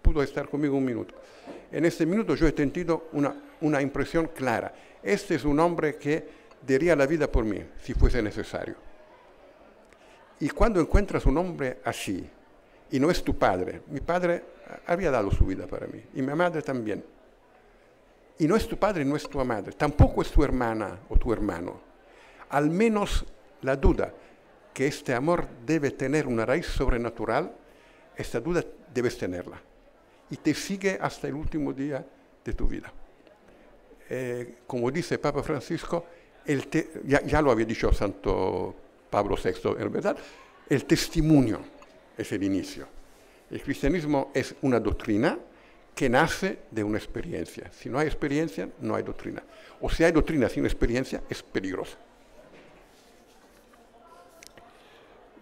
pudo estar conmigo un minuto. En ese minuto yo he sentido una, una impresión clara. Este es un hombre que daría la vida por mí, si fuese necesario. Y cuando encuentras un hombre así, y no es tu padre, mi padre había dado su vida para mí, y mi madre también. Y no es tu padre, no es tu madre, tampoco es tu hermana o tu hermano. Al menos la duda que este amor debe tener una raíz sobrenatural, esta duda debes tenerla y te sigue hasta el último día de tu vida. Eh, como dice Papa Francisco, el ya, lo había dicho Santo Pablo VI, en verdad, el testimonio es el inicio. El cristianismo es una doctrina que nace de una experiencia. Si no hay experiencia, no hay doctrina. O si hay doctrina sin experiencia, es peligrosa.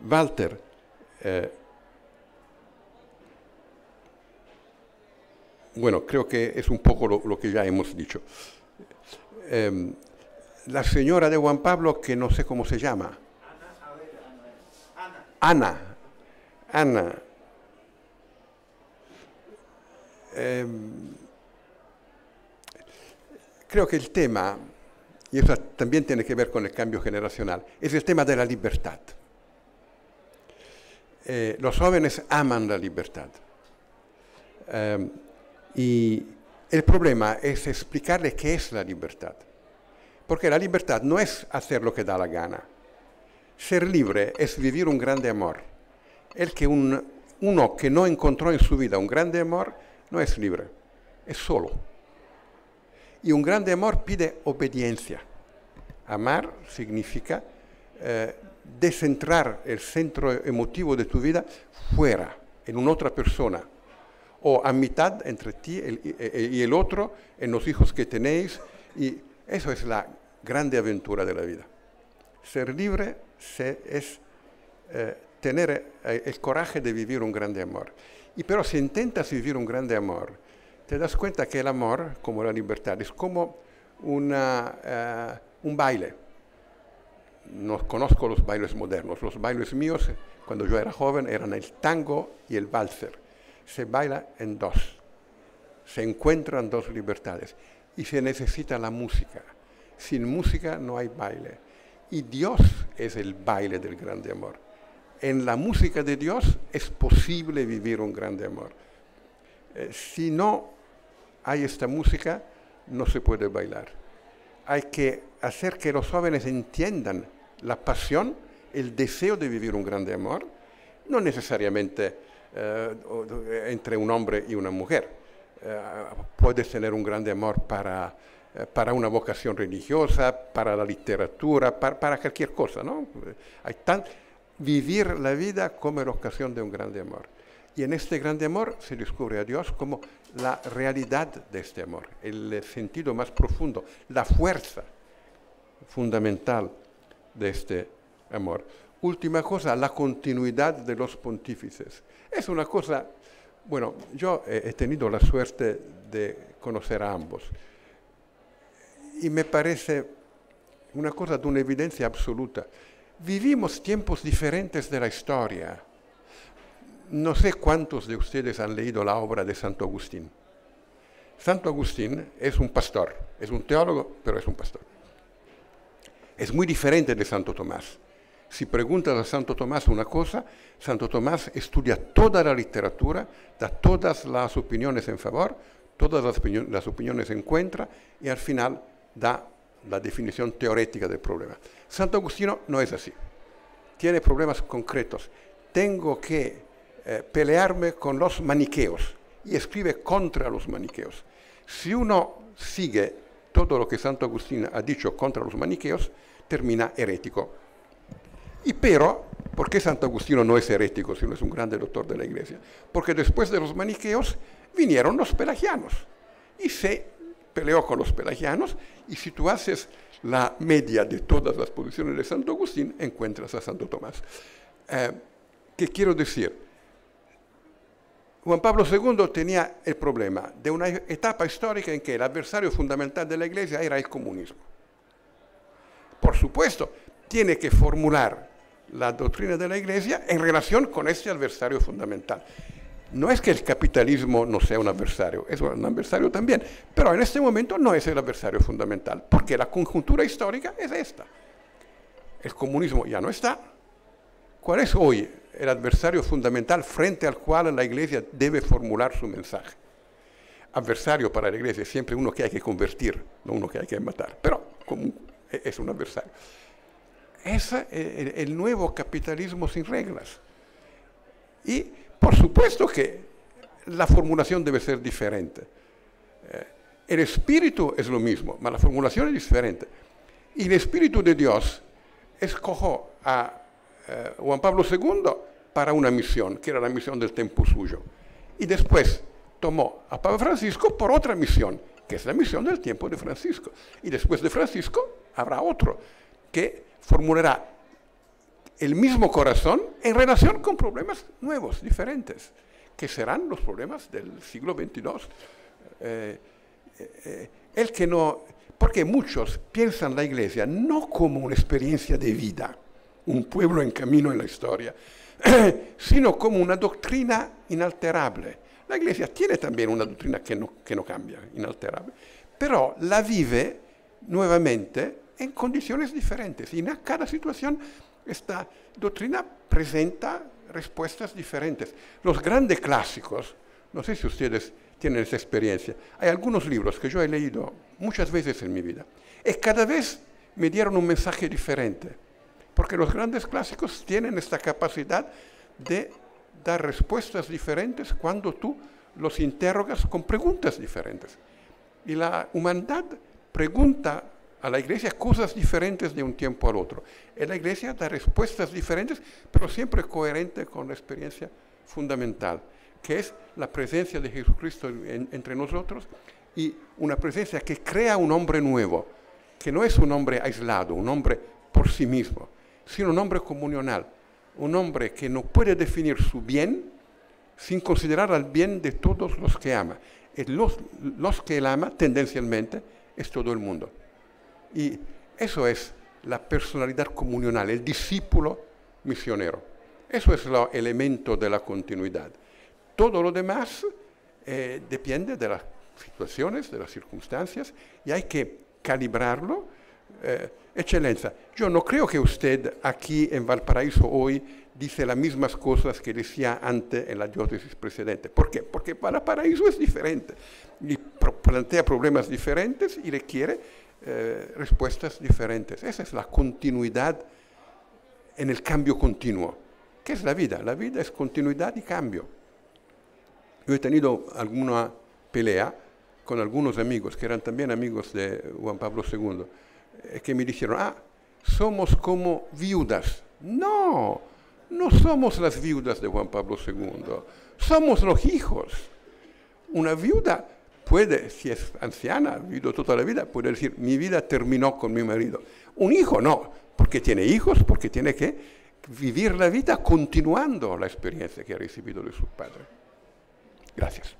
Walter eh, Bueno, creo que es un poco lo, que ya hemos dicho. Em, la señora de Juan Pablo, que no sé cómo se llama. Ana. Ana. Em, creo que el tema, y eso también tiene que ver con el cambio generacional, es el tema de la libertad. Eh, los jóvenes aman la libertad. Em, y el problema es explicarle qué es la libertad. Porque la libertad no es hacer lo que da la gana. Ser libre es vivir un grande amor. El que uno que no encontró en su vida un grande amor no es libre, es solo. Y un grande amor pide obediencia. Amar significa eh, descentrar el centro emotivo de tu vida fuera, en una otra persona, o a mitad entre ti y el otro, en los hijos que tenéis. Y eso es la grande aventura de la vida. Ser libre es eh, tener eh, el coraje de vivir un grande amor. Y pero si intentas vivir un grande amor, te das cuenta que el amor, como la libertad, es como eh, un baile. No conozco los bailes modernos. Los bailes míos, cuando yo era joven, eran el tango y el valser se baila en dos. Se encuentran dos libertades y se necesita la música. Sin música no hay baile. Y Dios es el baile del grande amor. En la música de Dios es posible vivir un grande amor. Eh, si no hay esta música, no se puede bailar. Hay que hacer que los jóvenes entiendan la pasión, el deseo de vivir un grande amor, no necesariamente entre un hombre y una mujer. Eh, puedes tener un grande amor para, eh, para una vocación religiosa, para la literatura, para, cualquier cosa. ¿no? Hay tan, vivir la vida como la ocasión de un grande amor. Y en este grande amor se descubre a Dios como la realidad de este amor, el sentido más profundo, la fuerza fundamental de este amor. Última cosa, la continuidad de los pontífices. Es una cosa, bueno, yo he tenido la suerte de conocer a ambos y me parece una cosa de una evidencia absoluta. vivimos tiempos diferentes de la historia. No sé cuántos de ustedes han leído la obra de Santo Agustín. Santo Agustín es un pastor, es un teólogo, pero es un pastor. Es muy diferente de Santo Tomás. Si preguntas a Santo Tomás una cosa, Santo Tomás estudia toda la literatura, da todas las opiniones en favor, todas las, opiniones, las opiniones en contra y al final da la definición teórica del problema. Santo Agustino no es así. Tiene problemas concretos. Tengo que eh, pelearme con los maniqueos y escribe contra los maniqueos. Si uno sigue todo lo que Santo Agustín ha dicho contra los maniqueos, termina herético. Y pero, ¿por qué Santo Agustino no es herético, sino es un grande doctor de la iglesia? Porque después de los maniqueos vinieron los pelagianos y se peleó con los pelagianos y si tú haces la media de todas las posiciones de Santo Agustín, encuentras a Santo Tomás. Eh, ¿Qué quiero decir? Juan Pablo II tenía el problema de una etapa histórica en que el adversario fundamental de la Iglesia era el comunismo. Por supuesto, tiene que formular la doctrina de la Iglesia en relación con este adversario fundamental. No es que el capitalismo no sea un adversario, es un adversario también, pero en este momento no es el adversario fundamental, porque la conjuntura histórica es esta. El comunismo ya no está. ¿Cuál es hoy el adversario fundamental frente al cual la Iglesia debe formular su mensaje? Adversario para la Iglesia es siempre uno que hay que convertir, no uno que hay que matar, pero es un adversario. Es el nuevo capitalismo sin reglas. Y por supuesto que la formulación debe ser diferente. Eh, el espíritu es lo mismo, pero la formulación es diferente. Y el espíritu de Dios escogió a eh, Juan Pablo II para una misión, que era la misión del tiempo suyo. Y después tomó a Pablo Francisco por otra misión, que es la misión del tiempo de Francisco. Y después de Francisco habrá otro, que formulará el mismo corazón en relación con problemas nuevos, diferentes, que serán los problemas del siglo XXII. Eh, eh, el que no, porque muchos piensan la iglesia no como una experiencia de vida, un pueblo en camino en la historia, [clears throat] sino como una doctrina inalterable. La iglesia tiene también una doctrina que no, que no cambia, inalterable, pero la vive nuevamente en condiciones diferentes y en cada situación esta doctrina presenta respuestas diferentes. Los grandes clásicos, no sé si ustedes tienen esa experiencia, hay algunos libros que yo he leído muchas veces en mi vida y cada vez me dieron un mensaje diferente, porque los grandes clásicos tienen esta capacidad de dar respuestas diferentes cuando tú los interrogas con preguntas diferentes. Y la humanidad pregunta a la iglesia cosas diferentes de un tiempo al otro. En la iglesia da respuestas diferentes, pero siempre coherente con la experiencia fundamental, que es la presencia de Jesucristo entre nosotros y una presencia que crea un hombre nuevo, que no es un hombre aislado, un hombre por sí mismo, sino un hombre comunional, un hombre que no puede definir su bien sin considerar el bien de todos los que ama. Los que él ama tendencialmente es todo el mundo. Y eso es la personalidad comunional, el discípulo misionero. Eso es el elemento de la continuidad. Todo lo demás eh, depende de las situaciones, de las circunstancias, y hay que calibrarlo. Eh, excelencia, yo no creo que usted aquí en Valparaíso hoy dice las mismas cosas que decía antes en la diócesis precedente. ¿Por qué? Porque Valparaíso es diferente y plantea problemas diferentes y requiere eh, respuestas diferentes. Esa es la continuidad en el cambio continuo. ¿Qué es la vida? La vida es continuidad y cambio. Yo he tenido alguna pelea con algunos amigos, que eran también amigos de Juan Pablo II, eh, que me dijeron, ah, somos como viudas. No, no somos las viudas de Juan Pablo II, somos los hijos. Una viuda puede, si es anciana, ha vivido toda la vida, puede decir, mi vida terminó con mi marido. Un hijo no, porque tiene hijos, porque tiene que vivir la vida continuando la experiencia que ha recibido de su padre. Gracias.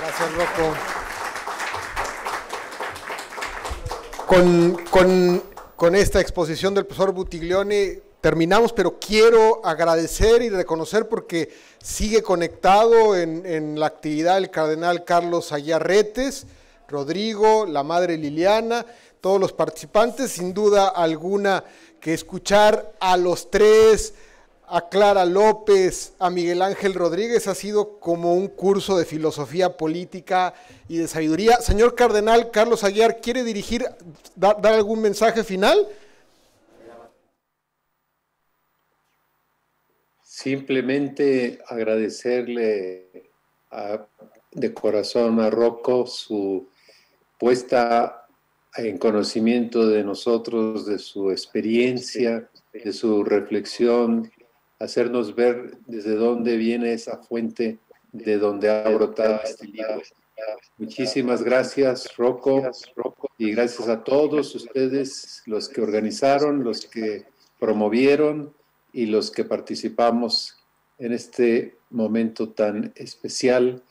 Gracias, Rocco. con, con, con esta exposición del profesor Butiglione terminamos, pero quiero agradecer y reconocer porque sigue conectado en, la actividad el cardenal Carlos Ayarretes, Rodrigo, la madre Liliana, todos los participantes, sin duda alguna que escuchar a los tres, a Clara López, a Miguel Ángel Rodríguez, ha sido como un curso de filosofía política y de sabiduría. Señor Cardenal Carlos Aguiar, ¿quiere dirigir, dar algún mensaje final? Simplemente agradecerle a, de corazón a Rocco su puesta en conocimiento de nosotros, de su experiencia, de su reflexión, hacernos ver desde dónde viene esa fuente de donde ha brotado este libro. Muchísimas gracias, Rocco, y gracias a todos ustedes, los que organizaron, los que promovieron y los que participamos en este momento tan especial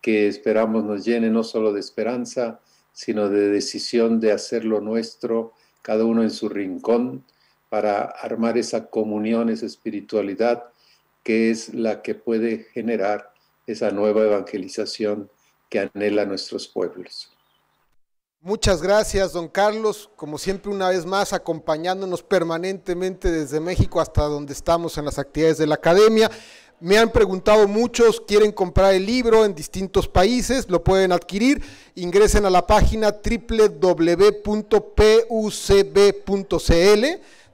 que esperamos nos llene no solo de esperanza, sino de decisión de hacerlo nuestro, cada uno en su rincón, para armar esa comunión, esa espiritualidad que es la que puede generar esa nueva evangelización que anhela nuestros pueblos. Muchas gracias, don Carlos, como siempre una vez más acompañándonos permanentemente desde México hasta donde estamos en las actividades de la academia. Me han preguntado muchos, quieren comprar el libro en distintos países, lo pueden adquirir, ingresen a la página www.pucb.cl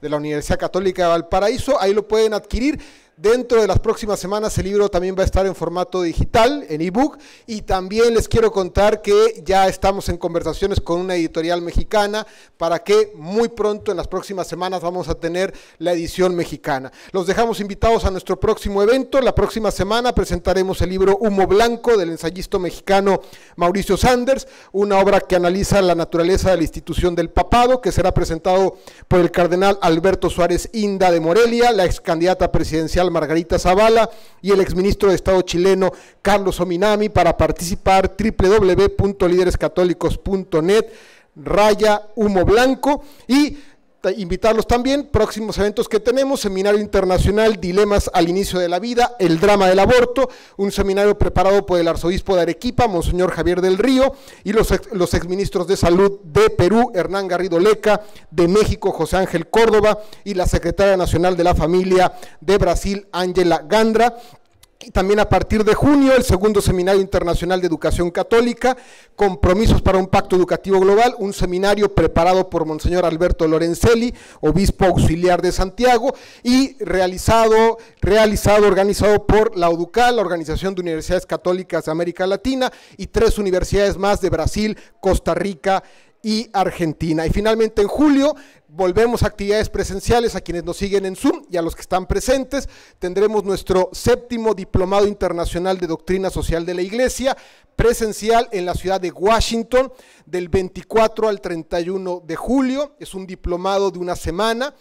de la Universidad Católica de Valparaíso, ahí lo pueden adquirir. Dentro de las próximas semanas el libro también va a estar en formato digital, en ebook, y también les quiero contar que ya estamos en conversaciones con una editorial mexicana para que muy pronto, en las próximas semanas, vamos a tener la edición mexicana. Los dejamos invitados a nuestro próximo evento. La próxima semana presentaremos el libro Humo Blanco del ensayista mexicano Mauricio Sanders, una obra que analiza la naturaleza de la institución del papado, que será presentado por el cardenal Alberto Suárez Inda de Morelia, la ex candidata presidencial Margarita Zavala y el exministro de Estado chileno Carlos Ominami para participar www.liderescatólicos.net raya humo blanco y invitarlos también, próximos eventos que tenemos, Seminario Internacional Dilemas al Inicio de la Vida, el drama del aborto, un seminario preparado por el arzobispo de Arequipa, Monseñor Javier del Río, y los, los exministros de Salud de Perú, Hernán Garrido Leca, de México, José Ángel Córdoba, y la secretaria nacional de la familia de Brasil, Ángela Gandra. También a partir de junio, el segundo Seminario Internacional de Educación Católica, Compromisos para un Pacto Educativo Global, un seminario preparado por Monseñor Alberto Lorenzelli, obispo auxiliar de Santiago, y realizado, realizado, organizado por la UDUCAL, la Organización de Universidades Católicas de América Latina, y tres universidades más de Brasil, Costa Rica y Argentina. Y finalmente en julio volvemos a actividades presenciales a quienes nos siguen en Zoom y a los que están presentes. Tendremos nuestro séptimo Diplomado Internacional de Doctrina Social de la Iglesia, presencial en la ciudad de Washington, del 24 al 31 de julio. Es un diplomado de una semana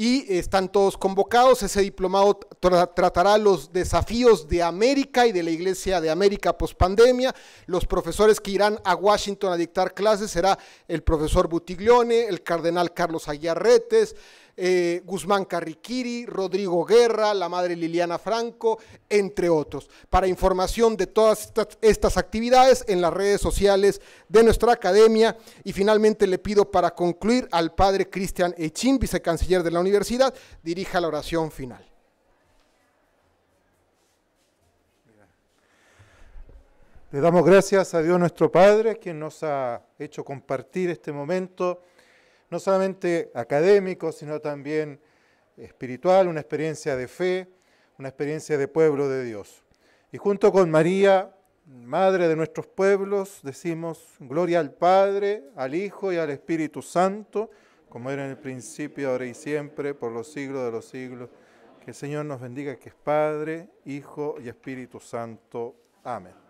y están todos convocados. Ese diplomado tra tratará los desafíos de América y de la Iglesia de América pospandemia. Los profesores que irán a Washington a dictar clases será el profesor Butiglione, el cardenal Carlos Aguiarretes, eh, Guzmán Carriquiri, Rodrigo Guerra, la madre Liliana Franco, entre otros. Para información de todas estas, estas, actividades en las redes sociales de nuestra academia. Y finalmente le pido para concluir al padre Cristian Echin, vicecanciller de la universidad, dirija la oración final. Le damos gracias a Dios nuestro Padre, quien nos ha hecho compartir este momento no solamente académico, sino también espiritual, una experiencia de fe, una experiencia de pueblo de Dios. Y junto con María, Madre de nuestros pueblos, decimos gloria al Padre, al Hijo y al Espíritu Santo, como era en el principio, ahora y siempre, por los siglos de los siglos. Que el Señor nos bendiga, que es Padre, Hijo y Espíritu Santo. Amén.